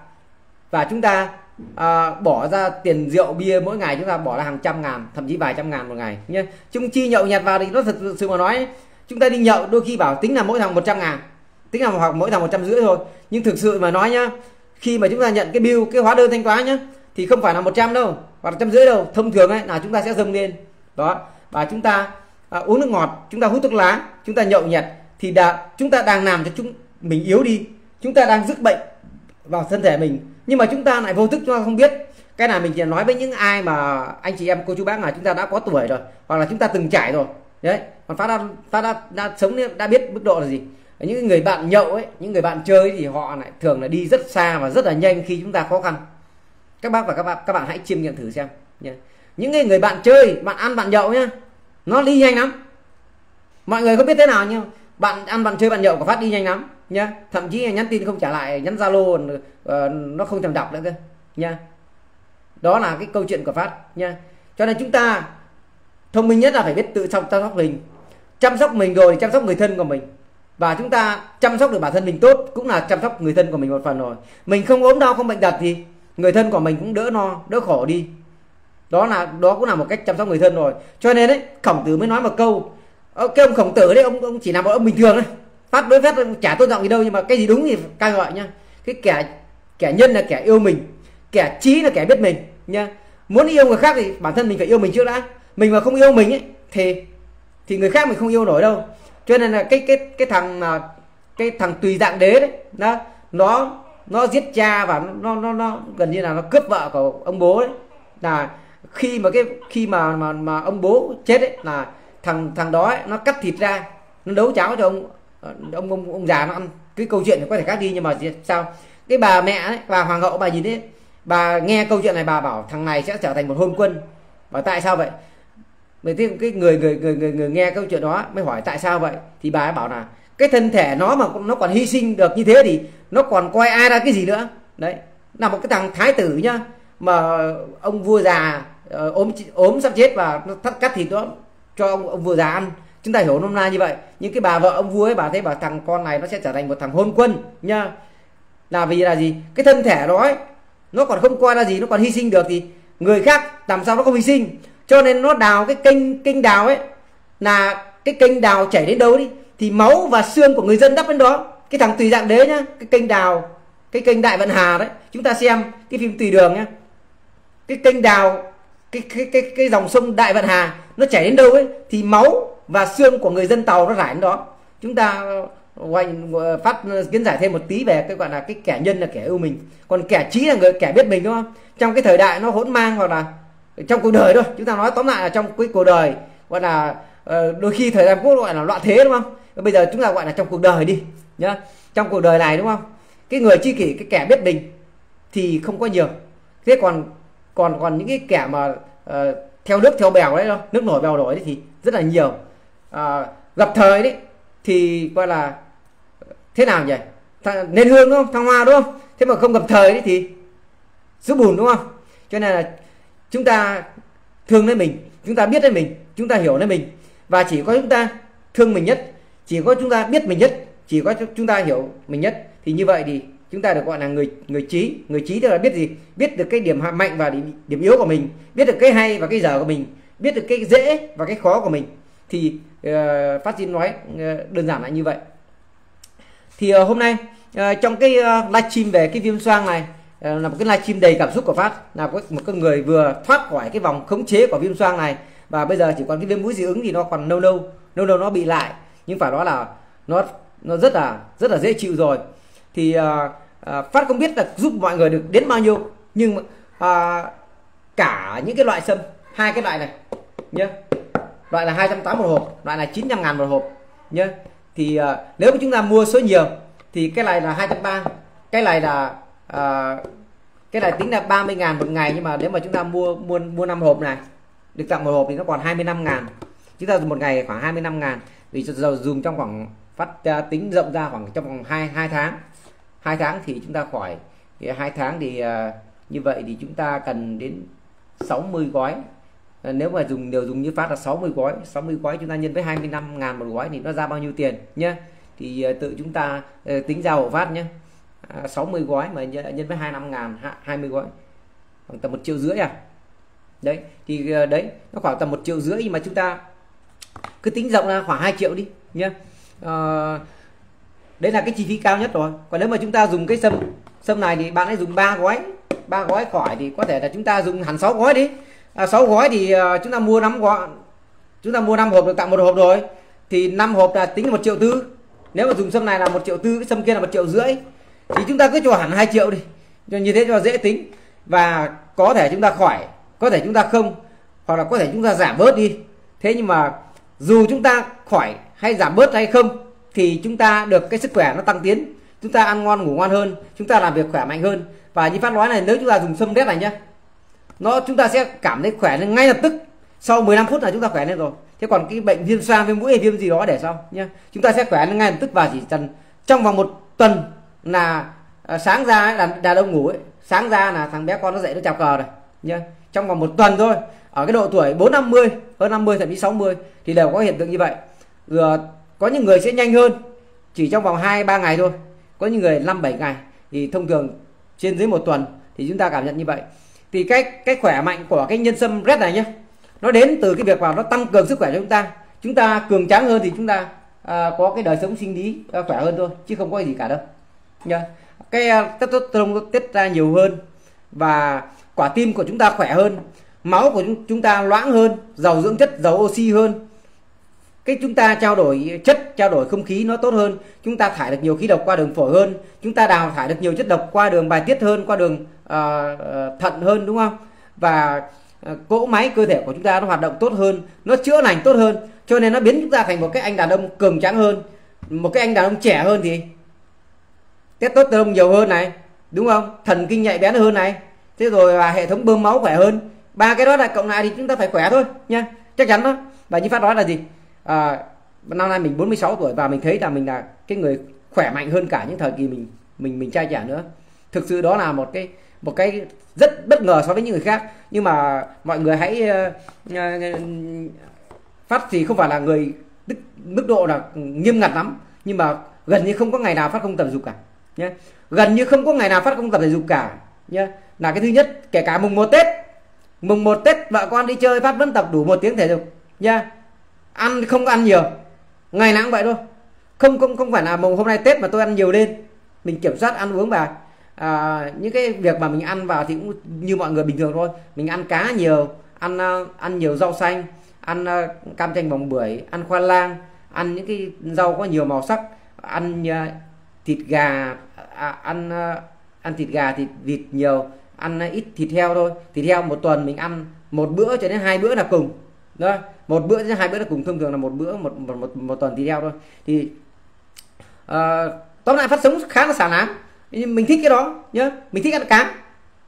và chúng ta à, bỏ ra tiền rượu bia mỗi ngày chúng ta bỏ ra hàng trăm ngàn thậm chí vài trăm ngàn một ngày nhé chung chi nhậu nhặt vào thì nó thật sự mà nói chúng ta đi nhậu đôi khi bảo tính là mỗi thằng 100 ngàn tính là hoặc mỗi thằng một trăm rưỡi thôi. Nhưng thực sự mà nói nhá khi mà chúng ta nhận cái bill cái hóa đơn thanh toán nhá thì không phải là 100 đâu hoặc là trăm rưỡi đâu thông thường ấy là chúng ta sẽ dâng lên. Đó và chúng ta à, uống nước ngọt chúng ta hút thuốc lá chúng ta nhậu nhẹt thì đã, chúng ta đang làm cho chúng mình yếu đi chúng ta đang dứt bệnh vào thân thể mình nhưng mà chúng ta lại vô thức chúng ta không biết. Cái này mình chỉ nói với những ai mà anh chị em cô chú bác là chúng ta đã có tuổi rồi hoặc là chúng ta từng trải rồi. Đấy còn phát đã phát đã, đã sống đã biết mức độ là gì. Những người bạn nhậu ấy những người bạn chơi thì họ lại thường là đi rất xa và rất là nhanh khi chúng ta khó khăn. Các bác và các bạn các bạn hãy chiêm nghiệm thử xem nhé. Những người, bạn chơi bạn ăn bạn nhậu nhá nó đi nhanh lắm. Mọi người có biết thế nào nhưng bạn ăn bạn chơi bạn nhậu của phát đi nhanh lắm nhá. Thậm chí là nhắn tin không trả lại nhắn zalo uh, nó không thèm đọc nữa cơ. Nha đó là cái câu chuyện của phát nha cho nên chúng ta thông minh nhất là phải biết tự chăm sóc mình. Chăm sóc mình rồi thì chăm sóc người thân của mình. Và chúng ta chăm sóc được bản thân mình tốt cũng là chăm sóc người thân của mình một phần rồi. Mình không ốm đau không bệnh tật thì người thân của mình cũng đỡ no đỡ khổ đi. Đó là đó cũng là một cách chăm sóc người thân rồi. Cho nên đấy khổng tử mới nói một câu. Ờ, cái ông khổng tử đấy ông ông chỉ là một ông bình thường đấy phát đối phép chả tôn trọng gì đâu nhưng mà cái gì đúng thì ca gọi nha cái kẻ kẻ nhân là kẻ yêu mình kẻ trí là kẻ biết mình nha muốn yêu người khác thì bản thân mình phải yêu mình trước đã. Mình mà không yêu mình ấy thì thì người khác mình không yêu nổi đâu. Cho nên là cái cái cái thằng cái thằng tùy dạng đế đấy nó nó nó giết cha và nó nó nó gần như là nó cướp vợ của ông bố đấy. Là khi mà cái khi mà mà mà ông bố chết ấy là thằng thằng đó ấy, nó cắt thịt ra nó nấu cháo cho ông Ờ, ông ông, ông già nó ăn. Cái câu chuyện có thể khác đi nhưng mà sao? Cái bà mẹ ấy bà hoàng hậu bà nhìn đấy bà nghe câu chuyện này bà bảo thằng này sẽ trở thành một hôn quân. Và tại sao vậy? Mình thấy cái người người, người người người nghe câu chuyện đó mới hỏi tại sao vậy? Thì bà ấy bảo là cái thân thể nó mà nó còn hy sinh được như thế thì nó còn coi ai ra cái gì nữa? Đấy là một cái thằng thái tử nhá mà ông vua già ờ, ốm ốm sắp chết và nó thắt cắt thịt đó cho ông, ông vua già ăn chúng ta hiểu hôm nay như vậy. Nhưng cái bà vợ ông vua ấy bà thấy bảo thằng con này nó sẽ trở thành một thằng hôn quân nha. Là vì là gì? Cái thân thể đó ấy, nó còn không coi ra gì nó còn hy sinh được thì người khác làm sao nó không hy sinh? Cho nên nó đào cái kênh kênh đào ấy là cái kênh đào chảy đến đâu đi thì máu và xương của người dân đắp đến đó. Cái thằng tùy dạng đế nhá cái kênh đào cái kênh đại vận hà đấy. Chúng ta xem cái phim tùy đường nhá. Cái kênh đào cái cái cái cái dòng sông đại vận hà nó chảy đến đâu ấy thì máu và xương của người dân tàu nó rải đến đó. Chúng ta hoành phát kiến giải thêm một tí về cái gọi là cái kẻ nhân là kẻ ưu mình. Còn kẻ trí là người kẻ biết mình đúng không? Trong cái thời đại nó hỗn mang hoặc là trong cuộc đời thôi. Chúng ta nói tóm lại là trong cái cuộc đời gọi là ờ, đôi khi thời gian quốc gọi là loạn thế đúng không? Bây giờ chúng ta gọi là trong cuộc đời đi nhá. Trong cuộc đời này đúng không? Cái người chi kỷ cái kẻ biết mình thì không có nhiều. Thế còn còn còn những cái kẻ mà uh, theo nước theo bèo đấy đâu nước nổi bèo nổi đấy thì rất là nhiều uh, gặp thời đấy thì gọi là thế nào nhỉ? Th- nên hương đúng không? Thăng hoa đúng không? Thế mà không gặp thời đấy thì giữ bùn đúng không? Cho nên là chúng ta thương lấy mình chúng ta biết lấy mình chúng ta hiểu lấy mình. Và chỉ có chúng ta thương mình nhất chỉ có chúng ta biết mình nhất chỉ có chúng ta hiểu mình nhất thì như vậy thì chúng ta được gọi là người người trí. Người trí tức là biết gì? Biết được cái điểm mạnh và điểm, điểm yếu của mình biết được cái hay và cái dở của mình biết được cái dễ và cái khó của mình thì uh, phát xin nói uh, đơn giản là như vậy. Thì uh, hôm nay uh, trong cái uh, livestream về cái viêm xoang này uh, là một cái livestream đầy cảm xúc của phát là có một con người vừa thoát khỏi cái vòng khống chế của viêm xoang này và bây giờ chỉ còn cái viêm mũi dị ứng thì nó còn lâu lâu lâu lâu nó bị lại. Nhưng phải nói là nó nó rất là rất là dễ chịu rồi. Thì uh, uh, phát không biết là giúp mọi người được đến bao nhiêu nhưng uh, cả những cái loại sâm hai cái loại này nhé loại là 280 một hộp loại là 900 ngàn một hộp nhé thì uh, nếu mà chúng ta mua số nhiều thì cái này là 230 cái này là uh, cái này tính là 30 ngàn một ngày nhưng mà nếu mà chúng ta mua mua mua 5 hộp này được tặng một hộp thì nó còn 25 ngàn. Chúng ta dùng một ngày khoảng 25 ngàn vì giờ dùng trong khoảng phát uh, tính rộng ra khoảng trong vòng 2 2 tháng. Hai tháng thì chúng ta khỏi thì hai tháng thì uh, như vậy thì chúng ta cần đến 60 gói. Ờ, nếu mà dùng đều dùng như phát là 60 gói 60 gói chúng ta nhân với 25 ngàn một gói thì nó ra bao nhiêu tiền nhé thì ờ, tự chúng ta ờ, tính ra hộ phát nhé 60 à, gói mà nhân với 25 ngàn 20 gói khoảng tầm một triệu rưỡi à? Đấy thì đấy nó khoảng tầm một triệu rưỡi mà chúng ta cứ tính rộng ra khoảng 2 triệu đi nhé à, đấy là cái chi phí cao nhất rồi. Còn nếu mà chúng ta dùng cái sâm sâm này thì bạn ấy dùng 3 gói ba gói khỏi thì có thể là chúng ta dùng hẳn 6 gói đi à, 6 gói thì uh, chúng ta mua 5 gói chúng ta mua 5 hộp được tặng một hộp rồi. Thì 5 hộp là tính là một triệu tư. Nếu mà dùng sâm này là một triệu tư cái sâm kia là một triệu rưỡi. Thì chúng ta cứ cho hẳn 2 triệu đi. Cho như thế cho dễ tính. Và có thể chúng ta khỏi có thể chúng ta không hoặc là có thể chúng ta giảm bớt đi. Thế nhưng mà dù chúng ta khỏi hay giảm bớt hay không thì chúng ta được cái sức khỏe nó tăng tiến. Chúng ta ăn ngon ngủ ngon hơn. Chúng ta làm việc khỏe mạnh hơn. Và như phát nói này nếu chúng ta dùng sâm đét này nhá nó chúng ta sẽ cảm thấy khỏe lên ngay lập tức. Sau 15 phút là chúng ta khỏe lên rồi. Thế còn cái bệnh viêm xoang viêm mũi hay viêm gì đó để sau nhá. Chúng ta sẽ khỏe lên ngay lập tức và chỉ cần trong vòng một tuần là à, sáng ra ấy, là đàn ông ngủ ấy. Sáng ra là thằng bé con nó dậy nó chào cờ rồi nhá. Trong vòng một tuần thôi. Ở cái độ tuổi 4 50 hơn 50 thậm chí 60 thì đều có hiện tượng như vậy. Rồi có những người sẽ nhanh hơn chỉ trong vòng 2 3 ngày thôi. Có những người 5 7 ngày thì thông thường trên dưới một tuần thì chúng ta cảm nhận như vậy thì cái cái khỏe mạnh của cái nhân sâm red này nhé nó đến từ cái việc vào nó tăng cường sức khỏe cho chúng ta. Chúng ta cường tráng hơn thì chúng ta à, có cái đời sống sinh lý à, khỏe hơn thôi chứ không có gì cả đâu. Nhá. Cái à, testosterone tiết ra nhiều hơn và quả tim của chúng ta khỏe hơn máu của chúng ta loãng hơn giàu dưỡng chất giàu oxy hơn. Cái chúng ta trao đổi chất trao đổi không khí nó tốt hơn chúng ta thải được nhiều khí độc qua đường phổi hơn chúng ta đào thải được nhiều chất độc qua đường bài tiết hơn qua đường Ờ, thận hơn đúng không? Và ờ, cỗ máy cơ thể của chúng ta nó hoạt động tốt hơn nó chữa lành tốt hơn. Cho nên nó biến chúng ta thành một cái anh đàn ông cường tráng hơn một cái anh đàn ông trẻ hơn thì testosterone nhiều hơn này đúng không? Thần kinh nhạy bén hơn này. Thế rồi là hệ thống bơm máu khỏe hơn. Ba cái đó là cộng lại thì chúng ta phải khỏe thôi nha. Chắc chắn đó. Và như phát nói là gì? À, năm nay mình 46 tuổi và mình thấy là mình là cái người khỏe mạnh hơn cả những thời kỳ mình mình mình trai trẻ nữa. Thực sự đó là một cái một cái rất bất ngờ so với những người khác. Nhưng mà mọi người hãy uh, uh, phát thì không phải là người tức, mức độ là nghiêm ngặt lắm nhưng mà gần như không có ngày nào phát không tập thể dục cả nhé gần như không có ngày nào phát không tập thể dục cả nhé là cái thứ nhất kể cả mùng 1 Tết mùng 1 Tết vợ con đi chơi phát vẫn tập đủ một tiếng thể dục nha ăn không ăn nhiều ngày nào cũng vậy thôi. Không không không phải là mùng hôm nay Tết mà tôi ăn nhiều lên mình kiểm soát ăn uống và à, những cái việc mà mình ăn vào thì cũng như mọi người bình thường thôi. Mình ăn cá nhiều ăn à, ăn nhiều rau xanh ăn à, cam chanh bồng bưởi ăn khoai lang ăn những cái rau có nhiều màu sắc ăn à, thịt gà à, ăn ăn thịt gà thịt vịt nhiều ăn ít thịt heo thôi. Thịt heo một tuần mình ăn một bữa cho đến hai bữa là cùng. Đó một bữa đến hai bữa là cùng. Thông thường là một bữa một một một, một tuần thịt heo thôi. Thì uh, tóm lại phát sống khá là xả láng mình thích cái đó nhớ. Mình thích ăn cá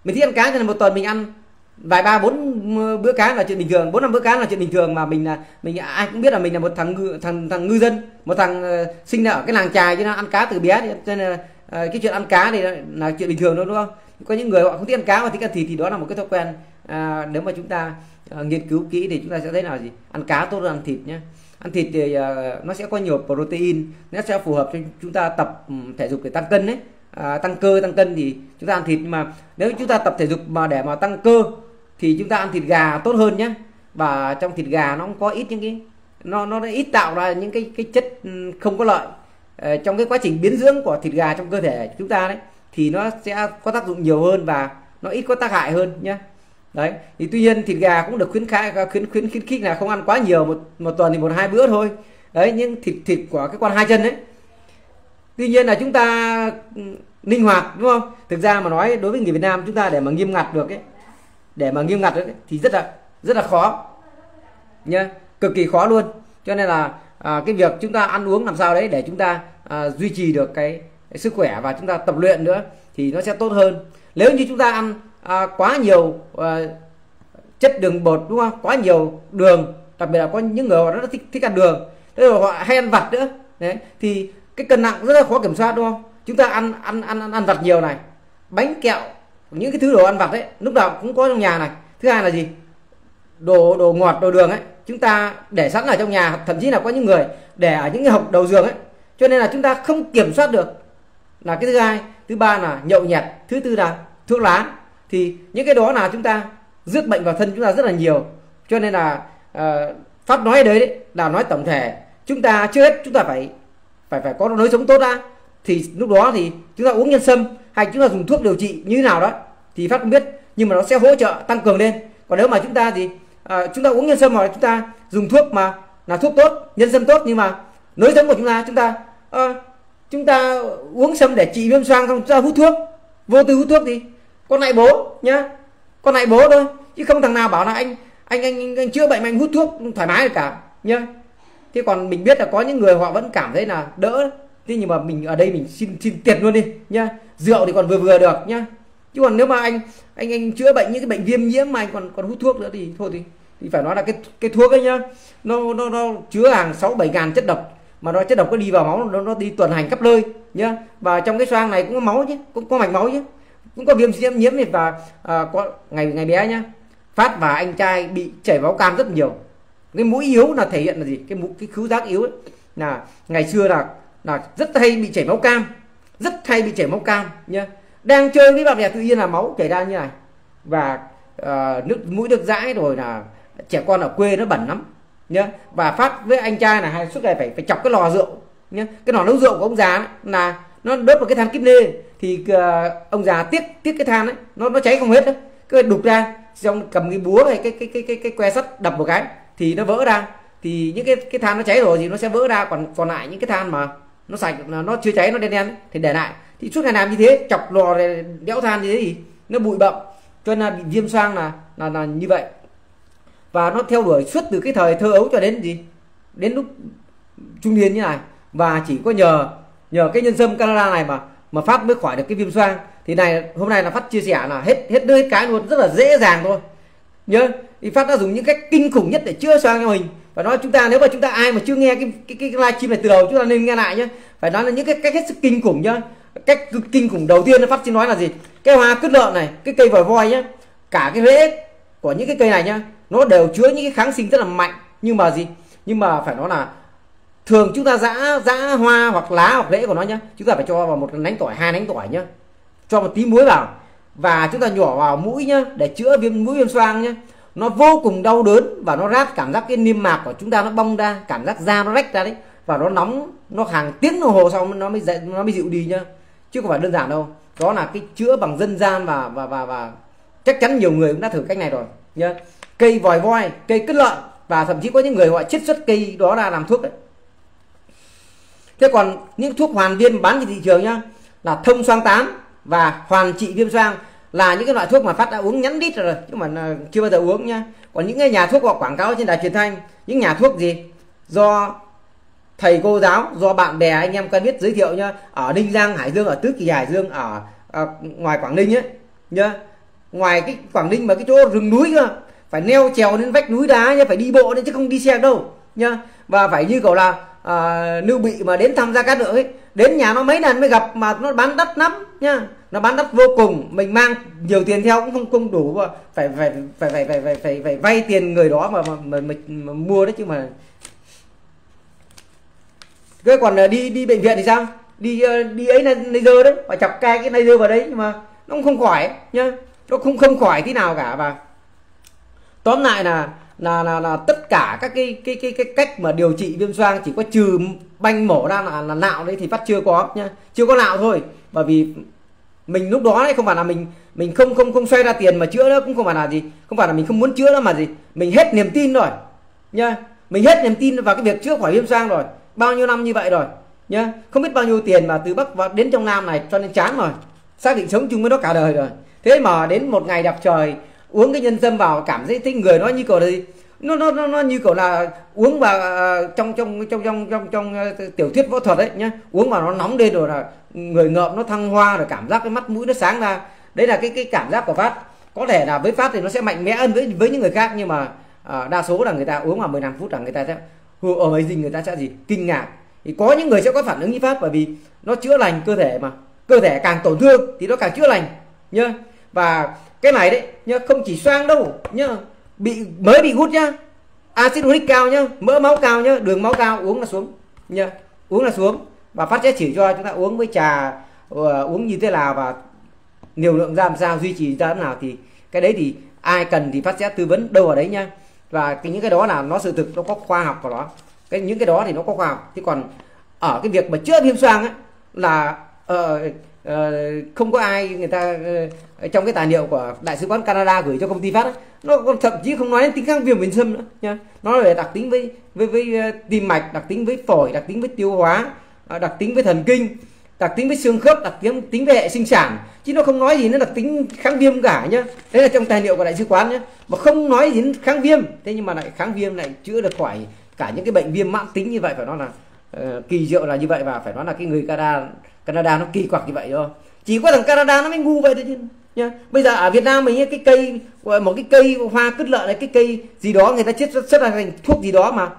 mình thích ăn cá cho nên một tuần mình ăn vài ba bốn ờ, bữa cá là chuyện bình thường. Bốn năm bữa cá là chuyện bình thường mà mình là mình ai cũng biết là mình là một thằng ngư, thằng thằng ngư dân một thằng uh, sinh ra ở cái làng trài cho nên ăn cá từ bé thì cho nên là, uh, cái chuyện ăn cá thì là, là chuyện bình thường thôi đúng không? Có những người họ không thích ăn cá mà thích ăn thịt thì đó là một cái thói quen à, nếu mà chúng ta à, nghiên cứu kỹ thì chúng ta sẽ thấy là gì? Ăn cá tốt hơn ăn thịt nhé ăn thịt thì à, nó sẽ có nhiều protein nó sẽ phù hợp cho chúng ta tập ừ, thể dục để tăng cân đấy à, tăng cơ tăng cân thì chúng ta ăn thịt. Nhưng mà nếu chúng ta tập thể dục mà để mà tăng cơ thì chúng ta ăn thịt gà tốt hơn nhé và trong thịt gà nó cũng có ít những cái nó nó ít tạo ra những cái cái chất ừ, không có lợi. À, trong cái quá trình biến dưỡng của thịt gà trong cơ thể chúng ta đấy thì nó sẽ có tác dụng nhiều hơn và nó ít có tác hại hơn nhé đấy thì tuy nhiên thịt gà cũng được khuyến khai khuyến khuyến khuyến khích là không ăn quá nhiều một một tuần thì một hai bữa thôi. Đấy nhưng thịt thịt của cái con hai chân đấy tuy nhiên là chúng ta ừ, linh hoạt đúng không? Thực ra mà nói đối với người Việt Nam chúng ta để mà nghiêm ngặt được ấy để mà nghiêm ngặt ấy, thì rất là rất là khó. Nhá cực kỳ khó luôn. Cho nên là à, cái việc chúng ta ăn uống làm sao đấy để chúng ta à, duy trì được cái, cái sức khỏe và chúng ta tập luyện nữa thì nó sẽ tốt hơn. Nếu như chúng ta ăn à, quá nhiều à, chất đường bột đúng không? Quá nhiều đường đặc biệt là có những người họ rất thích thích ăn đường. Thế rồi họ hay ăn vặt nữa. Đấy thì cái cân nặng rất là khó kiểm soát đúng không? Chúng ta ăn ăn ăn ăn, ăn vặt nhiều này. Bánh kẹo những cái thứ đồ ăn vặt đấy lúc nào cũng có trong nhà này. Thứ hai là gì? Đồ đồ ngọt đồ đường ấy. Chúng ta để sẵn ở trong nhà thậm chí là có những người để ở những cái hộp đầu giường ấy. Cho nên là chúng ta không kiểm soát được. Là cái thứ hai. Thứ ba là nhậu nhẹt. Thứ tư là thuốc lá. Thì những cái đó là chúng ta rước bệnh vào thân chúng ta rất là nhiều. Cho nên là uh, pháp nói đấy, đấy là nói tổng thể. Chúng ta trước hết chúng ta phải phải phải có lối sống tốt đã. Thì lúc đó thì chúng ta uống nhân sâm hay chúng ta dùng thuốc điều trị như thế nào đó thì phát không biết nhưng mà nó sẽ hỗ trợ tăng cường lên. Còn nếu mà chúng ta thì à, chúng ta uống nhân sâm hoặc là chúng ta dùng thuốc mà là thuốc tốt nhân sâm tốt nhưng mà lối sống của chúng ta chúng ta à, chúng ta uống sâm để trị viêm xoang xong chúng ta hút thuốc vô tư hút thuốc thì con lại bố nhá con lại bố thôi. Chứ không thằng nào bảo là anh anh anh, anh, anh chữa bệnh mà anh hút thuốc thoải mái được cả nhá thế còn mình biết là có những người họ vẫn cảm thấy là đỡ. Thế nhưng mà mình ở đây mình xin xin tiệt luôn đi nhá. Rượu thì còn vừa vừa được nhá. Chứ còn nếu mà anh anh anh chữa bệnh những cái bệnh viêm nhiễm mà anh còn còn hút thuốc nữa thì thôi thì thì phải nói là cái cái thuốc ấy nhá nó nó nó chứa hàng sáu bảy ngàn chất độc mà nó chất độc có đi vào máu nó, nó đi tuần hành khắp nơi nhá. Và trong cái xoang này cũng có máu chứ cũng có mạch máu chứ cũng có viêm nhiễm nhiễm và à, có ngày ngày bé nhá phát và anh trai bị chảy máu cam rất nhiều cái mũi yếu là thể hiện là gì? Cái mũi cái khứu giác yếu ấy. Là ngày xưa là là rất hay bị chảy máu cam. Rất hay bị chảy máu cam nhá. Đang chơi với bạn bè tự nhiên là máu chảy ra như này. Và uh, nước mũi được dãi rồi là trẻ con ở quê nó bẩn lắm nhá. Và phát với anh trai là hai suốt ngày phải phải chọc cái lò rượu nhá. Cái lò nấu rượu của ông già ấy, là nó đốt vào cái than kíp nê. Thì uh, ông già tiếc tiếc cái than ấy nó nó cháy không hết đấy cứ đục ra xong cầm cái búa hay cái cái cái cái cái que sắt đập một cái thì nó vỡ ra. Thì những cái cái than nó cháy rồi thì nó sẽ vỡ ra. Còn còn lại những cái than mà nó sạch nó chưa cháy, nó đen đen thì để lại. Thì suốt ngày làm như thế, chọc lò đẽo than như thế thì nó bụi bậm. Cho nên là bị viêm xoang là là là như vậy. Và nó theo đuổi suốt từ cái thời thơ ấu cho đến gì? Đến lúc trung niên như này. Và chỉ có nhờ nhờ cái nhân sâm Canada này mà mà phát mới khỏi được cái viêm xoang. Thì này, hôm nay là phát chia sẻ là hết hết đôi cái luôn. Rất là dễ dàng thôi. Nhớ thì phát đã dùng những cách kinh khủng nhất để chữa xoang cho mình. Và nói chúng ta nếu mà chúng ta ai mà chưa nghe cái cái, cái livestream này từ đầu chúng ta nên nghe lại nhé. Phải nói là những cái cách hết sức kinh khủng nhá. Cách cực kinh khủng đầu tiên nó phát xin nói là gì? Cái hoa cứt lợn này cái cây vòi voi nhá. Cả cái rễ của những cái cây này nhá nó đều chứa những cái kháng sinh rất là mạnh. Nhưng mà gì? Nhưng mà phải nói là thường chúng ta giã giã hoa hoặc lá hoặc rễ của nó nhá chúng ta phải cho vào một nánh tỏi hai nánh tỏi nhá. Cho một tí muối vào. Và chúng ta nhỏ vào mũi nhá để chữa viêm mũi viêm xoang nhá nó vô cùng đau đớn và nó rát cảm giác cái niêm mạc của chúng ta nó bong ra, cảm giác da nó rách ra đấy. Và nó nóng, nó hàng tiếng đồng hồ sau nó mới dậy, nó mới dịu đi nhá. Chứ không phải đơn giản đâu. Đó là cái chữa bằng dân gian và và và và chắc chắn nhiều người cũng đã thử cách này rồi, nhá. Cây vòi voi, cây cứt lợn và thậm chí có những người họ chiết xuất cây đó ra làm thuốc đấy. Thế còn những thuốc hoàn viên bán trên thị trường nhá, là thông xoang tán và hoàn trị viêm xoang là những cái loại thuốc mà phát đã uống nhắn đít rồi nhưng mà ờ, chưa bao giờ uống nhá. Còn những cái nhà thuốc họ quảng cáo trên đài truyền thanh những nhà thuốc gì? Do thầy cô giáo do bạn bè anh em quen biết giới thiệu nhá. Ở ninh giang hải dương ở tứ kỳ hải dương ở, ở ngoài quảng ninh ấy nhá. Ngoài cái quảng ninh mà cái chỗ rừng núi cơ phải neo trèo lên vách núi đá nhá phải đi bộ đấy chứ không đi xe đâu nhá. Và phải như kiểu là à, lưu bị mà đến tham gia cát lượng ấy đến nhà nó mấy lần mới gặp mà nó bán đắt lắm nhá nó bán đắt vô cùng. Mình mang nhiều tiền theo cũng không không đủ mà phải phải phải phải phải phải phải, phải vay tiền người đó mà mà, mà, mà, mà mua đấy chứ mà. Cái còn à, đi đi bệnh viện thì sao? Đi à, đi ấy là laser đấy phải chọc cai cái laser vào đấy nhưng mà nó cũng không khỏi nhá. Nó không không khỏi tí nào cả và tóm lại là là là, là tất cả các cái cái cái cái cách mà điều trị viêm xoang chỉ có trừ banh mổ ra là, là nạo đấy thì phát chưa có nhá. Chưa có nạo thôi bởi vì mình lúc đó đấy không phải là mình mình không không không xoay ra tiền mà chữa nữa cũng không phải là gì. Không phải là mình không muốn chữa nữa mà gì. Mình hết niềm tin rồi nhá. Mình hết niềm tin vào cái việc chữa khỏi viêm sang rồi. Bao nhiêu năm như vậy rồi nhá. Không biết bao nhiêu tiền mà từ bắc vào đến trong nam này cho nên chán rồi. Xác định sống chung với nó cả đời rồi. Thế mà đến một ngày đẹp trời uống cái nhân sâm vào cảm thấy thấy người nó như kiểu là gì? Nó nó nó, nó như kiểu là uống vào à, trong trong trong trong trong trong ờ, tiểu thuyết võ thuật đấy nhá. Uống vào nó nóng lên rồi là người ngợm nó thăng hoa rồi cảm giác cái mắt mũi nó sáng ra. Đấy là cái cái cảm giác của phát. Có thể là với phát thì nó sẽ mạnh mẽ hơn với với những người khác nhưng mà à, đa số là người ta uống vào 15 phút là người ta sẽ ở mấy gì người ta sẽ gì? Kinh ngạc. Thì có những người sẽ có phản ứng như phát bởi vì nó chữa lành cơ thể mà. Cơ thể càng tổn thương thì nó càng chữa lành nhá. Và cái này đấy nhá không chỉ xoang đâu nhá. Bị mới bị gút nhá. Axit uric cao nhá mỡ máu cao nhá đường máu cao uống là xuống nhá. Uống là xuống và phát sẽ chỉ cho chúng ta uống với trà uh, uống như thế nào và liều lượng ra làm sao duy trì ra thế nào thì cái đấy thì ai cần thì phát sẽ tư vấn đâu ở đấy nha. Và cái những cái đó là nó sự thực nó có khoa học của nó. Cái những cái đó thì nó có khoa học. Chứ còn ở cái việc mà chữa viêm xoang ấy là uh, uh, không có ai người ta uh, trong cái tài liệu của đại sứ quán Canada gửi cho công ty phát ấy, nó còn thậm chí không nói đến tính kháng viêm bình xâm nữa nha. Nó về đặc tính với với với uh, tim mạch đặc tính với phổi đặc tính với tiêu hóa. Ờ, đặc tính với thần kinh đặc tính với xương khớp đặc tính tính về hệ sinh sản. Chứ nó không nói gì nó đặc tính kháng viêm cả nhá. Đấy là trong tài liệu của đại sứ quán nhá. Mà không nói gì đến kháng viêm. Thế nhưng mà lại kháng viêm lại chữa được khỏi cả những cái bệnh viêm mãn tính như vậy phải nói là uh, kỳ diệu là như vậy và phải nói là cái người Canada Canada nó kỳ quặc như vậy thôi. Chỉ có thằng Canada nó mới ngu vậy thôi chứ nhá. Bây giờ ở Việt Nam mình cái cây một cái cây hoa cứt lợn này cái cây gì đó người ta chết rất, rất là thành thuốc gì đó mà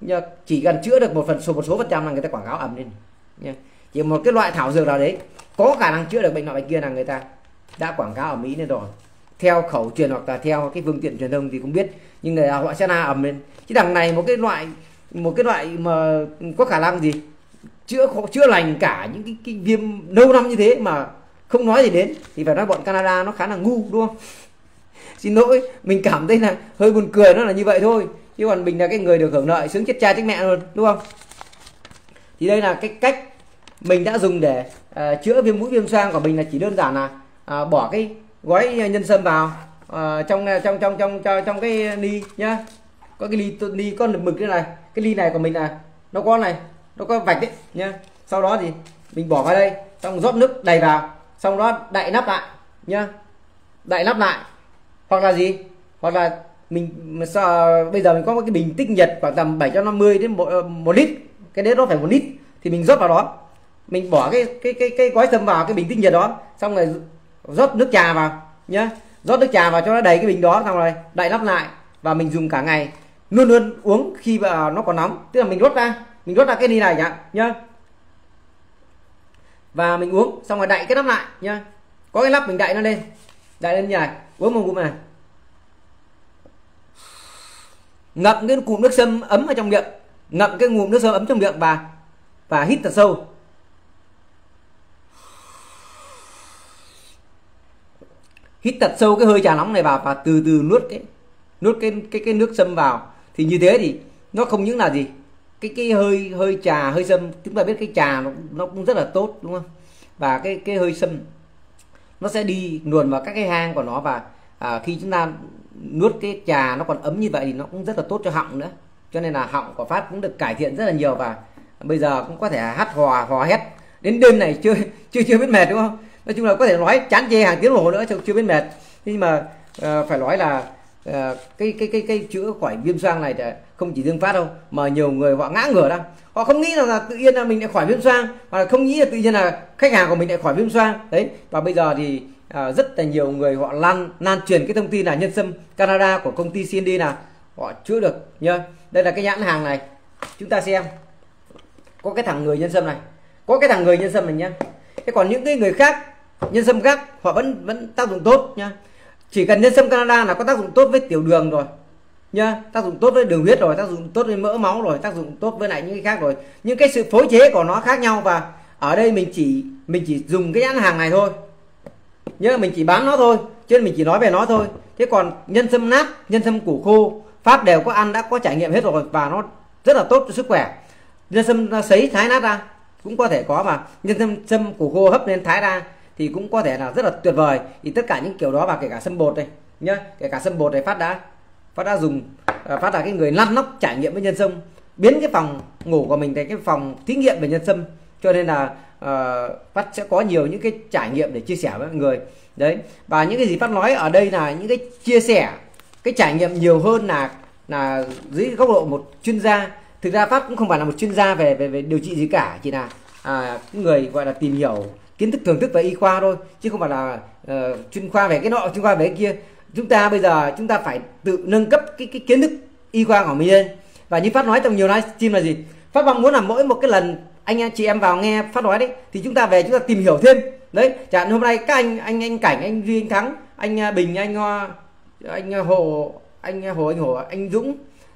nhá, chỉ cần chữa được một phần số một số phần trăm là người ta quảng cáo ẩm lên. Nhá. chỉ một cái loại thảo dược nào đấy có khả năng chữa được bệnh nọ bệnh kia là người ta đã quảng cáo ở Mỹ lên rồi. Theo khẩu truyền hoặc là theo cái phương tiện truyền thông thì cũng biết nhưng người họ sẽ la ẩm lên. Chứ đằng này một cái loại một cái loại mà có khả năng gì chữa chữa lành cả những cái, cái viêm lâu năm như thế mà không nói gì đến thì phải nói bọn Canada nó khá là ngu đúng không? Xin lỗi mình cảm thấy là hơi buồn cười nó là như vậy thôi chứ còn mình là cái người được hưởng lợi sướng chết cha chết mẹ luôn đúng không? Thì đây là cái cách mình đã dùng để uh, chữa viêm mũi viêm xoang của mình là chỉ đơn giản là uh, bỏ cái gói nhân sâm vào uh, trong trong trong trong trong trong cái ly nhá. Có cái ly ly con mực thế này cái ly này của mình là nó có này nó có vạch đấy nhá. Sau đó thì mình bỏ vào đây xong rót nước đầy vào xong đó đậy nắp lại nhá. Đậy nắp lại hoặc là gì? Hoặc là mình bây giờ mình có một cái bình tích nhiệt khoảng tầm 750 đến một, ờ, một lít. Cái đấy nó phải một lít. Thì mình rót vào đó. Mình bỏ cái cái cái cái gói sâm vào cái bình tinh nhiệt đó. Xong rồi rót nước trà vào nhá. Rót nước trà vào cho nó đầy cái bình đó xong rồi đậy nắp lại. Và mình dùng cả ngày. Luôn luôn uống khi mà nó còn nóng. Tức là mình rót ra mình rót ra cái ly này nhá nhá. Và mình uống xong rồi đậy cái nắp lại nhá. Có cái nắp mình đậy nó lên. Đậy lên như này. Uống một ngụm này. Ngậm cái cụm nước sâm ấm ở trong miệng ngậm cái ngụm nước sâm ấm trong miệng và và hít thật sâu. Hít thật sâu cái hơi trà nóng này vào và từ từ nuốt cái nuốt cái cái cái nước sâm vào. Thì như thế thì nó không những là gì cái cái hơi hơi trà hơi sâm chúng ta biết cái trà nó nó cũng rất là tốt đúng không? Và cái cái hơi sâm nó sẽ đi luồn vào các cái hang của nó và à, khi chúng ta nuốt cái trà nó còn ấm như vậy thì nó cũng rất là tốt cho họng nữa. Cho nên là họng của phát cũng được cải thiện rất là nhiều và bây giờ cũng có thể hát hò hò hét. Đến đêm này chưa chưa chưa biết mệt đúng không? Nói chung là có thể nói chán chê hàng tiếng đồng hồ nữa chưa biết mệt. Nhưng mà uh, phải nói là uh, cái cái cái cái chữa khỏi viêm xoang này không chỉ riêng phát đâu mà nhiều người họ ngã ngửa ra. Họ không nghĩ là, là tự nhiên là mình lại khỏi viêm xoang hoặc là không nghĩ là tự nhiên là khách hàng của mình lại khỏi viêm xoang. Đấy và bây giờ thì à, rất là nhiều người họ lan lan truyền cái thông tin là nhân sâm Canada của công ty CND là họ chữa được nhá đây là cái nhãn hàng này. Chúng ta xem. Có cái thằng người nhân sâm này. Có cái thằng người nhân sâm này nhá. Thế còn những cái người khác nhân sâm khác họ vẫn vẫn tác dụng tốt nhá. Chỉ cần nhân sâm Canada là có tác dụng tốt với tiểu đường rồi nhá. Tác dụng tốt với đường huyết rồi tác dụng tốt với mỡ máu rồi tác dụng tốt với lại những cái khác rồi. Những cái sự phối chế của nó khác nhau và ở đây mình chỉ mình chỉ dùng cái nhãn hàng này thôi nhớ mình chỉ bán nó thôi, chứ mình chỉ nói về nó thôi. Thế còn nhân sâm nát, nhân sâm củ khô, pháp đều có ăn, đã có trải nghiệm hết rồi và nó rất là tốt cho sức khỏe. Nhân sâm à, sấy thái nát ra, cũng có thể có mà. Nhân sâm sâm củ khô hấp lên thái ra, thì cũng có thể là rất là tuyệt vời. Thì tất cả những kiểu đó, và kể cả sâm bột đây, nhá, kể cả sâm bột này phát đã phát đã dùng à, phát là cái người lăn nóc trải nghiệm với nhân sâm. Biến cái phòng ngủ của mình thành cái phòng thí nghiệm về nhân sâm cho nên là uh, phát sẽ có nhiều những cái trải nghiệm để chia sẻ với mọi người. Đấy và những cái gì phát nói ở đây là những cái chia sẻ cái trải nghiệm nhiều hơn là là dưới góc độ một chuyên gia. Thực ra phát cũng không phải là một chuyên gia về về, về điều trị gì cả chỉ là à, người gọi là tìm hiểu kiến thức thưởng thức về y khoa thôi chứ không phải là uh, chuyên khoa về cái nọ chuyên khoa về cái kia. Chúng ta bây giờ chúng ta phải tự nâng cấp cái, cái kiến thức y khoa của mình lên. Và như phát nói trong nhiều livestream là gì? Phát mong muốn là mỗi một cái lần anh chị em vào nghe phát nói đấy thì chúng ta về chúng ta tìm hiểu thêm đấy chẳng hôm nay các anh anh anh cảnh anh duy anh thắng anh à, bình anh à, anh à, hồ anh hồ anh hồ anh dũng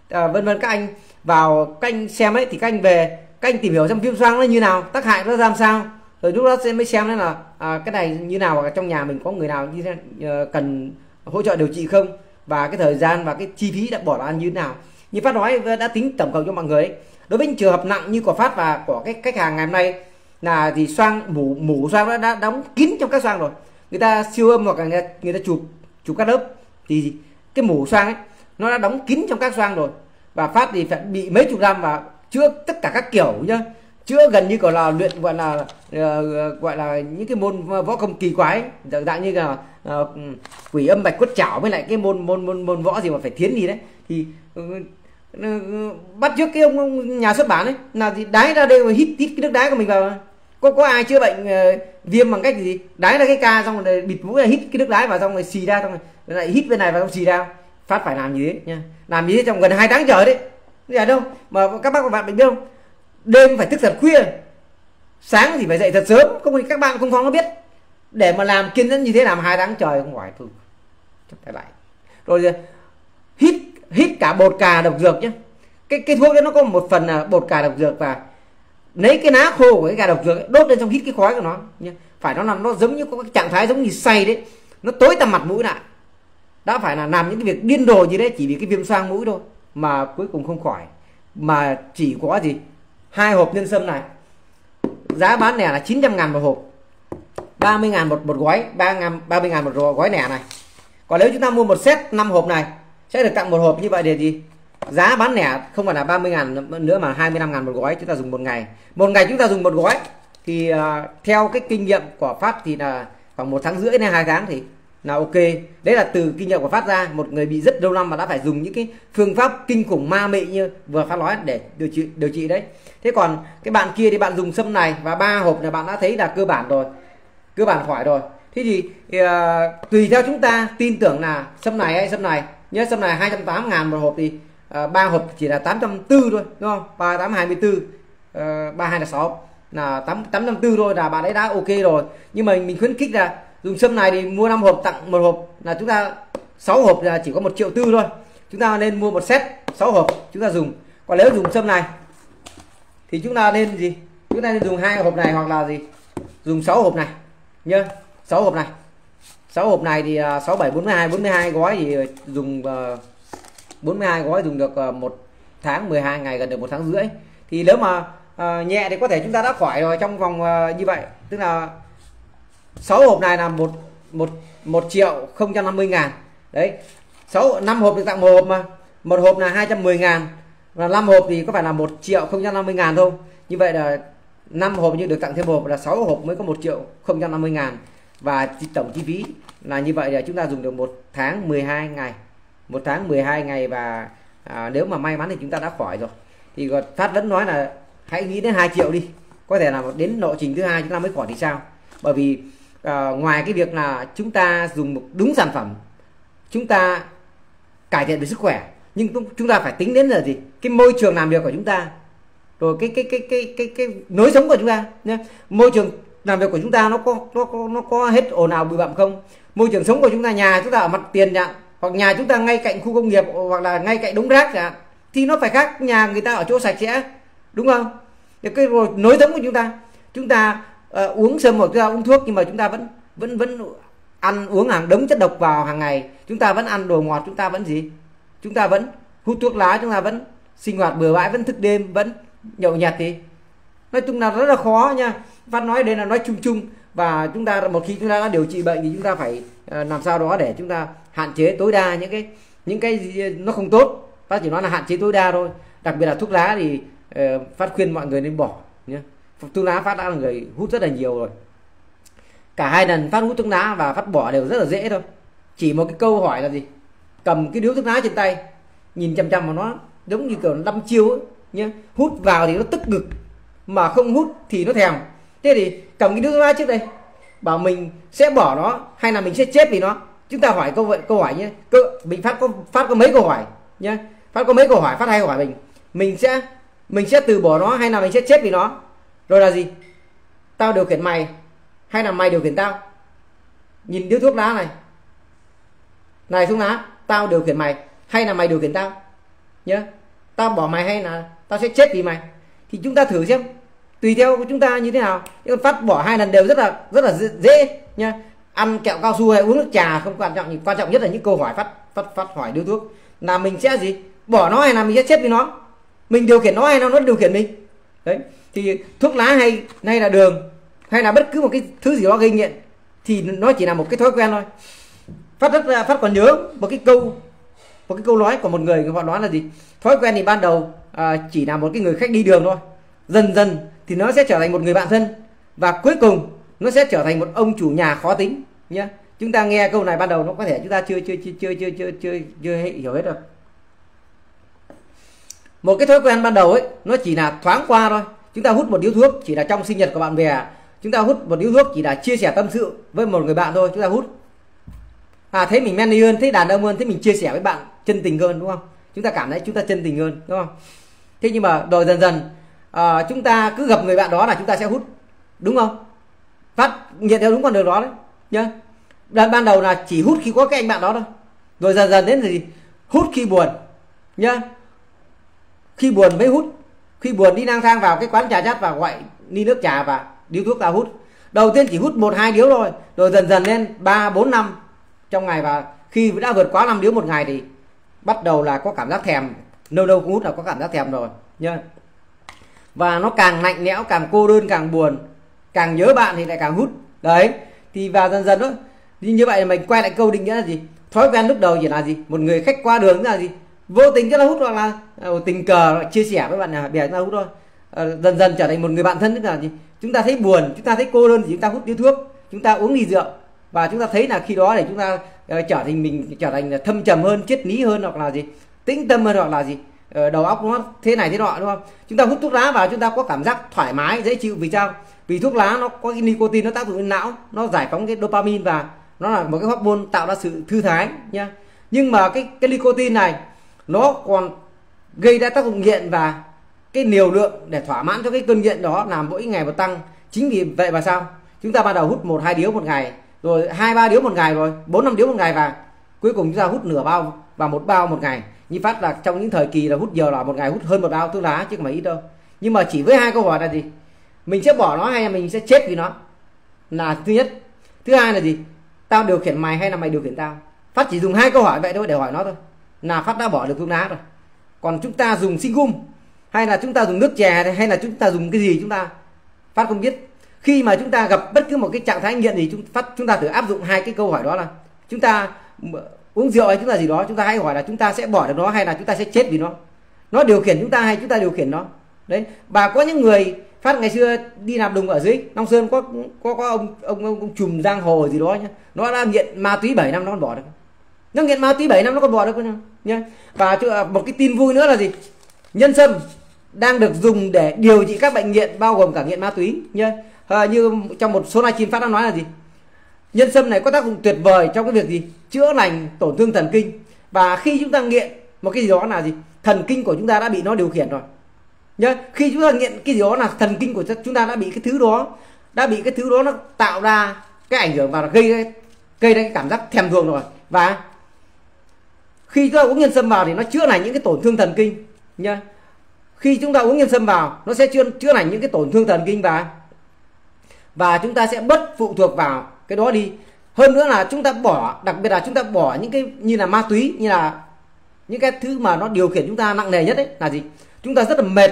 à, vân vân các anh vào canh xem ấy thì các anh về các anh tìm hiểu xem viêm xoang nó như nào tác hại nó ra sao rồi lúc đó sẽ mới xem đấy là à, cái này như nào và trong nhà mình có người nào như thế ờ, cần hỗ trợ điều trị không và cái thời gian và cái chi phí đã bỏ ra như thế nào như phát nói đã tính tổng cộng cho mọi người ấy đối với những trường hợp nặng như của phát và của cái khách hàng ngày hôm nay là thì xoang mủ mủ xoang đã, đã đóng kín trong các xoang rồi. Người ta siêu âm hoặc là người ta, người ta chụp chụp các lớp thì cái mủ xoang ấy nó đã đóng kín trong các xoang rồi. Và phát thì phải bị mấy chục năm và chữa tất cả các kiểu nhá. Chữa gần như còn là luyện gọi là uh, gọi là những cái môn võ công kỳ quái dạng như là uh, quỷ âm bạch quất chảo với lại cái môn môn môn môn võ gì mà phải thiến gì đấy. Thì uh, Ừ, bắt trước cái ông, nhà xuất bản ấy là gì đái ra đây mà hít tít cái nước đái của mình vào. Có có ai chữa bệnh uh, viêm bằng cách gì? Đái ra cái ca xong rồi bịt mũi là hít cái nước đái vào xong rồi xì ra xong rồi lại hít bên này vào xong xì ra. Phát phải làm gì đấy nha. Làm gì đấy trong gần hai tháng trời đấy. Giờ đâu? Mà các bác và bạn mình biết không? Đêm phải thức thật khuya sáng thì phải dậy thật sớm. Không thì các bạn không phong nó biết. Để mà làm kiên nhẫn như thế làm hai tháng trời không phải thôi. Phải lại. Rồi ờ, hít hít cả bột cà độc dược nhé cái cái thuốc đấy nó có một phần là bột cà độc dược và lấy cái lá khô của cái gà độc dược ấy, đốt lên trong hít cái khói của nó nhé phải nó làm nó giống như có cái trạng thái giống như say đấy. Nó tối tăm mặt mũi lại. Đã phải là làm những cái việc điên rồ như đấy chỉ vì cái viêm xoang mũi thôi mà cuối cùng không khỏi. Mà chỉ có gì? Hai hộp nhân sâm này. Giá bán nẻ là 900 ngàn một hộp. 30 ngàn một một gói 3 ngàn 30 ngàn một gói nẻ này. Còn nếu chúng ta mua một set 5 hộp này sẽ được tặng một hộp như vậy để gì? Giá bán lẻ không phải là 30 ngàn nữa mà 25 ngàn một gói chúng ta dùng một ngày. Một ngày chúng ta dùng một gói thì uh, theo cái kinh nghiệm của pháp thì là khoảng một tháng rưỡi đến hai tháng thì là ok. Đấy là từ kinh nghiệm của pháp ra một người bị rất lâu năm mà đã phải dùng những cái phương pháp kinh khủng ma mị như vừa phát nói để điều trị điều trị đấy. Thế còn cái bạn kia thì bạn dùng sâm này và ba hộp là bạn đã thấy là cơ bản rồi cơ bản khỏi rồi. Thế thì uh, tùy theo chúng ta tin tưởng là sâm này hay sâm này nhớ xem này 280 ngàn một hộp thì à, ba uh, hộp chỉ là 840 thôi đúng không? 3824 uh, 32 là 6 là 8 854 thôi là bạn ấy đã ok rồi. Nhưng mà mình khuyến khích là dùng sâm này thì mua 5 hộp tặng một hộp là chúng ta 6 hộp là chỉ có một triệu tư thôi. Chúng ta nên mua một set 6 hộp chúng ta dùng. Còn nếu dùng sâm này thì chúng ta nên gì? Chúng ta nên dùng hai hộp này hoặc là gì? Dùng 6 hộp này nhớ 6 hộp này. 6 hộp này thì 6 7 42 42 gói thì dùng à, uh, 42 gói dùng được uh, một tháng 12 ngày gần được một tháng rưỡi. Thì nếu mà uh, nhẹ thì có thể chúng ta đã khỏi rồi trong vòng uh, như vậy. Tức là 6 hộp này là một một một triệu không trăm năm mươi ngàn. Đấy 6 5 hộp được tặng một hộp mà. Một hộp là 210 ngàn. Và 5 hộp thì có phải là 1 triệu không trăm năm mươi ngàn không như vậy là 5 hộp như được tặng thêm hộp là 6 hộp mới có 1 triệu không trăm năm mươi ngàn và tổng chi phí là như vậy là chúng ta dùng được một tháng 12 ngày. Một tháng 12 ngày và à, nếu mà may mắn thì chúng ta đã khỏi rồi. Thì phát vẫn nói là hãy nghĩ đến 2 triệu đi. Có thể là đến lộ trình thứ hai chúng ta mới khỏi thì sao? Bởi vì à, ngoài cái việc là chúng ta dùng một đúng sản phẩm chúng ta cải thiện được sức khỏe nhưng chúng ta phải tính đến là gì? Cái môi trường làm việc của chúng ta rồi cái cái cái cái cái cái nối sống của chúng ta nhé môi trường làm việc của chúng ta nó có nó có nó có hết ồn ào bụi bặm không? Môi trường sống của chúng ta nhà chúng ta ở mặt tiền chẳng hoặc nhà chúng ta ngay cạnh khu công nghiệp hoặc là ngay cạnh đống rác chẳng thì nó phải khác nhà người ta ở chỗ sạch sẽ đúng không? Cái rồi nối sống của chúng ta chúng ta uh, uống sâm hoặc chúng ta uống thuốc nhưng mà chúng ta vẫn vẫn vẫn ăn uống hàng đống chất độc vào hàng ngày. Chúng ta vẫn ăn đồ ngọt chúng ta vẫn gì? Chúng ta vẫn hút thuốc lá chúng ta vẫn sinh hoạt bừa bãi vẫn thức đêm vẫn nhậu nhạt thì. Nói chung là rất là khó nha phát nói đây là nói chung chung. Và chúng ta, một khi chúng ta đã điều trị bệnh thì chúng ta phải ờ, làm sao đó để chúng ta hạn chế tối đa những cái những cái gì, nó không tốt. Phát chỉ nói là hạn chế tối đa thôi. Đặc biệt là thuốc lá thì ờ, phát khuyên mọi người nên bỏ nhé thuốc lá phát đã là người hút rất là nhiều rồi. Cả hai lần phát hút thuốc lá và phát bỏ đều rất là dễ thôi. Chỉ một cái câu hỏi là gì? Cầm cái điếu thuốc lá trên tay, nhìn chăm chăm vào nó, giống như kiểu năm chiêu ấy nhé hút vào thì nó tức ngực, mà không hút thì nó thèm thế thì cầm cái thuốc lá trước đây, bảo mình sẽ bỏ nó hay là mình sẽ chết vì nó? Chúng ta hỏi câu vậy, câu hỏi nhé. Cơ, mình phát có phát có mấy câu hỏi nhé. Phát có mấy câu hỏi, phát hai câu hỏi mình. Mình sẽ mình sẽ từ bỏ nó hay là mình sẽ chết vì nó? Rồi là gì? Tao điều khiển mày hay là mày điều khiển tao? Nhìn điếu thuốc lá này. Này xuống lá, tao điều khiển mày hay là mày điều khiển tao nhớ tao bỏ mày hay là tao sẽ chết vì mày? Thì chúng ta thử xem tùy theo chúng ta như thế nào. Nhưng phát bỏ hai lần đều rất là rất là dễ nha ăn kẹo cao su hay uống nước trà không quan trọng quan trọng nhất là những câu hỏi phát phát phát hỏi đưa thuốc. Là mình sẽ gì? Bỏ nó hay là mình sẽ chết với nó? Mình điều khiển nó hay nó nó điều khiển mình? Đấy. Thì thuốc lá hay hay là đường hay là bất cứ một cái thứ gì đó gây nghiện thì nó chỉ là một cái thói quen thôi. Phát rất là phát còn nhớ một cái câu một cái câu nói của một người họ nói là gì? Thói quen thì ban đầu à, chỉ là một cái người khách đi đường thôi. Dần dần thì nó sẽ trở thành một người bạn thân. Và cuối cùng nó sẽ trở thành một ông chủ nhà khó tính nhé chúng ta nghe câu này ban đầu nó có thể chúng ta chưa chưa chưa chưa chưa chưa chưa, chưa hiểu hết đâu một cái thói quen ban đầu ấy nó chỉ là thoáng qua thôi. Chúng ta hút một điếu thuốc chỉ là trong sinh nhật của bạn bè. Chúng ta hút một điếu thuốc chỉ là chia sẻ tâm sự với một người bạn thôi chúng ta hút. À thấy mình manly hơn thấy đàn ông hơn thấy mình chia sẻ với bạn chân tình hơn đúng không? Chúng ta cảm thấy chúng ta chân tình hơn đúng không? Thế nhưng mà rồi dần dần à, chúng ta cứ gặp người bạn đó là chúng ta sẽ hút đúng không? Phát nhận theo đúng con đường đó đấy nhá. Ban ban đầu là chỉ hút khi có cái anh bạn đó thôi. Rồi dần dần đến gì? Hút khi buồn nhá. Khi buồn mới hút. Khi buồn đi lang thang vào cái quán trà chát và gọi ly nước trà và điếu thuốc ta hút. Đầu tiên chỉ hút một hai điếu thôi rồi dần dần lên ba bốn năm trong ngày và khi đã vượt quá năm điếu một ngày thì bắt đầu là có cảm giác thèm. Lâu lâu cũng hút là có cảm giác thèm rồi nhá và nó càng lạnh lẽo, càng cô đơn, càng buồn. Càng nhớ bạn thì lại càng hút. Đấy, thì vào dần dần đó thì như vậy mình quay lại câu định nghĩa là gì? Thói quen lúc đầu chỉ là gì? Một người khách qua đường là gì? Vô tình rất là hút, hoặc là ờ, tình cờ chia sẻ với bạn bè chúng ta hút thôi. Ờ, dần dần trở thành một người bạn thân tức là gì? Chúng ta thấy buồn, chúng ta thấy cô đơn thì chúng ta hút điếu thuốc, chúng ta uống ly rượu. Và chúng ta thấy là khi đó để chúng ta ờ, trở thành mình trở thành thâm trầm hơn, triết lý hơn, hoặc là gì? Tĩnh tâm hơn, hoặc là gì? Ờ, đầu óc nó thế này thế nọ, đúng không? Chúng ta hút thuốc lá vào, chúng ta có cảm giác thoải mái, dễ chịu. Vì sao? Vì thuốc lá nó có cái nicotine, nó tác dụng lên não, nó giải phóng cái dopamine và nó là một cái hormone tạo ra sự thư thái nha nhưng mà cái cái nicotine này, nó còn gây ra tác dụng nghiện và cái liều lượng để thỏa mãn cho cái cơn nghiện đó làm mỗi ngày một tăng. Chính vì vậy mà sao? Chúng ta ban đầu hút một, hai điếu một ngày, rồi hai, ba điếu một ngày rồi, bốn, năm điếu một ngày và cuối cùng chúng ta hút nửa bao và một bao một ngày. Như phát là trong những thời kỳ là hút giờ là một ngày hút hơn một bao thuốc lá chứ không phải ít đâu. Nhưng mà chỉ với hai câu hỏi là gì? Mình sẽ bỏ nó hay là mình sẽ chết vì nó? Là thứ nhất. Thứ hai là gì? Tao điều khiển mày hay là mày điều khiển tao? Phát chỉ dùng hai câu hỏi vậy thôi, để hỏi nó thôi. Là phát đã bỏ được thuốc lá rồi. Còn chúng ta dùng sinh gum, hay là chúng ta dùng nước chè hay là chúng ta dùng cái gì chúng ta? Phát không biết. Khi mà chúng ta gặp bất cứ một cái trạng thái nghiện gì chúng phát, chúng ta thử áp dụng hai cái câu hỏi đó là, chúng ta uống rượu hay chúng ta gì đó chúng ta hay hỏi là chúng ta sẽ bỏ được nó hay là chúng ta sẽ chết vì nó. Nó điều khiển chúng ta hay chúng ta điều khiển nó. Đấy và có những người phát ngày xưa đi làm đồng ở dưới long sơn có có có ông ông ông, ông chùm giang hồ gì đó nhá. Nó đã nghiện ma túy 7 năm nó còn bỏ được. Nó nghiện ma túy 7 năm nó còn bỏ được nhá. Và à, một cái tin vui nữa là gì? Nhân sâm đang được dùng để điều trị các bệnh nghiện bao gồm cả nghiện ma túy nhá. À, như trong một số livestream phát đã nói là gì? Nhân sâm này có tác dụng tuyệt vời trong cái việc gì? Chữa lành tổn thương thần kinh. Và khi chúng ta nghiện một cái gì đó là gì? Thần kinh của chúng ta đã bị nó điều khiển rồi. Nhá, khi chúng ta nghiện cái gì đó là thần kinh của chúng ta đã bị cái thứ đó, đã bị cái thứ đó nó tạo ra cái ảnh hưởng và gây gây ra cái cảm giác thèm thuồng rồi. Và khi chúng ta uống nhân sâm vào thì nó chữa lành những cái tổn thương thần kinh. Nhá, khi chúng ta uống nhân sâm vào, nó sẽ chữa chữa lành những cái tổn thương thần kinh và và chúng ta sẽ bất phụ thuộc vào cái đó đi. Hơn nữa là chúng ta bỏ, đặc biệt là chúng ta bỏ những cái như là ma túy, như là những cái thứ mà nó điều khiển chúng ta nặng nề nhất đấy là gì? Chúng ta rất là mệt.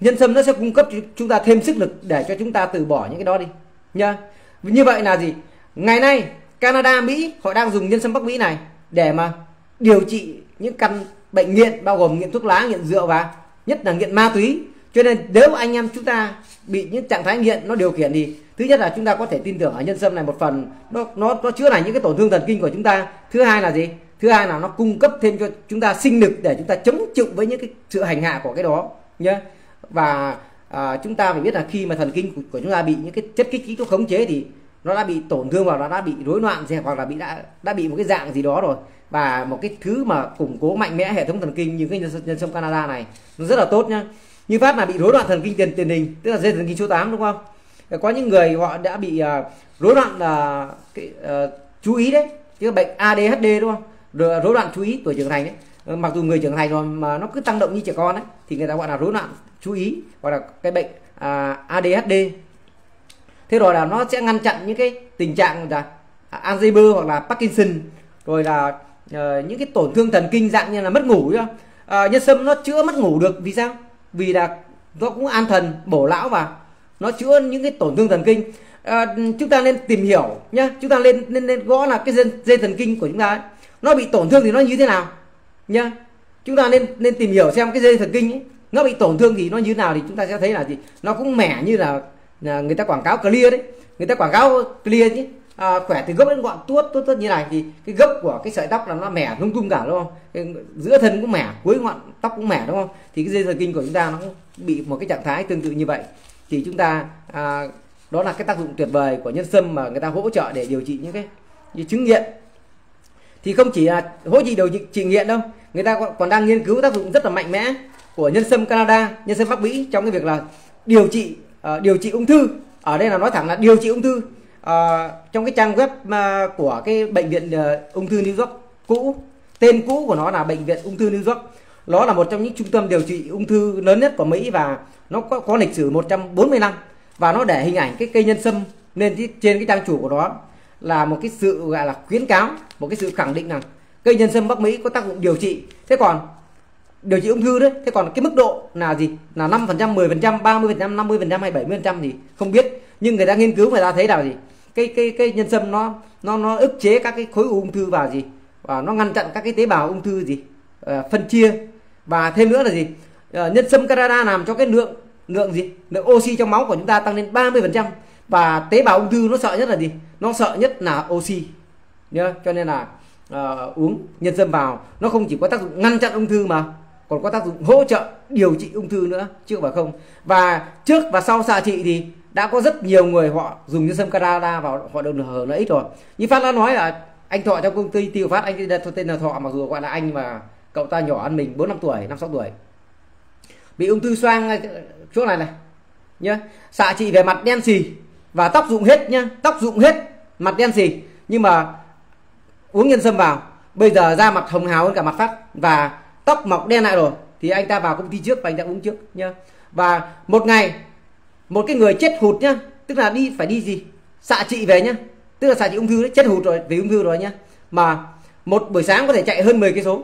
Nhân sâm nó sẽ cung cấp cho chúng ta thêm sức lực để cho chúng ta từ bỏ những cái đó đi. Nha như vậy là gì? Ngày nay, Canada, Mỹ, họ đang dùng nhân sâm Bắc Mỹ này để mà điều trị những căn bệnh nghiện, bao gồm nghiện thuốc lá, nghiện rượu và nhất là nghiện ma túy. Cho nên nếu anh em chúng ta bị những trạng thái nghiện nó điều khiển thì thứ nhất là chúng ta có thể tin tưởng ở nhân sâm này một phần. Nó nó nó chữa lành những cái tổn thương thần kinh của chúng ta. Thứ hai là gì? Thứ hai là nó cung cấp thêm cho chúng ta sinh lực để chúng ta chống chịu với những cái sự hành hạ của cái đó nhé và à, chúng ta phải biết là khi mà thần kinh của, của chúng ta bị những cái chất kích thích nó khống chế thì nó đã bị tổn thương và nó đã bị rối loạn gì hoặc là bị đã đã bị một cái dạng gì đó rồi. Và một cái thứ mà củng cố mạnh mẽ hệ thống thần kinh như cái nhân, nhân sâm Canada này nó rất là tốt nhá như phát là bị rối loạn thần kinh tiền tiền đình tức là dây thần kinh số 8 đúng không? Ờ, có những người họ đã bị uh, rối loạn là uh, cái, uh, chú ý đấy cái bệnh ADHD đúng không? Rồi rối loạn chú ý tuổi trưởng thành đấy. Ờ, mặc dù người trưởng thành rồi mà nó cứ tăng động như trẻ con đấy, thì người ta gọi là rối loạn chú ý hoặc là cái bệnh à, uh, ADHD thế rồi là nó sẽ ngăn chặn những cái tình trạng là Alzheimer hoặc là Parkinson rồi là uh, những cái tổn thương thần kinh dạng như là mất ngủ uh, nhân sâm nó chữa mất ngủ được vì sao? Vì là nó cũng an thần bổ lão và nó chữa những cái tổn thương thần kinh. À, chúng ta nên tìm hiểu nhá chúng ta lên nên, nên gõ là cái dây, dây thần kinh của chúng ta ấy. nó bị tổn thương thì nó như thế nào nhá? Chúng ta nên nên tìm hiểu xem cái dây thần kinh ấy, nó bị tổn thương thì nó như thế nào thì chúng ta sẽ thấy là gì? Nó cũng mẻ như là, là người ta quảng cáo clear đấy. Người ta quảng cáo clear chứ à, khỏe từ gốc đến ngọn tuốt tuốt tuốt như này thì cái gốc của cái sợi tóc là nó mẻ lung tung cả đúng không? Cái giữa thân cũng mẻ cuối ngọn tóc cũng mẻ đúng không? Thì cái dây thần kinh của chúng ta nó cũng bị một cái trạng thái tương tự như vậy. Thì chúng ta à, đó là cái tác dụng tuyệt vời của nhân sâm mà người ta hỗ trợ để điều trị những cái như chứng nghiện. Thì không chỉ là hỗ trợ điều trị nghiện đâu người ta còn đang nghiên cứu tác dụng rất là mạnh mẽ của nhân sâm Canada nhân sâm Bắc Mỹ trong cái việc là điều trị uh, điều trị ung thư. Ở đây là nói thẳng là điều trị ung thư à, trong cái trang web à, của cái bệnh viện à, ung thư New York cũ tên cũ của nó là bệnh viện ung thư New York. Nó là một trong những trung tâm điều trị ung thư lớn nhất của Mỹ và nó có, có lịch sử 140 năm. Và nó để hình ảnh cái cây nhân sâm lên trên cái trang chủ của nó là một cái sự gọi là khuyến cáo một cái sự khẳng định rằng cây nhân sâm Bắc Mỹ có tác dụng điều trị. Thế còn điều trị ung thư đấy. Thế còn cái mức độ là gì? Là 5 phần trăm 10 phần trăm 30 phần trăm 50 phần trăm hay 70 phần trăm thì không biết. Nhưng người ta nghiên cứu người ta thấy là gì? Cái cái cái nhân sâm nó nó nó ức chế các cái khối ung thư vào gì? Và nó ngăn chặn các cái tế bào ung thư gì? À, phân chia. Và thêm nữa là gì? À, nhân sâm Canada làm cho cái lượng lượng gì? Lượng oxy trong máu của chúng ta tăng lên 30 phần trăm. Và tế bào ung thư nó sợ nhất là gì? Nó sợ nhất là oxy. Nhớ? Cho nên là uh, uống nhân sâm vào. Nó không chỉ có tác dụng ngăn chặn ung thư mà còn có tác dụng hỗ trợ điều trị ung thư nữa, chứ không phải không. Và trước và sau xạ trị thì đã có rất nhiều người họ dùng nhân sâm Canada vào họ được hưởng lợi ích rồi. Như phát đã nói là anh thọ trong công ty tiêu phát, anh tên là thọ mặc dù gọi là anh mà cậu ta nhỏ hơn mình bốn năm tuổi, năm sáu tuổi. Bị ung thư xoang, chỗ này này, nhá. Xạ trị về mặt đen xì và tóc dụng hết nhá tóc dụng hết mặt đen xì. Nhưng mà uống nhân sâm vào, bây giờ da mặt hồng hào hơn cả mặt phát và tóc mọc đen lại rồi, thì anh ta vào công ty trước và anh ta uống trước nhá. Và một ngày, một cái người chết hụt nhá, tức là đi, phải đi gì? Xạ trị về nhá. Tức là xạ trị ung thư đấy, chết hụt rồi vì ung thư rồi nhá. Mà một buổi sáng có thể chạy hơn 10 cây số.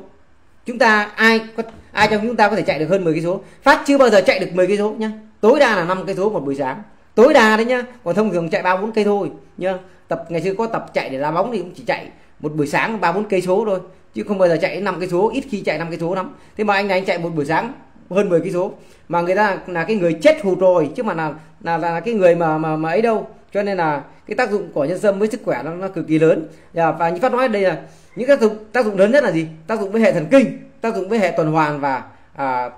Chúng ta ai có, ai trong chúng ta có thể chạy được hơn 10 cây số? Phát chưa bao giờ chạy được 10 cây số nhá. Tối đa là 5 cây số một buổi sáng. Tối đa đấy nhá, còn thông thường chạy ba bốn cây thôi nhá. Tập, ngày xưa có tập chạy để đá bóng thì cũng chỉ chạy một buổi sáng ba bốn cây số thôi chứ không bao giờ chạy năm cái số ít khi chạy năm cái số lắm. Thế mà anh này anh chạy một buổi sáng hơn 10 cái số. Mà người ta là cái người chết hụt rồi chứ mà là là là cái người mà mà mà ấy đâu. Cho nên là cái tác dụng của nhân sâm với sức khỏe nó, nó cực kỳ lớn. Dạ, và như phát nói đây là những tác dụng tác dụng lớn nhất là gì? Tác dụng với hệ thần kinh tác dụng với hệ tuần hoàn và à,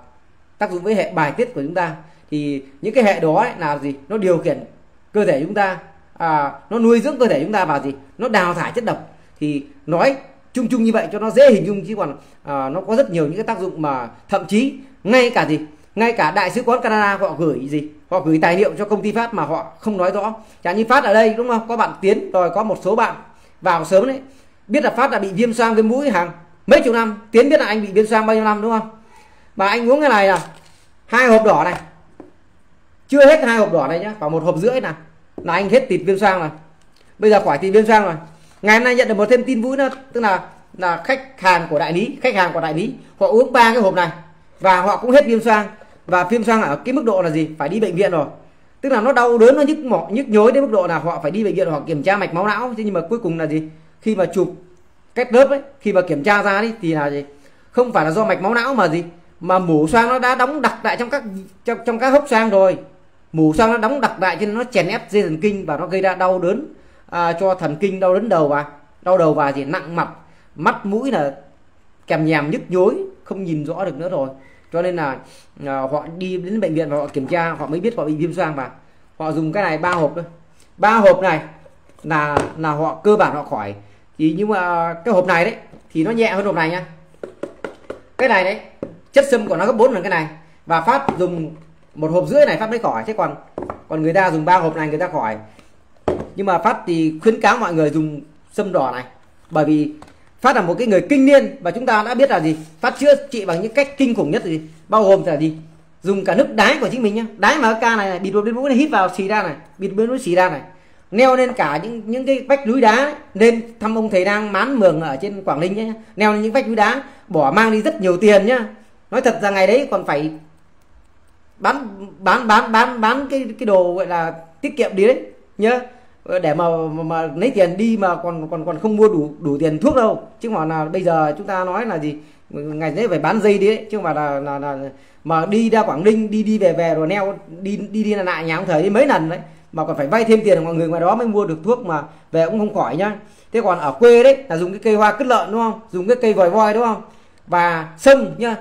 tác dụng với hệ bài tiết của chúng ta. Thì những cái hệ đó ấy là gì? Nó điều khiển cơ thể chúng ta à, nó nuôi dưỡng cơ thể chúng ta vào gì? Nó đào thải chất độc. Thì nói chung chung như vậy cho nó dễ hình dung chứ còn à, nó có rất nhiều những cái tác dụng mà thậm chí ngay cả gì ngay cả đại sứ quán Canada họ gửi gì họ gửi tài liệu cho công ty pháp mà họ không nói rõ. Chẳng như phát ở đây đúng không? Có bạn tiến rồi có một số bạn vào sớm đấy. Biết là phát đã bị viêm xoang viêm mũi hàng mấy chục năm. Tiến biết là anh bị viêm xoang bao nhiêu năm đúng không? Mà anh uống cái này là hai hộp đỏ này. Chưa hết hai hộp đỏ này nhá khoảng một hộp rưỡi này. Là anh hết tịt viêm xoang rồi. Bây giờ khỏi tịt viêm xoang rồi ngày hôm nay nhận được một thêm tin vui nữa tức là là khách hàng của đại lý khách hàng của đại lý họ uống ba cái hộp này và họ cũng hết viêm xoang. Và viêm xoang ở cái mức độ là gì? Phải đi bệnh viện rồi. Tức là nó đau đớn nó nhức mỏi nhức nhối đến mức độ là họ phải đi bệnh viện họ kiểm tra mạch máu não. Thế nhưng mà cuối cùng là gì? Khi mà chụp cách lớp ấy khi mà kiểm tra ra đi thì là gì? Không phải là do mạch máu não mà gì? Mà mủ xoang nó đã đóng đặc lại trong các trong, trong các hốc xoang rồi. Mủ xoang nó đóng đặc lại cho nên nó chèn ép dây thần kinh và nó gây ra đau đớn à, cho thần kinh đau đớn đầu và đau đầu và gì nặng mặt mắt mũi là kèm nhèm nhức nhối không nhìn rõ được nữa rồi. Cho nên là à, họ đi đến bệnh viện và họ kiểm tra họ mới biết họ bị viêm xoang và họ dùng cái này ba hộp thôi. Ba hộp này là là họ cơ bản họ khỏi. Thì nhưng mà cái hộp này đấy thì nó nhẹ hơn hộp này nha. Cái này đấy chất xâm của nó gấp 4 lần cái này. Và phát dùng một hộp rưỡi này phát mới khỏi. Chứ còn còn người ta dùng ba hộp này người ta khỏi nhưng mà phát thì khuyến cáo mọi người dùng sâm đỏ này bởi vì phát là một cái người kinh niên và chúng ta đã biết là gì? Phát chữa trị bằng những cách kinh khủng nhất gì? Bao gồm là gì? Dùng cả nước đái của chính mình nhá. Đái mà ca này, này bịt bên mũi này hít vào xì ra này bịt bên mũi xì ra này. Neo lên cả những những cái vách núi đá nên thăm ông thầy đang mán mường ở trên quảng ninh nhé neo lên những vách núi đá bỏ mang đi rất nhiều tiền nhá. Nói thật ra ngày đấy còn phải bán bán bán bán bán cái cái đồ gọi là tiết kiệm đi đấy nhớ Ờ, để mà, mà mà lấy tiền đi mà còn còn còn không mua đủ đủ tiền thuốc đâu. Chứ mà là bây giờ chúng ta nói là gì ngày đấy phải bán dây đi đấy chứ mà là, là, là mà đi ra Quảng Ninh đi đi về về rồi neo đi đi đi là lại nhà ông thời đi mấy lần đấy. Mà còn phải vay thêm tiền của mọi người ngoài đó mới mua được thuốc mà về cũng không khỏi nhá. Thế còn ở quê đấy là dùng cái cây hoa cứt lợn đúng không? Dùng cái cây vòi voi đúng không? Và sông nhá.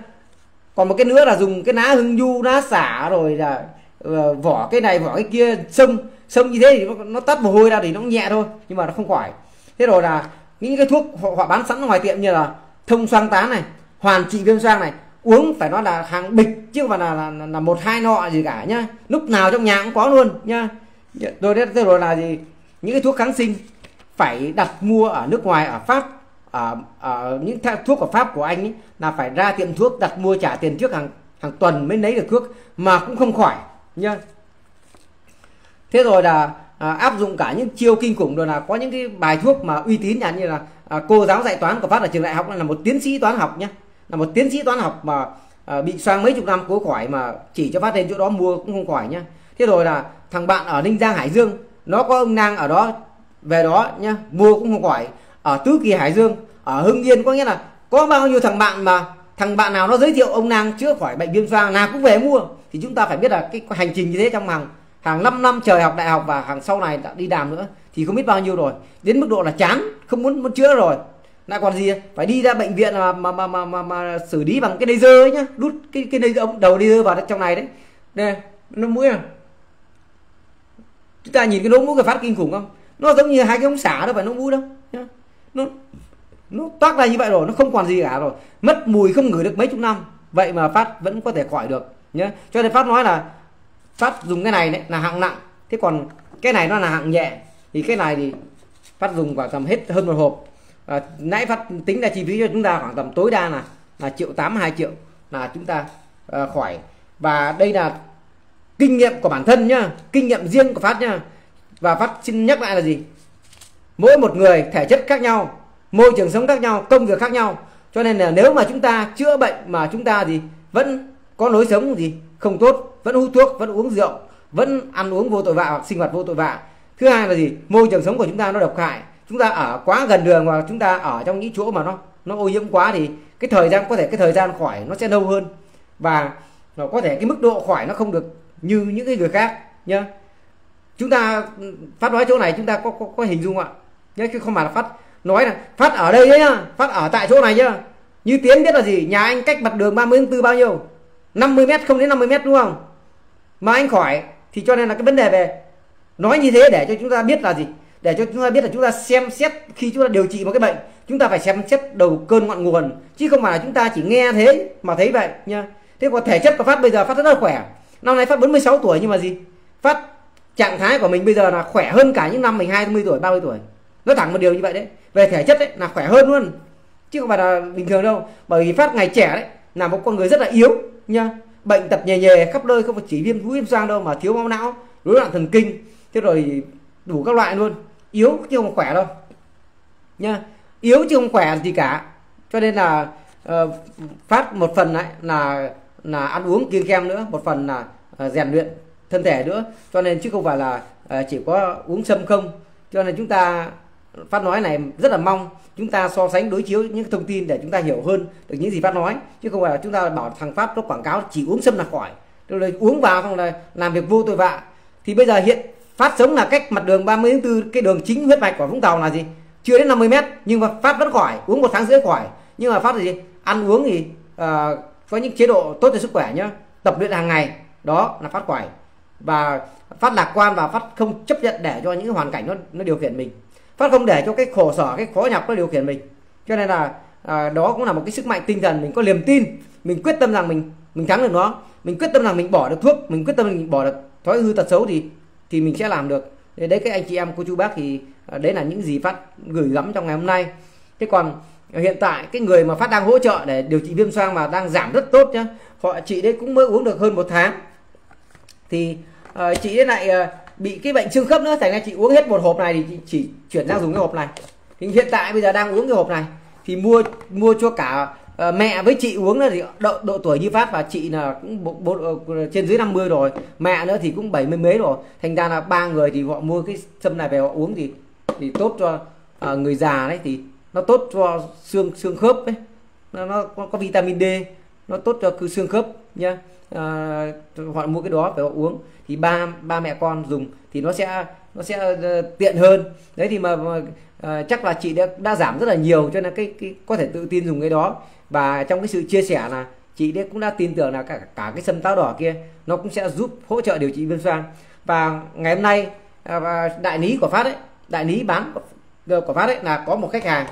Còn một cái nữa là dùng cái lá hưng du lá xả rồi là uh, vỏ cái này vỏ cái kia sông sông như thế thì nó, nó tắt mồ hôi ra thì nó nhẹ thôi nhưng mà nó không khỏi. Thế rồi là những cái thuốc họ, họ bán sẵn ngoài tiệm như là thông xoang tán này hoàn trị viêm xoang này uống phải nói là hàng bịch chứ không phải là, là, là một hai nọ gì cả nhá. Lúc nào trong nhà cũng có luôn nhá. Rồi đấy rồi là gì? Những cái thuốc kháng sinh phải đặt mua ở nước ngoài ở pháp ở, ở những thuốc của pháp của anh ấy là phải ra tiệm thuốc đặt mua trả tiền trước hàng hàng tuần mới lấy được thuốc mà cũng không khỏi nhá thế rồi là à, áp dụng cả những chiêu kinh khủng rồi là có những cái bài thuốc mà uy tín nhà như là à, cô giáo dạy toán của phát ở trường đại học là một tiến sĩ toán học nhé là một tiến sĩ toán học mà à, bị sang mấy chục năm cố khỏi mà chỉ cho phát lên chỗ đó mua cũng không khỏi nhá. Thế rồi là thằng bạn ở ninh giang hải dương nó có ông nang ở đó về đó nhá mua cũng không khỏi. Ở tứ kỳ hải dương ở hưng yên có nghĩa là có bao nhiêu thằng bạn mà thằng bạn nào nó giới thiệu ông nang chữa khỏi bệnh viêm xoang nào cũng về mua. Thì chúng ta phải biết là cái hành trình như thế trong hàng hàng 5 năm trời học đại học và hàng sau này đã đi làm nữa thì không biết bao nhiêu rồi. Đến mức độ là chán không muốn muốn chữa rồi. Lại còn gì? Phải đi ra bệnh viện mà mà mà mà, mà, mà xử lý bằng cái laser ấy nhá. Đút cái cái laser ống đầu laser vào trong này đấy. Đây nó mũi à? Chúng ta nhìn cái lỗ mũi cái phát kinh khủng không? Nó giống như hai cái ống xả đâu phải lỗ mũi đâu nhá. nó nó toát ra như vậy rồi nó không còn gì cả rồi. Mất mùi không ngửi được mấy chục năm. Vậy mà phát vẫn có thể khỏi được nhé cho nên phát nói là phát dùng cái này đấy là hạng nặng. Thế còn cái này nó là hạng nhẹ. Thì cái này thì phát dùng khoảng tầm hết hơn một hộp. À, nãy phát tính ra chi phí cho chúng ta khoảng tầm tối đa là là triệu tám hai triệu là chúng ta à, khỏi. Và đây là kinh nghiệm của bản thân nhá kinh nghiệm riêng của phát nhá. Và phát xin nhắc lại là gì? Mỗi một người thể chất khác nhau môi trường sống khác nhau công việc khác nhau. Cho nên là nếu mà chúng ta chữa bệnh mà chúng ta gì vẫn có lối sống gì không tốt vẫn hút thuốc vẫn uống rượu vẫn ăn uống vô tội vạ hoặc sinh hoạt vô tội vạ. Thứ hai là gì? Môi trường sống của chúng ta nó độc hại. Chúng ta ở quá gần đường và chúng ta ở trong những chỗ mà nó nó ô nhiễm quá thì cái thời gian có thể cái thời gian khỏi nó sẽ lâu hơn. Và nó có thể cái mức độ khỏi nó không được như những cái người khác nhá. Chúng ta phát nói chỗ này chúng ta có có, có hình dung ạ. Nhé chứ không phải là phát nói là phát ở đây đấy nhá phát ở tại chỗ này nhá. Như tiến biết là gì? Nhà anh cách mặt đường 30 tháng 4 bao nhiêu? 50 mét không đến 50 mét đúng không? Mà anh khỏi, thì cho nên là cái vấn đề về nói như thế để cho chúng ta biết là gì? Để cho chúng ta biết là chúng ta xem xét khi chúng ta điều trị một cái bệnh, chúng ta phải xem xét đầu cơn ngọn nguồn. Chứ không phải là chúng ta chỉ nghe thế mà thấy vậy nha. Thế còn thể chất của phát bây giờ, phát rất là khỏe. Năm nay phát 46 tuổi nhưng mà gì? Phát trạng thái của mình bây giờ là khỏe hơn cả những năm mình 20 tuổi 30 tuổi. Nó thẳng một điều như vậy đấy. Về thể chất đấy là khỏe hơn luôn. Chứ không phải là bình thường đâu. Bởi vì phát ngày trẻ đấy, là một con người rất là yếu nha bệnh tật nhè nhè khắp nơi không phải chỉ viêm mũi viêm xoang đâu mà thiếu máu não rối loạn thần kinh thế rồi đủ các loại luôn. Yếu chứ không khỏe đâu. Nha yếu chứ không khỏe gì cả. Cho nên là uh, phát một phần lại là là ăn uống kiêng khem nữa một phần là uh, rèn luyện thân thể nữa. Cho nên chứ không phải là uh, chỉ có uống sâm không. Cho nên chúng ta phát nói này rất là mong chúng ta so sánh đối chiếu những thông tin để chúng ta hiểu hơn được những gì phát nói. Chứ không phải là chúng ta bảo thằng pháp nó quảng cáo chỉ uống sâm là khỏi. Rồi uống vào không là làm việc vô tội vạ. Thì bây giờ hiện phát sống là cách mặt đường 30 tháng 4 cái đường chính huyết mạch của Vũng Tàu là gì? Chưa đến 50 mét nhưng mà phát vẫn khỏi uống một tháng rưỡi khỏi. Nhưng mà phát là gì? Ăn uống thì uh, có những chế độ tốt cho sức khỏe nhá tập luyện hàng ngày đó là phát khỏi. Và phát lạc quan và phát không chấp nhận để cho những hoàn cảnh nó nó điều khiển mình phát không để cho cái khổ sở cái khó nhọc nó điều khiển mình. Cho nên là à, đó cũng là một cái sức mạnh tinh thần. Mình có niềm tin mình quyết tâm rằng mình mình thắng được nó. Mình quyết tâm rằng mình bỏ được thuốc mình quyết tâm mình bỏ được thói hư tật xấu thì thì mình sẽ làm được. Đấy cái anh chị em cô chú bác thì à, đấy là những gì phát gửi gắm trong ngày hôm nay. Thế còn hiện tại cái người mà phát đang hỗ trợ để điều trị viêm xoang mà đang giảm rất tốt nhá họ chị đấy cũng mới uống được hơn một tháng. Thì uh, chị đấy lại uh, bị cái bệnh xương khớp nữa thành ra chị uống hết một hộp này thì chị chỉ chuyển sang dùng cái hộp này. Thì hiện tại bây giờ đang uống cái hộp này. Thì mua mua cho cả uh, mẹ với chị uống là thì độ, độ tuổi như phát và chị là cũng bộ, bộ, ờ, trên dưới 50 rồi. Mẹ nữa thì cũng bảy mươi mấy rồi. Thành ra là ba người thì họ mua cái sâm này về họ uống thì thì tốt cho uh, người già đấy thì nó tốt cho xương xương khớp ấy. Nó, nó có, có vitamin D nó tốt cho cứ xương khớp nha à, họ mua cái đó phải họ uống thì ba ba mẹ con dùng thì nó sẽ nó sẽ uh, tiện hơn. Đấy thì mà, mà uh, chắc là chị đã, đã giảm rất là nhiều cho nên cái, cái có thể tự tin dùng cái đó. Và trong cái sự chia sẻ là chị đấy cũng đã tin tưởng là cả cả cái sâm táo đỏ kia nó cũng sẽ giúp hỗ trợ điều trị viêm xoang. Và ngày hôm nay uh, đại lý của phát đấy đại lý bán của, ờ, của phát đấy là có một khách hàng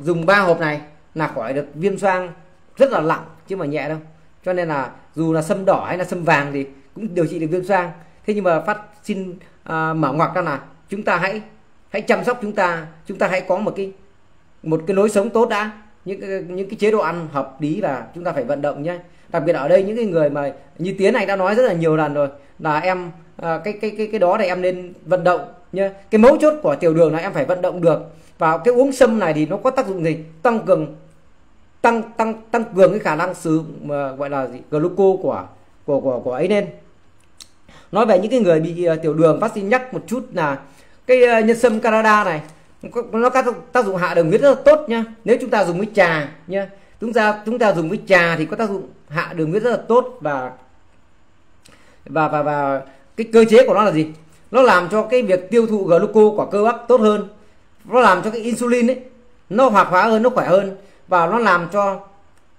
dùng ba hộp này là khỏi được viêm xoang rất là nặng chứ mà nhẹ đâu. Cho nên là dù là sâm đỏ hay là sâm vàng thì cũng điều trị được viêm xoang. Thế nhưng mà phát xin à, mở ngoặc ra là chúng ta hãy hãy chăm sóc chúng ta chúng ta hãy có một cái một cái lối sống tốt đã. Những cái, những cái chế độ ăn hợp lý và chúng ta phải vận động nhé. Đặc biệt ở đây những cái người mà như tiến này đã nói rất là nhiều lần rồi là em à, cái cái cái cái đó này em nên vận động nhé. Cái mấu chốt của tiểu đường là em phải vận động được. Và cái uống sâm này thì nó có tác dụng gì? Tăng cường tăng tăng tăng cường cái khả năng sử mà gọi là gì? Gluco của của của của ấy lên nói về những cái người bị ờ, tiểu đường phát sinh nhắc một chút là cái ờ, nhân sâm Canada này nó có tác dụng hạ đường huyết rất là tốt nhá. Nếu chúng ta dùng với trà nhá, chúng ta chúng ta dùng với trà thì có tác dụng hạ đường huyết rất là tốt và và và và cái cơ chế của nó là gì? Nó làm cho cái việc tiêu thụ gluco của cơ bắp tốt hơn. Nó làm cho cái insulin ấy, nó hoạt hóa hơn, nó khỏe hơn và nó làm cho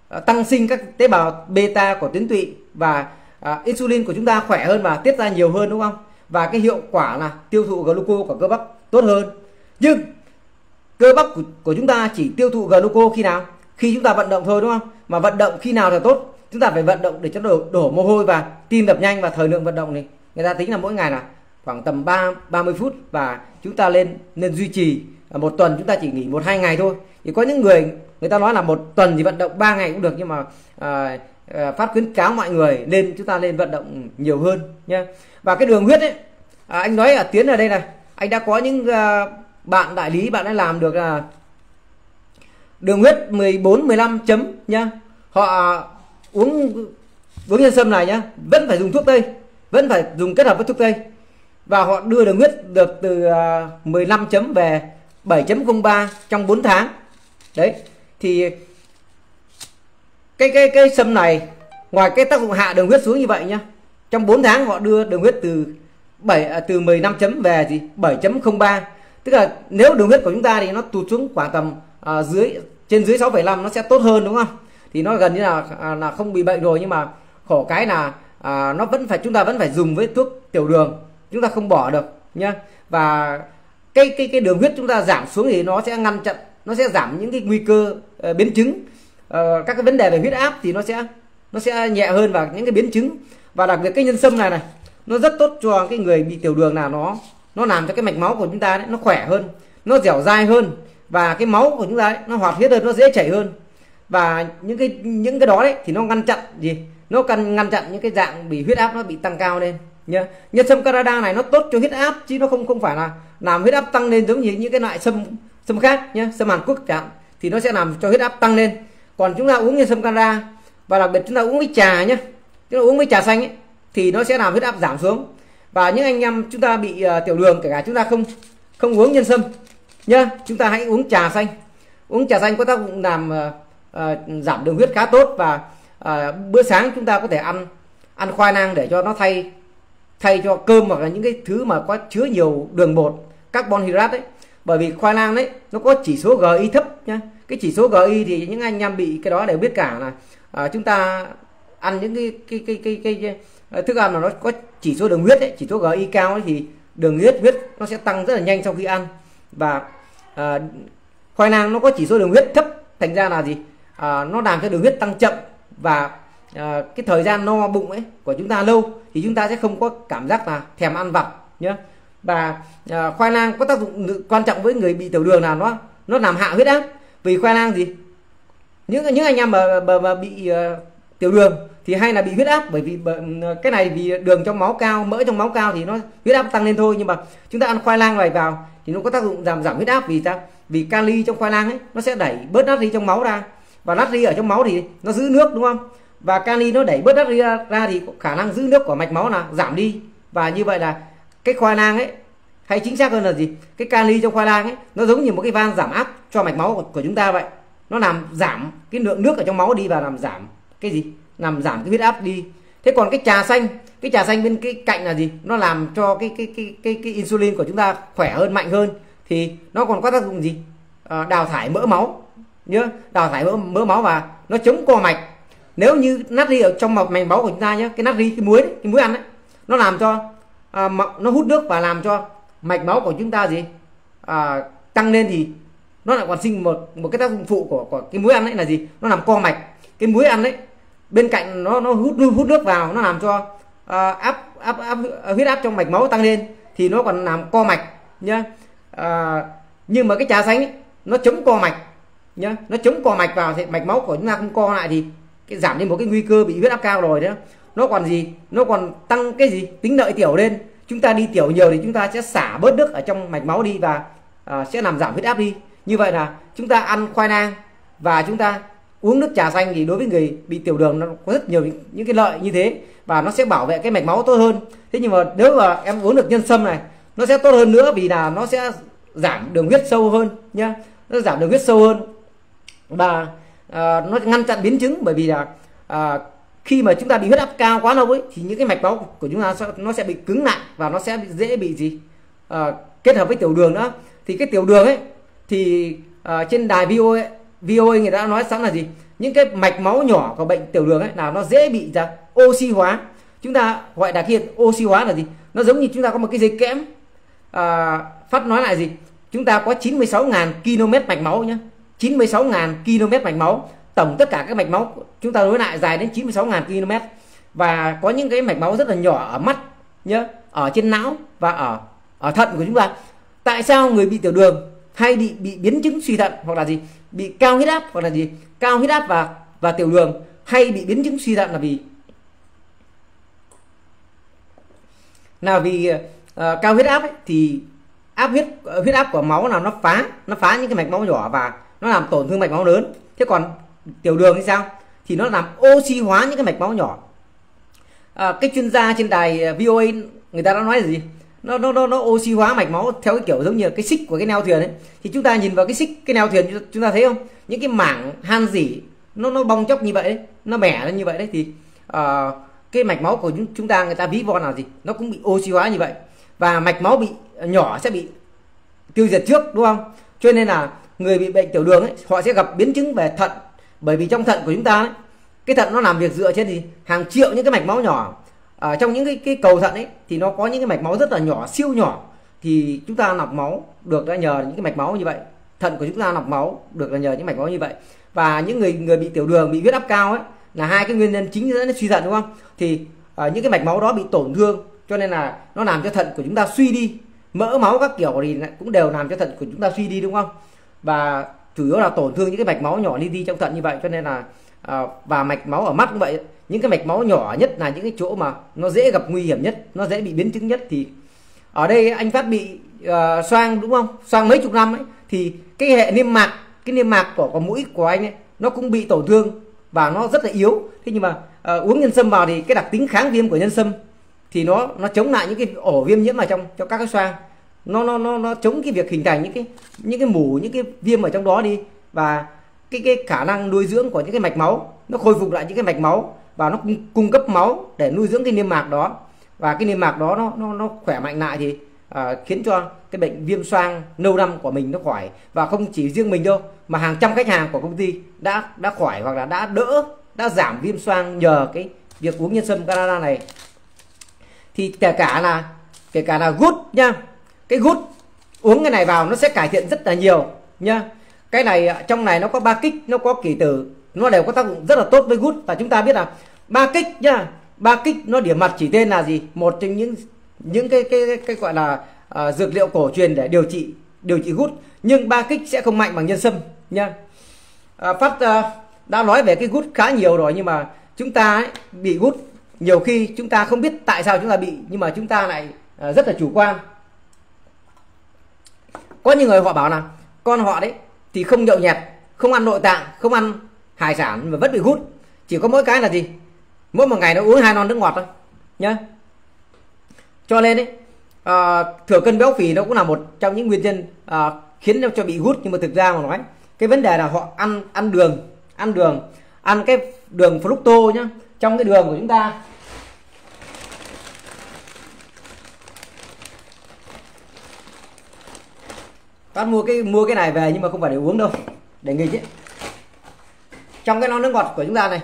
ờ, tăng sinh các tế bào beta của tuyến tụy và à, insulin của chúng ta khỏe hơn và tiết ra nhiều hơn đúng không? Và cái hiệu quả là tiêu thụ gluco của cơ bắp tốt hơn. Nhưng cơ bắp của, của chúng ta chỉ tiêu thụ gluco khi nào? Khi chúng ta vận động thôi đúng không? Mà vận động khi nào là tốt? Chúng ta phải vận động để cho đổ, đổ mồ hôi và tim đập nhanh và thời lượng vận động này. Người ta tính là mỗi ngày là khoảng tầm 3 30 phút và chúng ta lên nên duy trì. Một tuần chúng ta chỉ nghỉ một hai ngày thôi. Thì có những người người ta nói là một tuần thì vận động 3 ngày cũng được nhưng mà à, Ờ, phát khuyến cáo mọi người nên chúng ta lên vận động nhiều hơn nha và cái đường huyết ấy à, anh nói ở tiến ở đây này anh đã có những à, bạn đại lý bạn đã làm được là đường huyết 14 15 chấm nhá. Họ à, uống uống nhân sâm này nhá vẫn phải dùng thuốc tây vẫn phải dùng kết hợp với thuốc tây. Và họ đưa đường huyết được từ à, 15 chấm về 7.03 trong 4 tháng. Đấy thì cái cái cái sâm này ngoài cái tác dụng hạ đường huyết xuống như vậy nhá trong 4 tháng họ đưa đường huyết từ 7 à, từ 15 chấm về gì 7.03 tức là nếu đường huyết của chúng ta thì nó tụt xuống khoảng tầm à, dưới trên dưới 6,5 nó sẽ tốt hơn đúng không? Thì nó gần như là à, là không bị bệnh rồi nhưng mà khổ cái là à, nó vẫn phải chúng ta vẫn phải dùng với thuốc tiểu đường chúng ta không bỏ được nhá. Và cái cái cái đường huyết chúng ta giảm xuống thì nó sẽ ngăn chặn nó sẽ giảm những cái nguy cơ uh, biến chứng. uh, Ờ, các cái vấn đề về huyết áp thì nó sẽ nó sẽ nhẹ hơn và những cái biến chứng. Và đặc biệt cái nhân sâm này này nó rất tốt cho cái người bị tiểu đường nào nó nó làm cho cái mạch máu của chúng ta đấy, nó khỏe hơn nó dẻo dai hơn và cái máu của chúng ta đấy nó hoạt huyết hơn nó dễ chảy hơn. Và những cái những cái đó đấy thì nó ngăn chặn gì? Nó cần ngăn chặn những cái dạng bị huyết áp nó bị tăng cao lên nhá nhân sâm Canada này nó tốt cho huyết áp chứ nó không không phải là làm huyết áp tăng lên giống như những cái loại sâm sâm khác nhé sâm Hàn Quốc chẳng thì nó sẽ làm cho huyết áp tăng lên còn chúng ta uống nhân sâm Canada và đặc biệt chúng ta uống với trà nhé chúng ta uống với trà xanh ấy, thì nó sẽ làm huyết áp giảm xuống. Và những anh em chúng ta bị uh, tiểu đường kể cả chúng ta không không uống nhân sâm nhá chúng ta hãy uống trà xanh. Uống trà xanh có tác dụng làm uh, uh, giảm đường huyết khá tốt và uh, bữa sáng chúng ta có thể ăn ăn khoai lang để cho nó thay thay cho cơm hoặc là những cái thứ mà có chứa nhiều đường bột carbon hydrate đấy bởi vì khoai lang đấy nó có chỉ số GI thấp nhá cái chỉ số GI thì những anh em bị cái đó đều biết cả là à, chúng ta ăn những cái cái cái cái, cái, cái, thức ăn mà nó có chỉ số đường huyết ấy, chỉ số GI cao ấy, thì đường huyết huyết nó sẽ tăng rất là nhanh sau khi ăn. Và à, khoai lang nó có chỉ số đường huyết thấp thành ra là gì? À, nó làm cho đường huyết tăng chậm và à, cái thời gian no bụng ấy của chúng ta lâu thì chúng ta sẽ không có cảm giác là thèm ăn vặt nhé và à, khoai lang có tác dụng quan trọng với người bị tiểu đường là nó nó làm hạ huyết áp vì khoai lang gì? Những những anh em mà mà, mà bị uh, tiểu đường thì hay là bị huyết áp bởi vì ờ, cái này vì đường trong máu cao mỡ trong máu cao thì nó huyết áp tăng lên thôi. Nhưng mà chúng ta ăn khoai lang này vào thì nó có tác dụng giảm giảm huyết áp vì sao? Vì kali trong khoai lang ấy nó sẽ đẩy bớt natri trong máu ra. Và natri ở trong máu thì nó giữ nước đúng không? Và kali nó đẩy bớt natri ra, ra thì khả năng giữ nước của mạch máu là giảm đi. Và như vậy là cái khoai lang ấy hay chính xác hơn là gì? Cái kali trong khoai lang ấy nó giống như một cái van giảm áp cho mạch máu của, của chúng ta vậy. Nó làm giảm cái lượng nước ở trong máu đi và làm giảm cái gì? Làm giảm cái huyết áp đi. Thế còn cái trà xanh cái trà xanh bên cái cạnh là gì? Nó làm cho cái cái cái cái, cái insulin của chúng ta khỏe hơn mạnh hơn. Thì nó còn có tác dụng gì? À, đào thải mỡ máu. Nhớ đào thải mỡ, mỡ máu và nó chống co mạch. Nếu như natri ở trong mạch máu của chúng ta nhé cái natri cái muối đấy, cái muối ăn đấy nó làm cho à, nó hút nước và làm cho mạch máu của chúng ta gì? À, tăng lên thì nó lại còn sinh một một cái tác dụng phụ của của cái muối ăn đấy là gì? Nó làm co mạch. Cái muối ăn đấy bên cạnh nó nó hút hút nước vào nó làm cho uh, áp, áp áp huyết áp trong mạch máu tăng lên thì nó còn làm co mạch nhá. Uh, nhưng mà cái trà xanh ấy, nó chống co mạch nhá. Nó chống co mạch vào thì mạch máu của chúng ta không co lại thì cái giảm đi một cái nguy cơ bị huyết áp cao rồi đó nó còn gì? Nó còn tăng cái gì? Tính lợi tiểu lên. Chúng ta đi tiểu nhiều thì chúng ta sẽ xả bớt nước ở trong mạch máu đi và uh, sẽ làm giảm huyết áp đi như vậy là chúng ta ăn khoai lang và chúng ta uống nước trà xanh thì đối với người bị tiểu đường nó có rất nhiều những cái lợi như thế và nó sẽ bảo vệ cái mạch máu tốt hơn. Thế nhưng mà nếu mà em uống được nhân sâm này nó sẽ tốt hơn nữa vì là nó sẽ giảm đường huyết sâu hơn nhá. Nó giảm đường huyết sâu hơn và à, nó ngăn chặn biến chứng bởi vì là à, khi mà chúng ta bị huyết áp cao quá lâu ấy thì những cái mạch máu của chúng ta nó sẽ bị cứng lại và nó sẽ dễ bị gì? À, kết hợp với tiểu đường nữa. Thì cái tiểu đường ấy thì uh, trên đài VOA VOA người ta nói sẵn là gì? Những cái mạch máu nhỏ của bệnh tiểu đường ấy là nó dễ bị ra oxy hóa. Chúng ta gọi đặc hiện oxy hóa là gì? Nó giống như chúng ta có một cái dây kẽm à, phát nói lại gì? Chúng ta có 96.000 km mạch máu nhé 96.000 km mạch máu. Tổng tất cả các mạch máu chúng ta nối lại dài đến 96.000 km. Và có những cái mạch máu rất là nhỏ ở mắt nhớ ở trên não và ở ở thận của chúng ta. Tại sao người bị tiểu đường hay bị bị biến chứng suy thận hoặc là gì bị cao huyết áp hoặc là gì cao huyết áp và và tiểu đường hay bị biến chứng suy thận là vì là vì uh, cao huyết áp ấy, thì áp huyết ờ, huyết áp của máu nào nó phá nó phá những cái mạch máu nhỏ và nó làm tổn thương mạch máu lớn. Thế còn tiểu đường thì sao? Thì nó làm oxy hóa những cái mạch máu nhỏ. À, cái chuyên gia trên đài VOA người ta đã nói là gì? Nó nó nó, nó oxy hóa mạch máu theo cái kiểu giống như cái xích của cái neo thuyền ấy. Thì chúng ta nhìn vào cái xích cái neo thuyền chúng ta thấy không? Những cái mảng han dỉ nó nó bong chóc như vậy ấy, nó bẻ lên như vậy đấy. Thì uh, cái mạch máu của chúng ta người ta ví von là gì? Nó cũng bị oxy hóa như vậy. Và mạch máu bị ờ, nhỏ sẽ bị tiêu diệt trước đúng không? Cho nên là người bị bệnh tiểu đường ấy họ sẽ gặp biến chứng về thận. Bởi vì trong thận của chúng ta ấy, cái thận nó làm việc dựa trên gì? Hàng triệu những cái mạch máu nhỏ ở trong những cái cái cầu thận ấy thì nó có những cái mạch máu rất là nhỏ siêu nhỏ. Thì chúng ta lọc máu được là nhờ những cái mạch máu như vậy. Thận của chúng ta lọc máu được là nhờ những mạch máu như vậy. Và những người người bị tiểu đường bị huyết áp cao ấy là hai cái nguyên nhân chính dẫn đến suy thận đúng không? Thì uh, những cái mạch máu đó bị tổn thương cho nên là nó làm cho thận của chúng ta suy đi. Mỡ máu các kiểu thì cũng đều làm cho thận của chúng ta suy đi đúng không? Và chủ yếu là tổn thương những cái mạch máu nhỏ li ti trong thận như vậy. Cho nên là uh, và mạch máu ở mắt cũng vậy những cái mạch máu nhỏ nhất là những cái chỗ mà nó dễ gặp nguy hiểm nhất nó dễ bị biến chứng nhất. Thì ở đây anh phát bị uh, xoang đúng không? Xoang mấy chục năm ấy thì cái hệ niêm mạc cái niêm mạc của, của mũi của anh ấy nó cũng bị tổn thương và nó rất là yếu. Thế nhưng mà uh, uống nhân sâm vào thì cái đặc tính kháng viêm của nhân sâm thì nó nó chống lại những cái ổ viêm nhiễm ở trong cho các cái xoang. Nó nó nó nó chống cái việc hình thành những cái những cái mủ những cái viêm ở trong đó đi. Và cái cái khả năng nuôi dưỡng của những cái mạch máu nó khôi phục lại những cái mạch máu và nó cung cấp máu để nuôi dưỡng cái niêm mạc đó. Và cái niêm mạc đó nó nó nó khỏe mạnh lại thì à, khiến cho cái bệnh viêm xoang lâu năm của mình nó khỏi. Và không chỉ riêng mình đâu mà hàng trăm khách hàng của công ty đã đã khỏi hoặc là đã đỡ đã giảm viêm xoang nhờ cái việc uống nhân sâm Canada này. Thì kể cả là kể cả là gút nha cái gút uống cái này vào nó sẽ cải thiện rất là nhiều nha. Cái này à, trong này nó có ba kích nó có kỳ tử nó đều có tác dụng rất là tốt với gút. Và chúng ta biết là ba kích nhá ba kích nó điểm mặt chỉ tên là gì? Một trong những những cái cái cái, cái gọi là uh, dược liệu cổ truyền để điều trị điều trị gút. Nhưng ba kích sẽ không mạnh bằng nhân sâm nhá. À, phát uh, đã nói về cái gút khá nhiều rồi nhưng mà chúng ta ấy, bị gút nhiều khi chúng ta không biết tại sao chúng ta bị nhưng mà chúng ta lại uh, rất là chủ quan. Có những người họ bảo là con họ đấy thì không nhậu nhẹt không ăn nội tạng không ăn hải sản mà vẫn bị hút. Chỉ có mỗi cái là gì? Mỗi một ngày nó uống hai non nước ngọt thôi nhá. Cho nên ấy, à, thừa cân béo phì nó cũng là một trong những nguyên nhân à, khiến cho bị hút. Nhưng mà thực ra mà nói cái vấn đề là họ ăn ăn đường ăn đường ăn cái đường fructo nhá. Trong cái đường của chúng ta Phát mua cái mua cái này về nhưng mà không phải để uống đâu để nghịch chứ trong cái lon nước ngọt của chúng ta này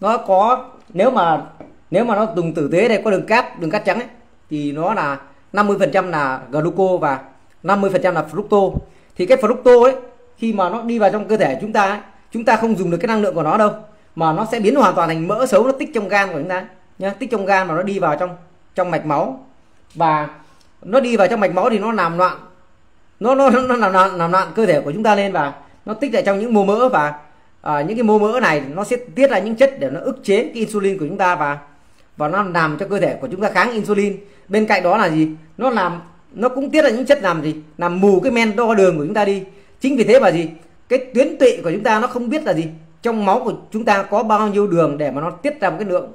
nó có nếu mà nếu mà nó dùng tử tế đây có đường cát đường cát trắng ấy, thì nó là 50% là gluco và 50% là fructo. Thì cái fructo ấy khi mà nó đi vào trong cơ thể chúng ta ấy, chúng ta không dùng được cái năng lượng của nó đâu mà nó sẽ biến hoàn toàn thành mỡ xấu nó tích trong gan của chúng ta nhá. Tích trong gan mà nó đi vào trong trong mạch máu. Và nó đi vào trong mạch máu thì nó làm loạn nó nó nó làm loạn làm loạn cơ thể của chúng ta lên và nó tích lại trong những mô mỡ và à, những cái mô mỡ này nó sẽ tiết ra những chất để nó ức chế cái insulin của chúng ta và và nó làm cho cơ thể của chúng ta kháng insulin. Bên cạnh đó là gì? Nó làm nó cũng tiết ra những chất làm gì? Làm mù cái men đo đường của chúng ta đi. Chính vì thế mà gì? Cái tuyến tụy của chúng ta nó không biết là gì? Trong máu của chúng ta có bao nhiêu đường để mà nó tiết ra một cái lượng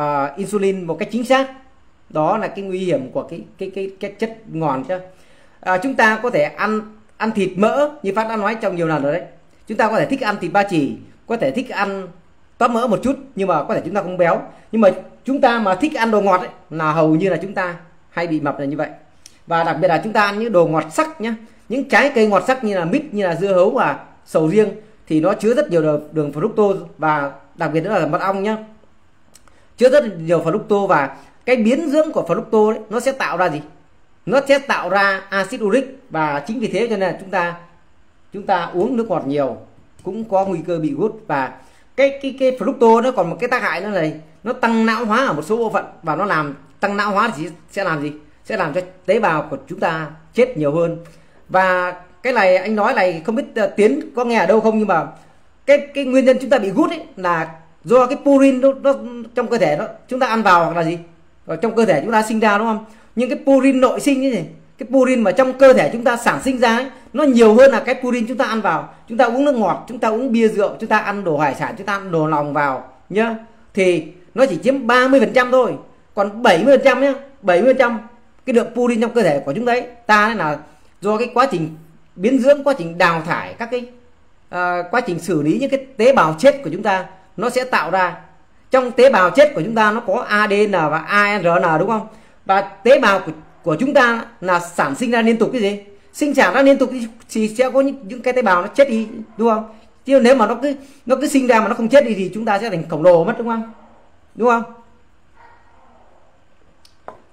uh, insulin một cách chính xác? Đó là cái nguy hiểm của cái cái cái, cái chất ngòn chứ. À, chúng ta có thể ăn ăn thịt mỡ như phát đã nói trong nhiều lần rồi đấy chúng ta có thể thích ăn thịt ba chỉ có thể thích ăn tóp mỡ một chút nhưng mà có thể chúng ta không béo. Nhưng mà chúng ta mà thích ăn đồ ngọt ấy, là hầu như là chúng ta hay bị mập là như vậy. Và đặc biệt là chúng ta ăn những đồ ngọt sắc nhá những trái cây ngọt sắc như là mít như là dưa hấu và sầu riêng thì nó chứa rất nhiều đường, đường fructose và đặc biệt nữa là mật ong nhá. Chứa rất nhiều fructose và cái biến dưỡng của fructose nó sẽ tạo ra gì? Nó sẽ tạo ra axit uric và chính vì thế cho nên là chúng ta chúng ta uống nước ngọt nhiều cũng có nguy cơ bị gút. Và cái cái cái fructose nó còn một cái tác hại nữa này nó tăng não hóa ở một số bộ phận. Và nó làm tăng não hóa thì sẽ làm gì? Sẽ làm cho tế bào của chúng ta chết nhiều hơn. Và cái này anh nói này không biết uh, tiến có nghe ở đâu không nhưng mà cái cái nguyên nhân chúng ta bị gút ấy là do cái purin nó, nó trong cơ thể nó chúng ta ăn vào hoặc là gì? Ở trong cơ thể chúng ta sinh ra đúng không? Nhưng cái purin nội sinh như này cái purin mà trong cơ thể chúng ta sản sinh ra ấy, nó nhiều hơn là cái purin chúng ta ăn vào. Chúng ta uống nước ngọt chúng ta uống bia rượu chúng ta ăn đồ hải sản chúng ta ăn đồ lòng vào nhá. Thì nó chỉ chiếm 30 phần trăm thôi. Còn 70 phần trăm nhá 70 phần trăm cái lượng purin trong cơ thể của chúng đấy ta ấy là do cái quá trình biến dưỡng quá trình đào thải các cái uh, quá trình xử lý những cái tế bào chết của chúng ta nó sẽ tạo ra. Trong tế bào chết của chúng ta nó có ADN và ARN đúng không? Và tế bào của, của chúng ta là sản sinh ra liên tục cái gì? Sinh sản ra liên tục thì sẽ có những, cái tế bào nó chết đi đúng không? Chứ nếu mà nó cứ nó cứ sinh ra mà nó không chết đi thì chúng ta sẽ thành khổng lồ mất đúng không? Đúng không?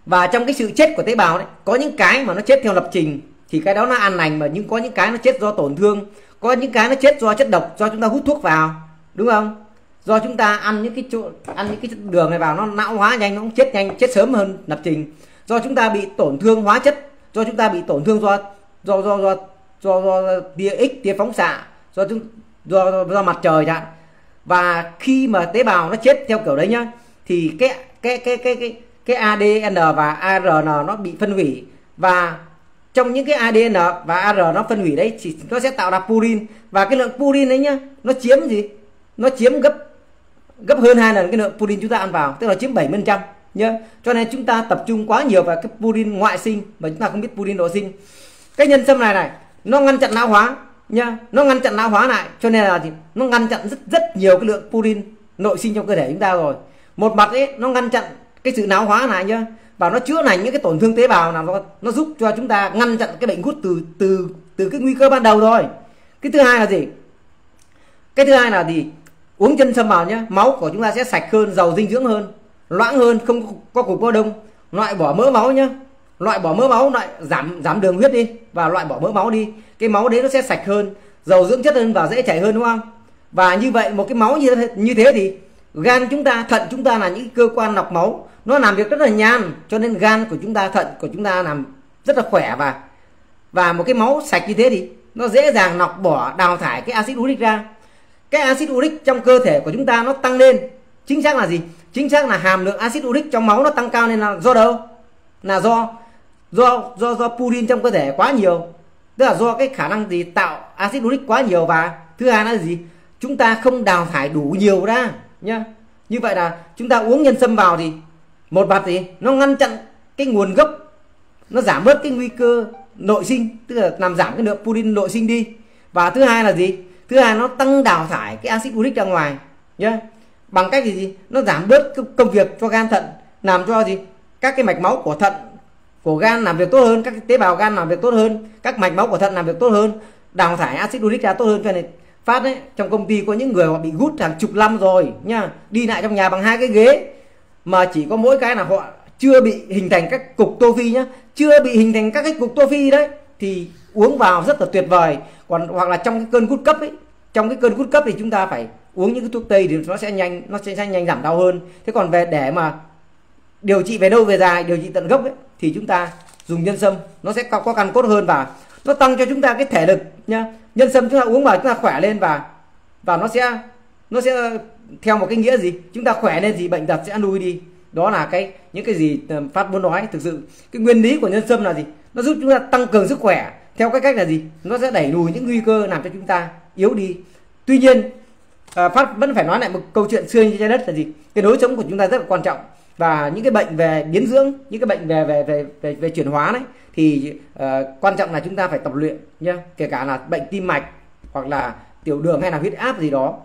Và trong cái sự chết của tế bào đấy có những cái mà nó chết theo lập trình thì cái đó nó an lành mà nhưng có những cái nó chết do tổn thương có những cái nó chết do chất độc do chúng ta hút thuốc vào đúng không? Do chúng ta ăn những cái chỗ ăn những cái đường này vào nó não hóa nhanh nó cũng chết nhanh chết sớm hơn lập trình do chúng ta bị tổn thương hóa chất do chúng ta bị tổn thương do do do do do, do tia x tia phóng xạ do chúng do, do, do mặt trời chẳng và khi mà tế bào nó chết theo kiểu đấy nhá thì cái cái cái cái cái cái ADN và ARN nó bị phân hủy. Và trong những cái ADN và AR nó phân hủy đấy thì nó sẽ tạo ra purin. Và cái lượng purin đấy nhá nó chiếm gì? Nó chiếm gấp gấp hơn hai lần cái lượng purin chúng ta ăn vào tức là chiếm 70 trăm nhá cho nên chúng ta tập trung quá nhiều vào cái purin ngoại sinh mà chúng ta không biết purin nội sinh. Cái nhân sâm này này, nó ngăn chặn lão hóa. Nhá nó ngăn chặn lão hóa lại. Cho nên là thì nó ngăn chặn rất rất nhiều cái lượng purin nội sinh trong cơ thể chúng ta rồi. Một mặt ấy, nó ngăn chặn cái sự lão hóa này nhá và nó chữa lành những cái tổn thương tế bào nào nó nó giúp cho chúng ta ngăn chặn cái bệnh gút từ từ từ cái nguy cơ ban đầu rồi cái thứ hai là gì? Cái thứ hai là gì? Uống chân sâm vào nhé máu của chúng ta sẽ sạch hơn, giàu dinh dưỡng hơn loãng hơn không có cục có đông. Loại bỏ mỡ máu nhá. Loại bỏ mỡ máu loại giảm giảm đường huyết đi và loại bỏ mỡ máu đi. Cái máu đấy nó sẽ sạch hơn giàu dưỡng chất hơn và dễ chảy hơn đúng không? Và như vậy một cái máu như thế, như thế thì gan chúng ta thận chúng ta là những cơ quan lọc máu. Nó làm việc rất là nhàn cho nên gan của chúng ta thận của chúng ta làm rất là khỏe và và một cái máu sạch như thế thì nó dễ dàng lọc bỏ đào thải cái axit uric ra. Cái axit uric trong cơ thể của chúng ta nó tăng lên. Chính xác là gì? Chính xác là hàm lượng axit uric trong máu nó tăng cao nên là do đâu? Là do do do do purin trong cơ thể quá nhiều. Tức là do cái khả năng gì tạo axit uric quá nhiều và thứ hai là gì? Chúng ta không đào thải đủ nhiều ra, nhá. Như vậy là chúng ta uống nhân sâm vào thì một mặt gì nó ngăn chặn cái nguồn gốc, nó giảm bớt cái nguy cơ nội sinh, tức là làm giảm cái lượng purin nội sinh đi. Và thứ hai là gì? Thứ hai nó tăng đào thải cái axit uric ra ngoài, nhá bằng cách gì, nó giảm bớt công việc cho gan thận làm cho gì? Các cái mạch máu của thận của gan làm việc tốt hơn các tế bào gan làm việc tốt hơn các mạch máu của thận làm việc tốt hơn đào thải axit uric ra tốt hơn. Cho nên phát đấy trong công ty có những người họ bị gút hàng chục năm rồi nha đi lại trong nhà bằng hai cái ghế mà chỉ có mỗi cái là họ chưa bị hình thành các cục tô phi nhá. Chưa bị hình thành các cái cục tô phi đấy thì uống vào rất là tuyệt vời. Còn hoặc là trong cái cơn gút cấp ấy trong cái cơn gút cấp thì chúng ta phải uống những cái thuốc tây thì nó sẽ nhanh nó sẽ nhanh giảm đau hơn. Thế còn về để mà điều trị về lâu về dài điều trị tận gốc ấy thì chúng ta dùng nhân sâm. Nó sẽ có, có căn cốt hơn và nó tăng cho chúng ta cái thể lực nhá. Nhân sâm chúng ta uống vào chúng ta khỏe lên và và nó sẽ nó sẽ theo một cái nghĩa gì? Chúng ta khỏe lên thì bệnh tật sẽ nuôi đi. Đó là cái những cái gì ờ, phát muốn nói thực sự cái nguyên lý của nhân sâm là gì? Nó giúp chúng ta tăng cường sức khỏe. Theo cái cách là gì? Nó sẽ đẩy lùi những nguy cơ làm cho chúng ta yếu đi. Tuy nhiên Ờ, à, phát vẫn phải nói lại một câu chuyện xưa như trái đất là gì? Cái đối chống của chúng ta rất là quan trọng. Và những cái bệnh về biến dưỡng những cái bệnh về về về về, về chuyển hóa đấy thì uh, quan trọng là chúng ta phải tập luyện nhá. Kể cả là bệnh tim mạch hoặc là tiểu đường hay là huyết áp gì đó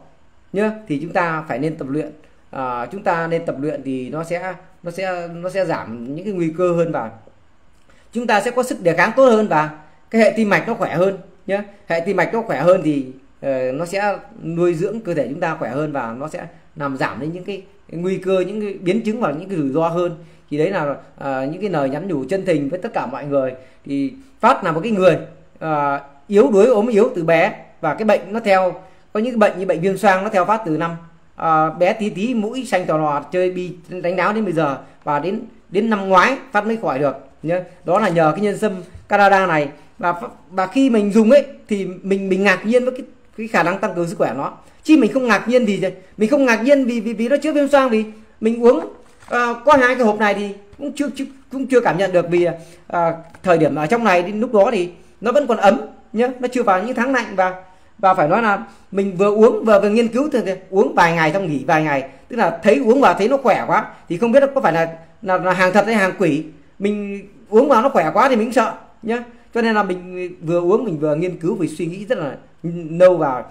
nhá thì chúng ta phải nên tập luyện. Uh, chúng ta nên tập luyện thì nó sẽ nó sẽ nó sẽ giảm những cái nguy cơ hơn và chúng ta sẽ có sức đề kháng tốt hơn và cái hệ tim mạch nó khỏe hơn nhé hệ tim mạch nó khỏe hơn thì Ờ, nó sẽ nuôi dưỡng cơ thể chúng ta khỏe hơn và nó sẽ làm giảm đến những cái, nguy cơ những cái biến chứng và những cái rủi ro hơn. Thì đấy là uh, những cái lời nhắn nhủ chân tình với tất cả mọi người. Thì phát là một cái người uh, yếu đuối ốm yếu từ bé và cái bệnh nó theo có những cái bệnh như bệnh viêm xoang nó theo phát từ năm uh, bé tí tí mũi xanh tò lò chơi bi đánh đáo đến bây giờ và đến đến năm ngoái phát mới khỏi được. Nhé đó là nhờ cái nhân sâm Canada này. Và và khi mình dùng ấy thì mình mình ngạc nhiên với cái cái khả năng tăng cường sức khỏe nó. Chi mình không ngạc nhiên thì mình không ngạc nhiên vì vì vì nó chữa viêm xoang vì mình uống uh, có hai cái hộp này thì cũng chưa, chưa cũng chưa cảm nhận được vì uh, thời điểm ở trong này đến lúc đó thì nó vẫn còn ấm nhá nó chưa vào những tháng lạnh và và phải nói là mình vừa uống vừa vừa nghiên cứu thì uống vài ngày xong nghỉ vài ngày. Tức là thấy uống vào thấy nó khỏe quá thì không biết có phải là là, là hàng thật hay hàng quỷ. Mình uống vào nó khỏe quá thì mình sợ nhá. Cho nên là mình vừa uống mình vừa nghiên cứu vì suy nghĩ rất là nâu vào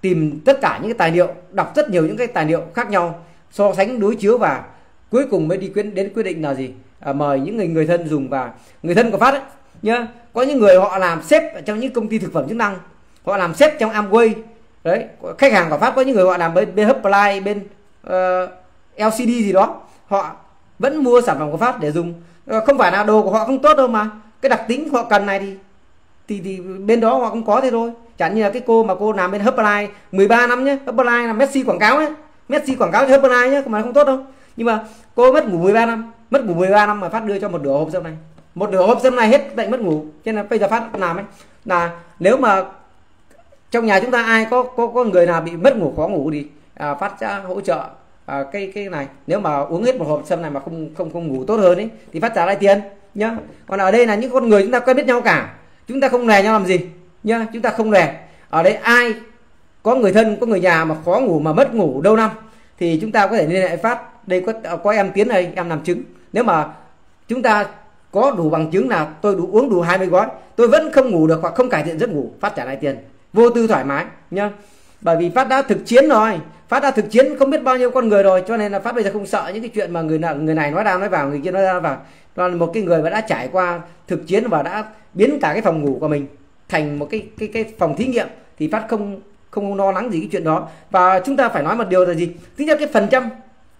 tìm tất cả những cái tài liệu đọc rất nhiều những cái tài liệu khác nhau so sánh đối chiếu và cuối cùng mới đi quyết đến quyết định là gì? À, mời những người người thân dùng và người thân của phát ấy nhá. Có những người họ làm sếp trong những công ty thực phẩm chức năng họ làm sếp trong Amway đấy khách hàng của Pháp có những người họ làm bên bên Hubline bên ờ, uh, LCD gì đó họ vẫn mua sản phẩm của Pháp để dùng. Ờ, không phải là đồ của họ không tốt đâu mà cái đặc tính họ cần này thì thì thì bên đó họ không có thế thôi chẳng như là cái cô mà cô làm bên Herbalife 13 năm nhé Herbalife là Messi quảng cáo ấy Messi quảng cáo cho Hubline nhé mà không tốt đâu. Nhưng mà cô mất ngủ 13 năm mất ngủ 13 năm mà phát đưa cho một nửa hộp sâm này. Một nửa hộp sâm này hết bệnh mất ngủ. Cho nên là bây giờ phát làm ấy là nếu mà trong nhà chúng ta ai có có có người nào bị mất ngủ khó ngủ thì à, phát ra hỗ trợ à, cái cái này. Nếu mà uống hết một hộp sâm này mà không không không ngủ tốt hơn ấy thì phát trả lại tiền nhá. Còn ở đây là những con người chúng ta quen biết nhau cả. Chúng ta không lè nhau làm gì nha, chúng ta không rèn ở đây ai có người thân, có người nhà mà khó ngủ mà mất ngủ đâu năm, thì chúng ta có thể liên hệ phát đây có có em tiến đây, em làm chứng. Nếu mà chúng ta có đủ bằng chứng là tôi đủ uống đủ 20 gói, tôi vẫn không ngủ được hoặc không cải thiện giấc ngủ phát trả lại tiền. Vô tư thoải mái, nhá. Bởi vì phát đã thực chiến rồi phát đã thực chiến không biết bao nhiêu con người rồi, cho nên là phát bây giờ không sợ những cái chuyện mà người nào người này nói ra, nói vào, người kia nói ra vào là một cái người mà đã trải qua thực chiến và đã biến cả cái phòng ngủ của mình thành một cái cái cái phòng thí nghiệm thì phát không không lo lắng gì cái chuyện đó. Và chúng ta phải nói một điều là gì? Thứ nhất cái phần trăm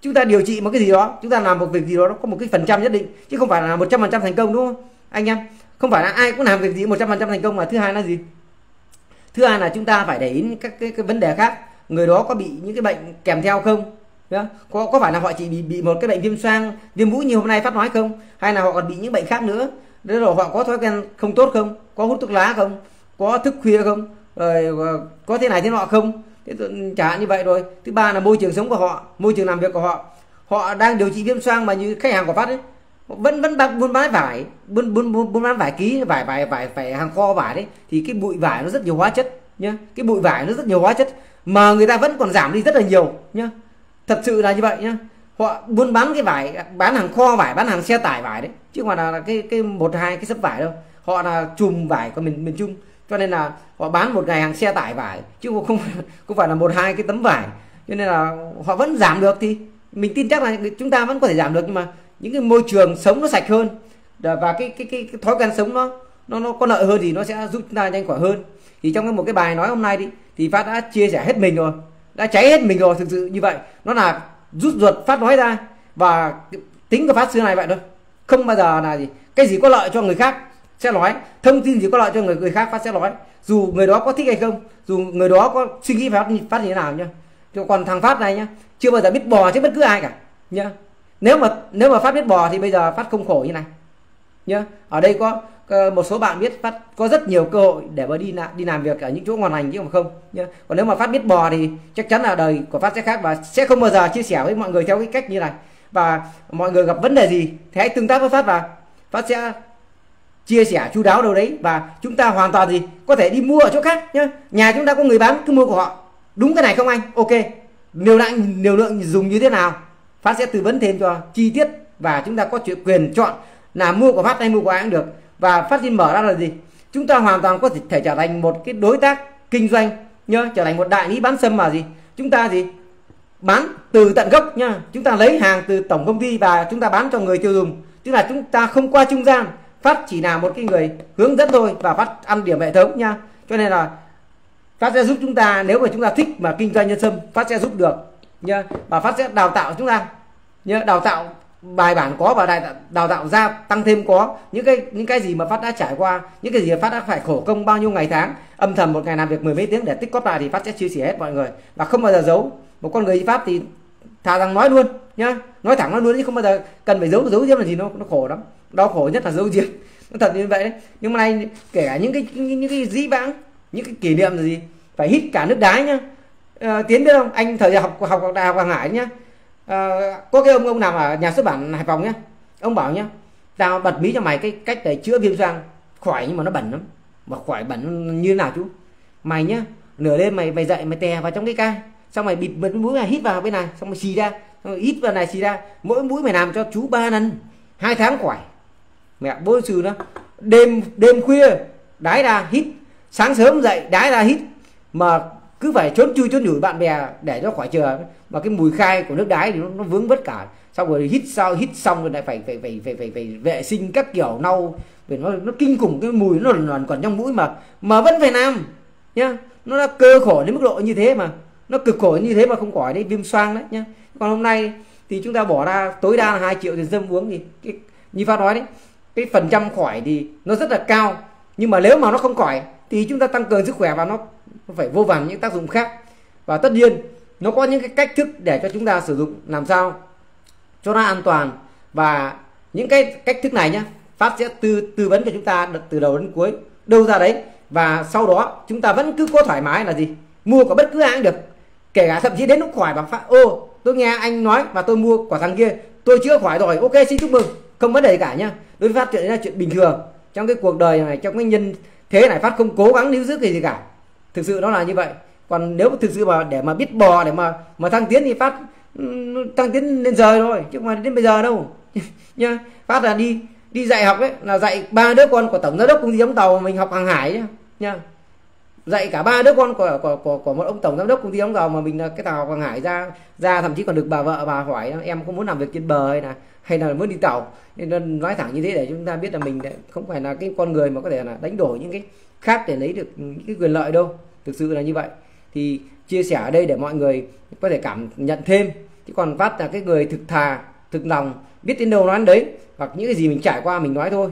chúng ta điều trị một cái gì đó chúng ta làm một việc gì đó nó có một cái phần trăm nhất định chứ không phải là một trăm phần trăm thành công đúng không? Anh em không phải là ai cũng làm việc gì một trăm phần trăm thành công mà thứ hai là gì? Thứ hai là chúng ta phải để ý các cái, cái vấn đề khác. Người đó có bị những cái bệnh kèm theo không? Có có phải là họ chỉ bị bị một cái bệnh viêm xoang viêm mũi như hôm nay phát nói không? Hay là họ còn bị những bệnh khác nữa? Đấy rồi họ có thói quen không tốt không? Có hút thuốc lá không? Có thức khuya không? Rồi ờ, có thế này thế nọ không? Thế chả hạn như vậy rồi. Thứ ba là môi trường sống của họ, môi trường làm việc của họ. Họ đang điều trị viêm xoang mà như khách hàng của phát ấy. Vẫn vẫn bán buôn bán vải buôn buôn buôn bán vải ký, vải vải vải vải hàng kho vải đấy. Thì cái bụi vải nó rất nhiều hóa chất, nhá. Cái bụi vải nó rất nhiều hóa chất mà người ta vẫn còn giảm đi rất là nhiều, nhá. Thật sự là như vậy, nhá. Họ buôn bán cái vải, bán hàng kho vải, bán hàng xe tải vải đấy. Chứ không phải là cái cái một, hai cái sấp vải đâu họ là chùm vải của mình miền trung. Cho nên là họ bán một ngày hàng xe tải vải chứ không không phải là một hai cái tấm vải. Cho nên là họ vẫn giảm được thì mình tin chắc là chúng ta vẫn có thể giảm được nhưng mà những cái môi trường sống nó sạch hơn. Và cái cái cái, cái thói quen sống nó nó nó có lợi hơn thì nó sẽ giúp chúng ta nhanh khỏe hơn. Thì trong một cái bài nói hôm nay đi thì phát đã chia sẻ hết mình rồi. Đã cháy hết mình rồi thực sự như vậy. Nó là rút ruột phát nói ra. Và tính của phát xưa này vậy thôi. Không bao giờ là gì. Cái gì có lợi cho người khác sẽ nói. Thông tin gì có lợi cho người người khác phát sẽ nói. Dù người đó có thích hay không, dù người đó có suy nghĩ phát phát như thế nào nhá. Còn thằng phát này nhá, chưa bao giờ biết bò chứ bất cứ ai cả, nhá. Nếu mà nếu mà phát biết bò thì bây giờ phát không khổ như này, nhá. Ở đây có một số bạn biết phát có rất nhiều cơ hội để mà đi đi làm việc ở những chỗ ngon lành chứ không, nhá. Còn nếu mà phát biết bò thì chắc chắn là đời của phát sẽ khác và sẽ không bao giờ chia sẻ với mọi người theo cái cách như này. Và mọi người gặp vấn đề gì thì hãy tương tác với phát và phát sẽ chia sẻ chú đáo đâu đấy và chúng ta hoàn toàn gì có thể đi mua ở chỗ khác nhá. Nhà chúng ta có người bán, cứ mua của họ. Đúng cái này không anh? Ok. Liều lượng liều lượng dùng như thế nào? Phát sẽ tư vấn thêm cho chi tiết và chúng ta có chuyện quyền chọn là mua của phát hay mua của ai cũng được. Và phát xin mở ra là gì? Chúng ta hoàn toàn có thể trở thành một cái đối tác kinh doanh nhớ trở thành một đại lý bán sâm mà gì? Chúng ta gì? Bán từ tận gốc nhá. Chúng ta lấy hàng từ tổng công ty và chúng ta bán cho người tiêu dùng. Tức là chúng ta không qua trung gian phát chỉ là một cái người hướng dẫn thôi và phát ăn điểm hệ thống nha. Cho nên là phát sẽ giúp chúng ta nếu mà chúng ta thích mà kinh doanh nhân sâm phát sẽ giúp được nha. Và phát sẽ đào tạo chúng ta nhớ đào tạo bài bản có và đào, đào tạo ra tăng thêm có. Những cái những cái gì mà phát đã trải qua những cái gì mà phát đã phải khổ công bao nhiêu ngày tháng âm thầm một ngày làm việc mười mấy tiếng để tích cóp lại thì phát sẽ chia sẻ hết mọi người và không bao giờ giấu. Một con người pháp thì thà rằng nói luôn nhá nói thẳng nó luôn chứ không bao giờ cần phải giấu giấu diếm là gì nó nó khổ lắm đau khổ nhất là dâu diếm nó thật như vậy đấy. Nhưng mà nay kể cả những cái những, những cái dĩ vãng những cái kỷ niệm là gì? Phải hít cả nước đái nhá. À, tiến biết không? Anh thời học học đại học Hoàng Hải nhá. À, có cái ông ông nào ở nhà xuất bản Hải Phòng nhá. Ông bảo nhá tao bật mí cho mày cái cách để chữa viêm xoang. Khỏi nhưng mà nó bẩn lắm. Mà khỏi bẩn như nào chú? Mày nhá nửa đêm mày mày dậy mày tè vào trong cái ca. Xong mày bịt một mũi này hít vào bên này. Xong mày xì ra. Xong hít vào này xì ra. Mỗi mũi mày làm cho chú ba lần. Hai tháng khỏi mẹ bố sư nó đêm đêm khuya đái ra hít. Sáng sớm dậy đái ra hít. Mà cứ phải trốn chui trốn nhủi bạn bè để cho khỏi chờ. Mà cái mùi khai của nước đái thì nó, nó vướng vất cả. Xong rồi hít sau hít xong rồi lại phải phải phải phải phải, phải vệ sinh các kiểu nâu. Vì nó nó kinh khủng cái mùi nó lần còn trong mũi mà mà vẫn phải làm nhá. Nó là cơ khổ đến mức độ như thế mà nó cực khổ như thế mà không khỏi đấy viêm xoang đấy nhá. Còn hôm nay thì chúng ta bỏ ra tối đa là hai triệu tiền dâm uống thì cái, như phát nói đấy cái phần trăm khỏi thì nó rất là cao. Nhưng mà nếu mà nó không khỏi thì chúng ta tăng cường sức khỏe và nó phải vô vàn những tác dụng khác. Và tất nhiên, nó có những cái cách thức để cho chúng ta sử dụng làm sao cho nó an toàn. Và những cái cách thức này nhá, pháp sẽ tư tư vấn cho chúng ta từ đầu đến cuối, đâu ra đấy. Và sau đó, chúng ta vẫn cứ có thoải mái là gì? Mua của bất cứ hãng được. Kể cả thậm chí đến lúc khỏi bằng phát ô, tôi nghe anh nói và tôi mua quả thằng kia, tôi chưa khỏi rồi. Ok, xin chúc mừng. Không vấn đề cả nhá đối với phát chuyện là chuyện bình thường. Trong cái cuộc đời này trong cái nhân thế này phát không cố gắng níu giữ cái gì cả. Thực sự nó là như vậy. Còn nếu thực sự mà để mà biết bò để mà mà thăng tiến thì phát ừ, tăng tiến lên giờ rồi chứ không phải đến bây giờ đâu. Nha phát là đi đi dạy học đấy là dạy ba đứa con của tổng giám đốc công ty đóng tàu mình học hàng hải nhá. Nha dạy cả ba đứa con của của của, của một ông tổng giám đốc công ty đóng tàu mà mình là cái tàu hàng hải ra ra thậm chí còn được bà vợ bà hỏi em có muốn làm việc trên bờ hay là hay là muốn đi tàu. Nên nói thẳng như thế để chúng ta biết là mình không phải là cái con người mà có thể là đánh đổi những cái khác để lấy được những cái quyền lợi đâu. Thực sự là như vậy. Thì chia sẻ ở đây để mọi người có thể cảm nhận thêm. Chứ còn phát là cái người thực thà, thực lòng, biết đến đâu nói đến đấy, hoặc những cái gì mình trải qua mình nói thôi.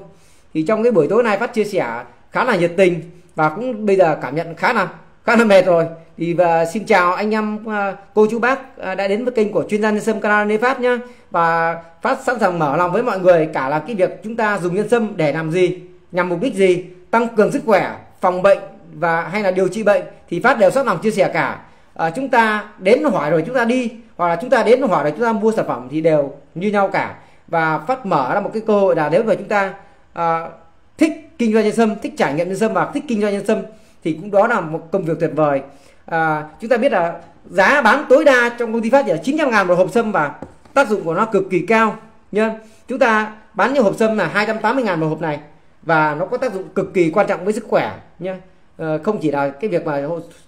Thì trong cái buổi tối nay phát chia sẻ khá là nhiệt tình và cũng bây giờ cảm nhận khá là khá là mệt rồi. Thì và xin chào anh em à, cô chú bác à, đã đến với kênh của chuyên gia nhân sâm canal phát nhá và phát sẵn sàng mở lòng với mọi người cả là cái việc chúng ta dùng nhân sâm để làm gì nhằm mục đích gì tăng cường sức khỏe phòng bệnh và hay là điều trị bệnh thì phát đều sẵn lòng chia sẻ cả. À, chúng ta đến hỏi rồi chúng ta đi hoặc là chúng ta đến hỏi rồi chúng ta mua sản phẩm thì đều như nhau cả. Và phát mở ra một cái cơ hội là nếu mà chúng ta à, thích kinh doanh nhân sâm thích trải nghiệm nhân sâm và thích kinh doanh nhân sâm thì cũng đó là một công việc tuyệt vời. À, chúng ta biết là giá bán tối đa trong công ty phát chỉ là 900 ngàn một hộp sâm và tác dụng của nó cực kỳ cao nhá. Chúng ta bán những hộp sâm là 280 ngàn một hộp này và nó có tác dụng cực kỳ quan trọng với sức khỏe nhá. Ờ, không chỉ là cái việc mà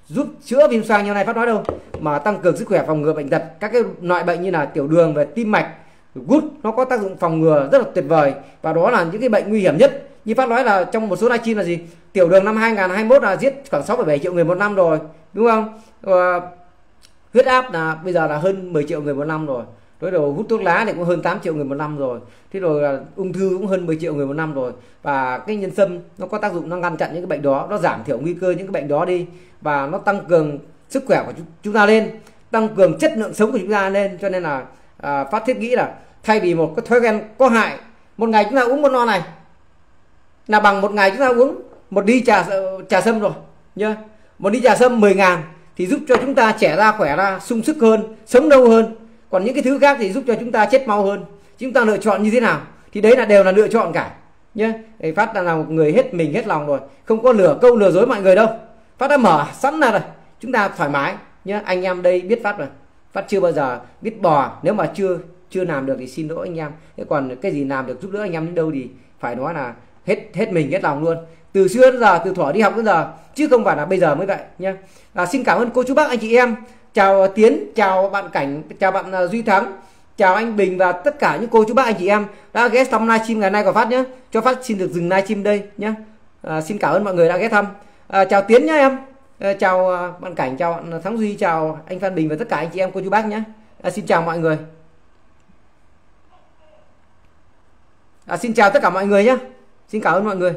giúp chữa viêm xoang như này phát nói đâu mà tăng cường sức khỏe phòng ngừa bệnh tật. Các cái loại bệnh như là tiểu đường và tim mạch gút nó có tác dụng phòng ngừa rất là tuyệt vời. Và đó là những cái bệnh nguy hiểm nhất. Như phát nói là trong một số livestream là gì? Tiểu đường năm 2021 là giết khoảng 6,7 triệu người một năm rồi đúng không? À, huyết áp là bây giờ là hơn 10 triệu người một năm rồi đối đầu hút thuốc lá thì cũng hơn 8 triệu người một năm rồi. Thế rồi là ung thư cũng hơn 10 triệu người một năm rồi. Và cái nhân sâm nó có tác dụng nó ngăn chặn những cái bệnh đó nó giảm thiểu nguy cơ những cái bệnh đó đi. Và nó tăng cường sức khỏe của chúng ta lên tăng cường chất lượng sống của chúng ta lên. Cho nên là à, phát thiết nghĩ là thay vì một cái thói quen có hại một ngày chúng ta uống một lon này là bằng một ngày chúng ta uống một ly trà trà sâm rồi nhá một ly trà sâm 10 ngàn thì giúp cho chúng ta trẻ ra khỏe ra sung sức hơn sống lâu hơn còn những cái thứ khác thì giúp cho chúng ta chết mau hơn chúng ta lựa chọn như thế nào thì đấy là đều là lựa chọn cả nhé phát là một người hết mình hết lòng rồi không có lừa câu lừa dối mọi người đâu. Phát đã mở sẵn là rồi chúng ta thoải mái nhé anh em đây biết phát rồi phát chưa bao giờ biết bò nếu mà chưa chưa làm được thì xin lỗi anh em. Thế còn cái gì làm được giúp đỡ anh em đến đâu thì phải nói là hết hết mình hết lòng luôn. Từ xưa đến giờ từ thuở đi học đến giờ chứ không phải là bây giờ mới vậy nhé à, xin cảm ơn cô chú bác anh chị em chào tiến chào bạn cảnh chào bạn à, duy thắng chào anh bình và tất cả những cô chú bác anh chị em đã ghé thăm livestream ngày nay của phát nhé cho phát xin được dừng livestream đây nhé à, xin cảm ơn mọi người đã ghé thăm. À, chào tiến nhé em. À, chào à, bạn cảnh chào bạn thắng duy chào anh phan bình và tất cả anh chị em cô chú bác nhé à, xin chào mọi người. À, xin chào tất cả mọi người nhé xin cảm ơn mọi người.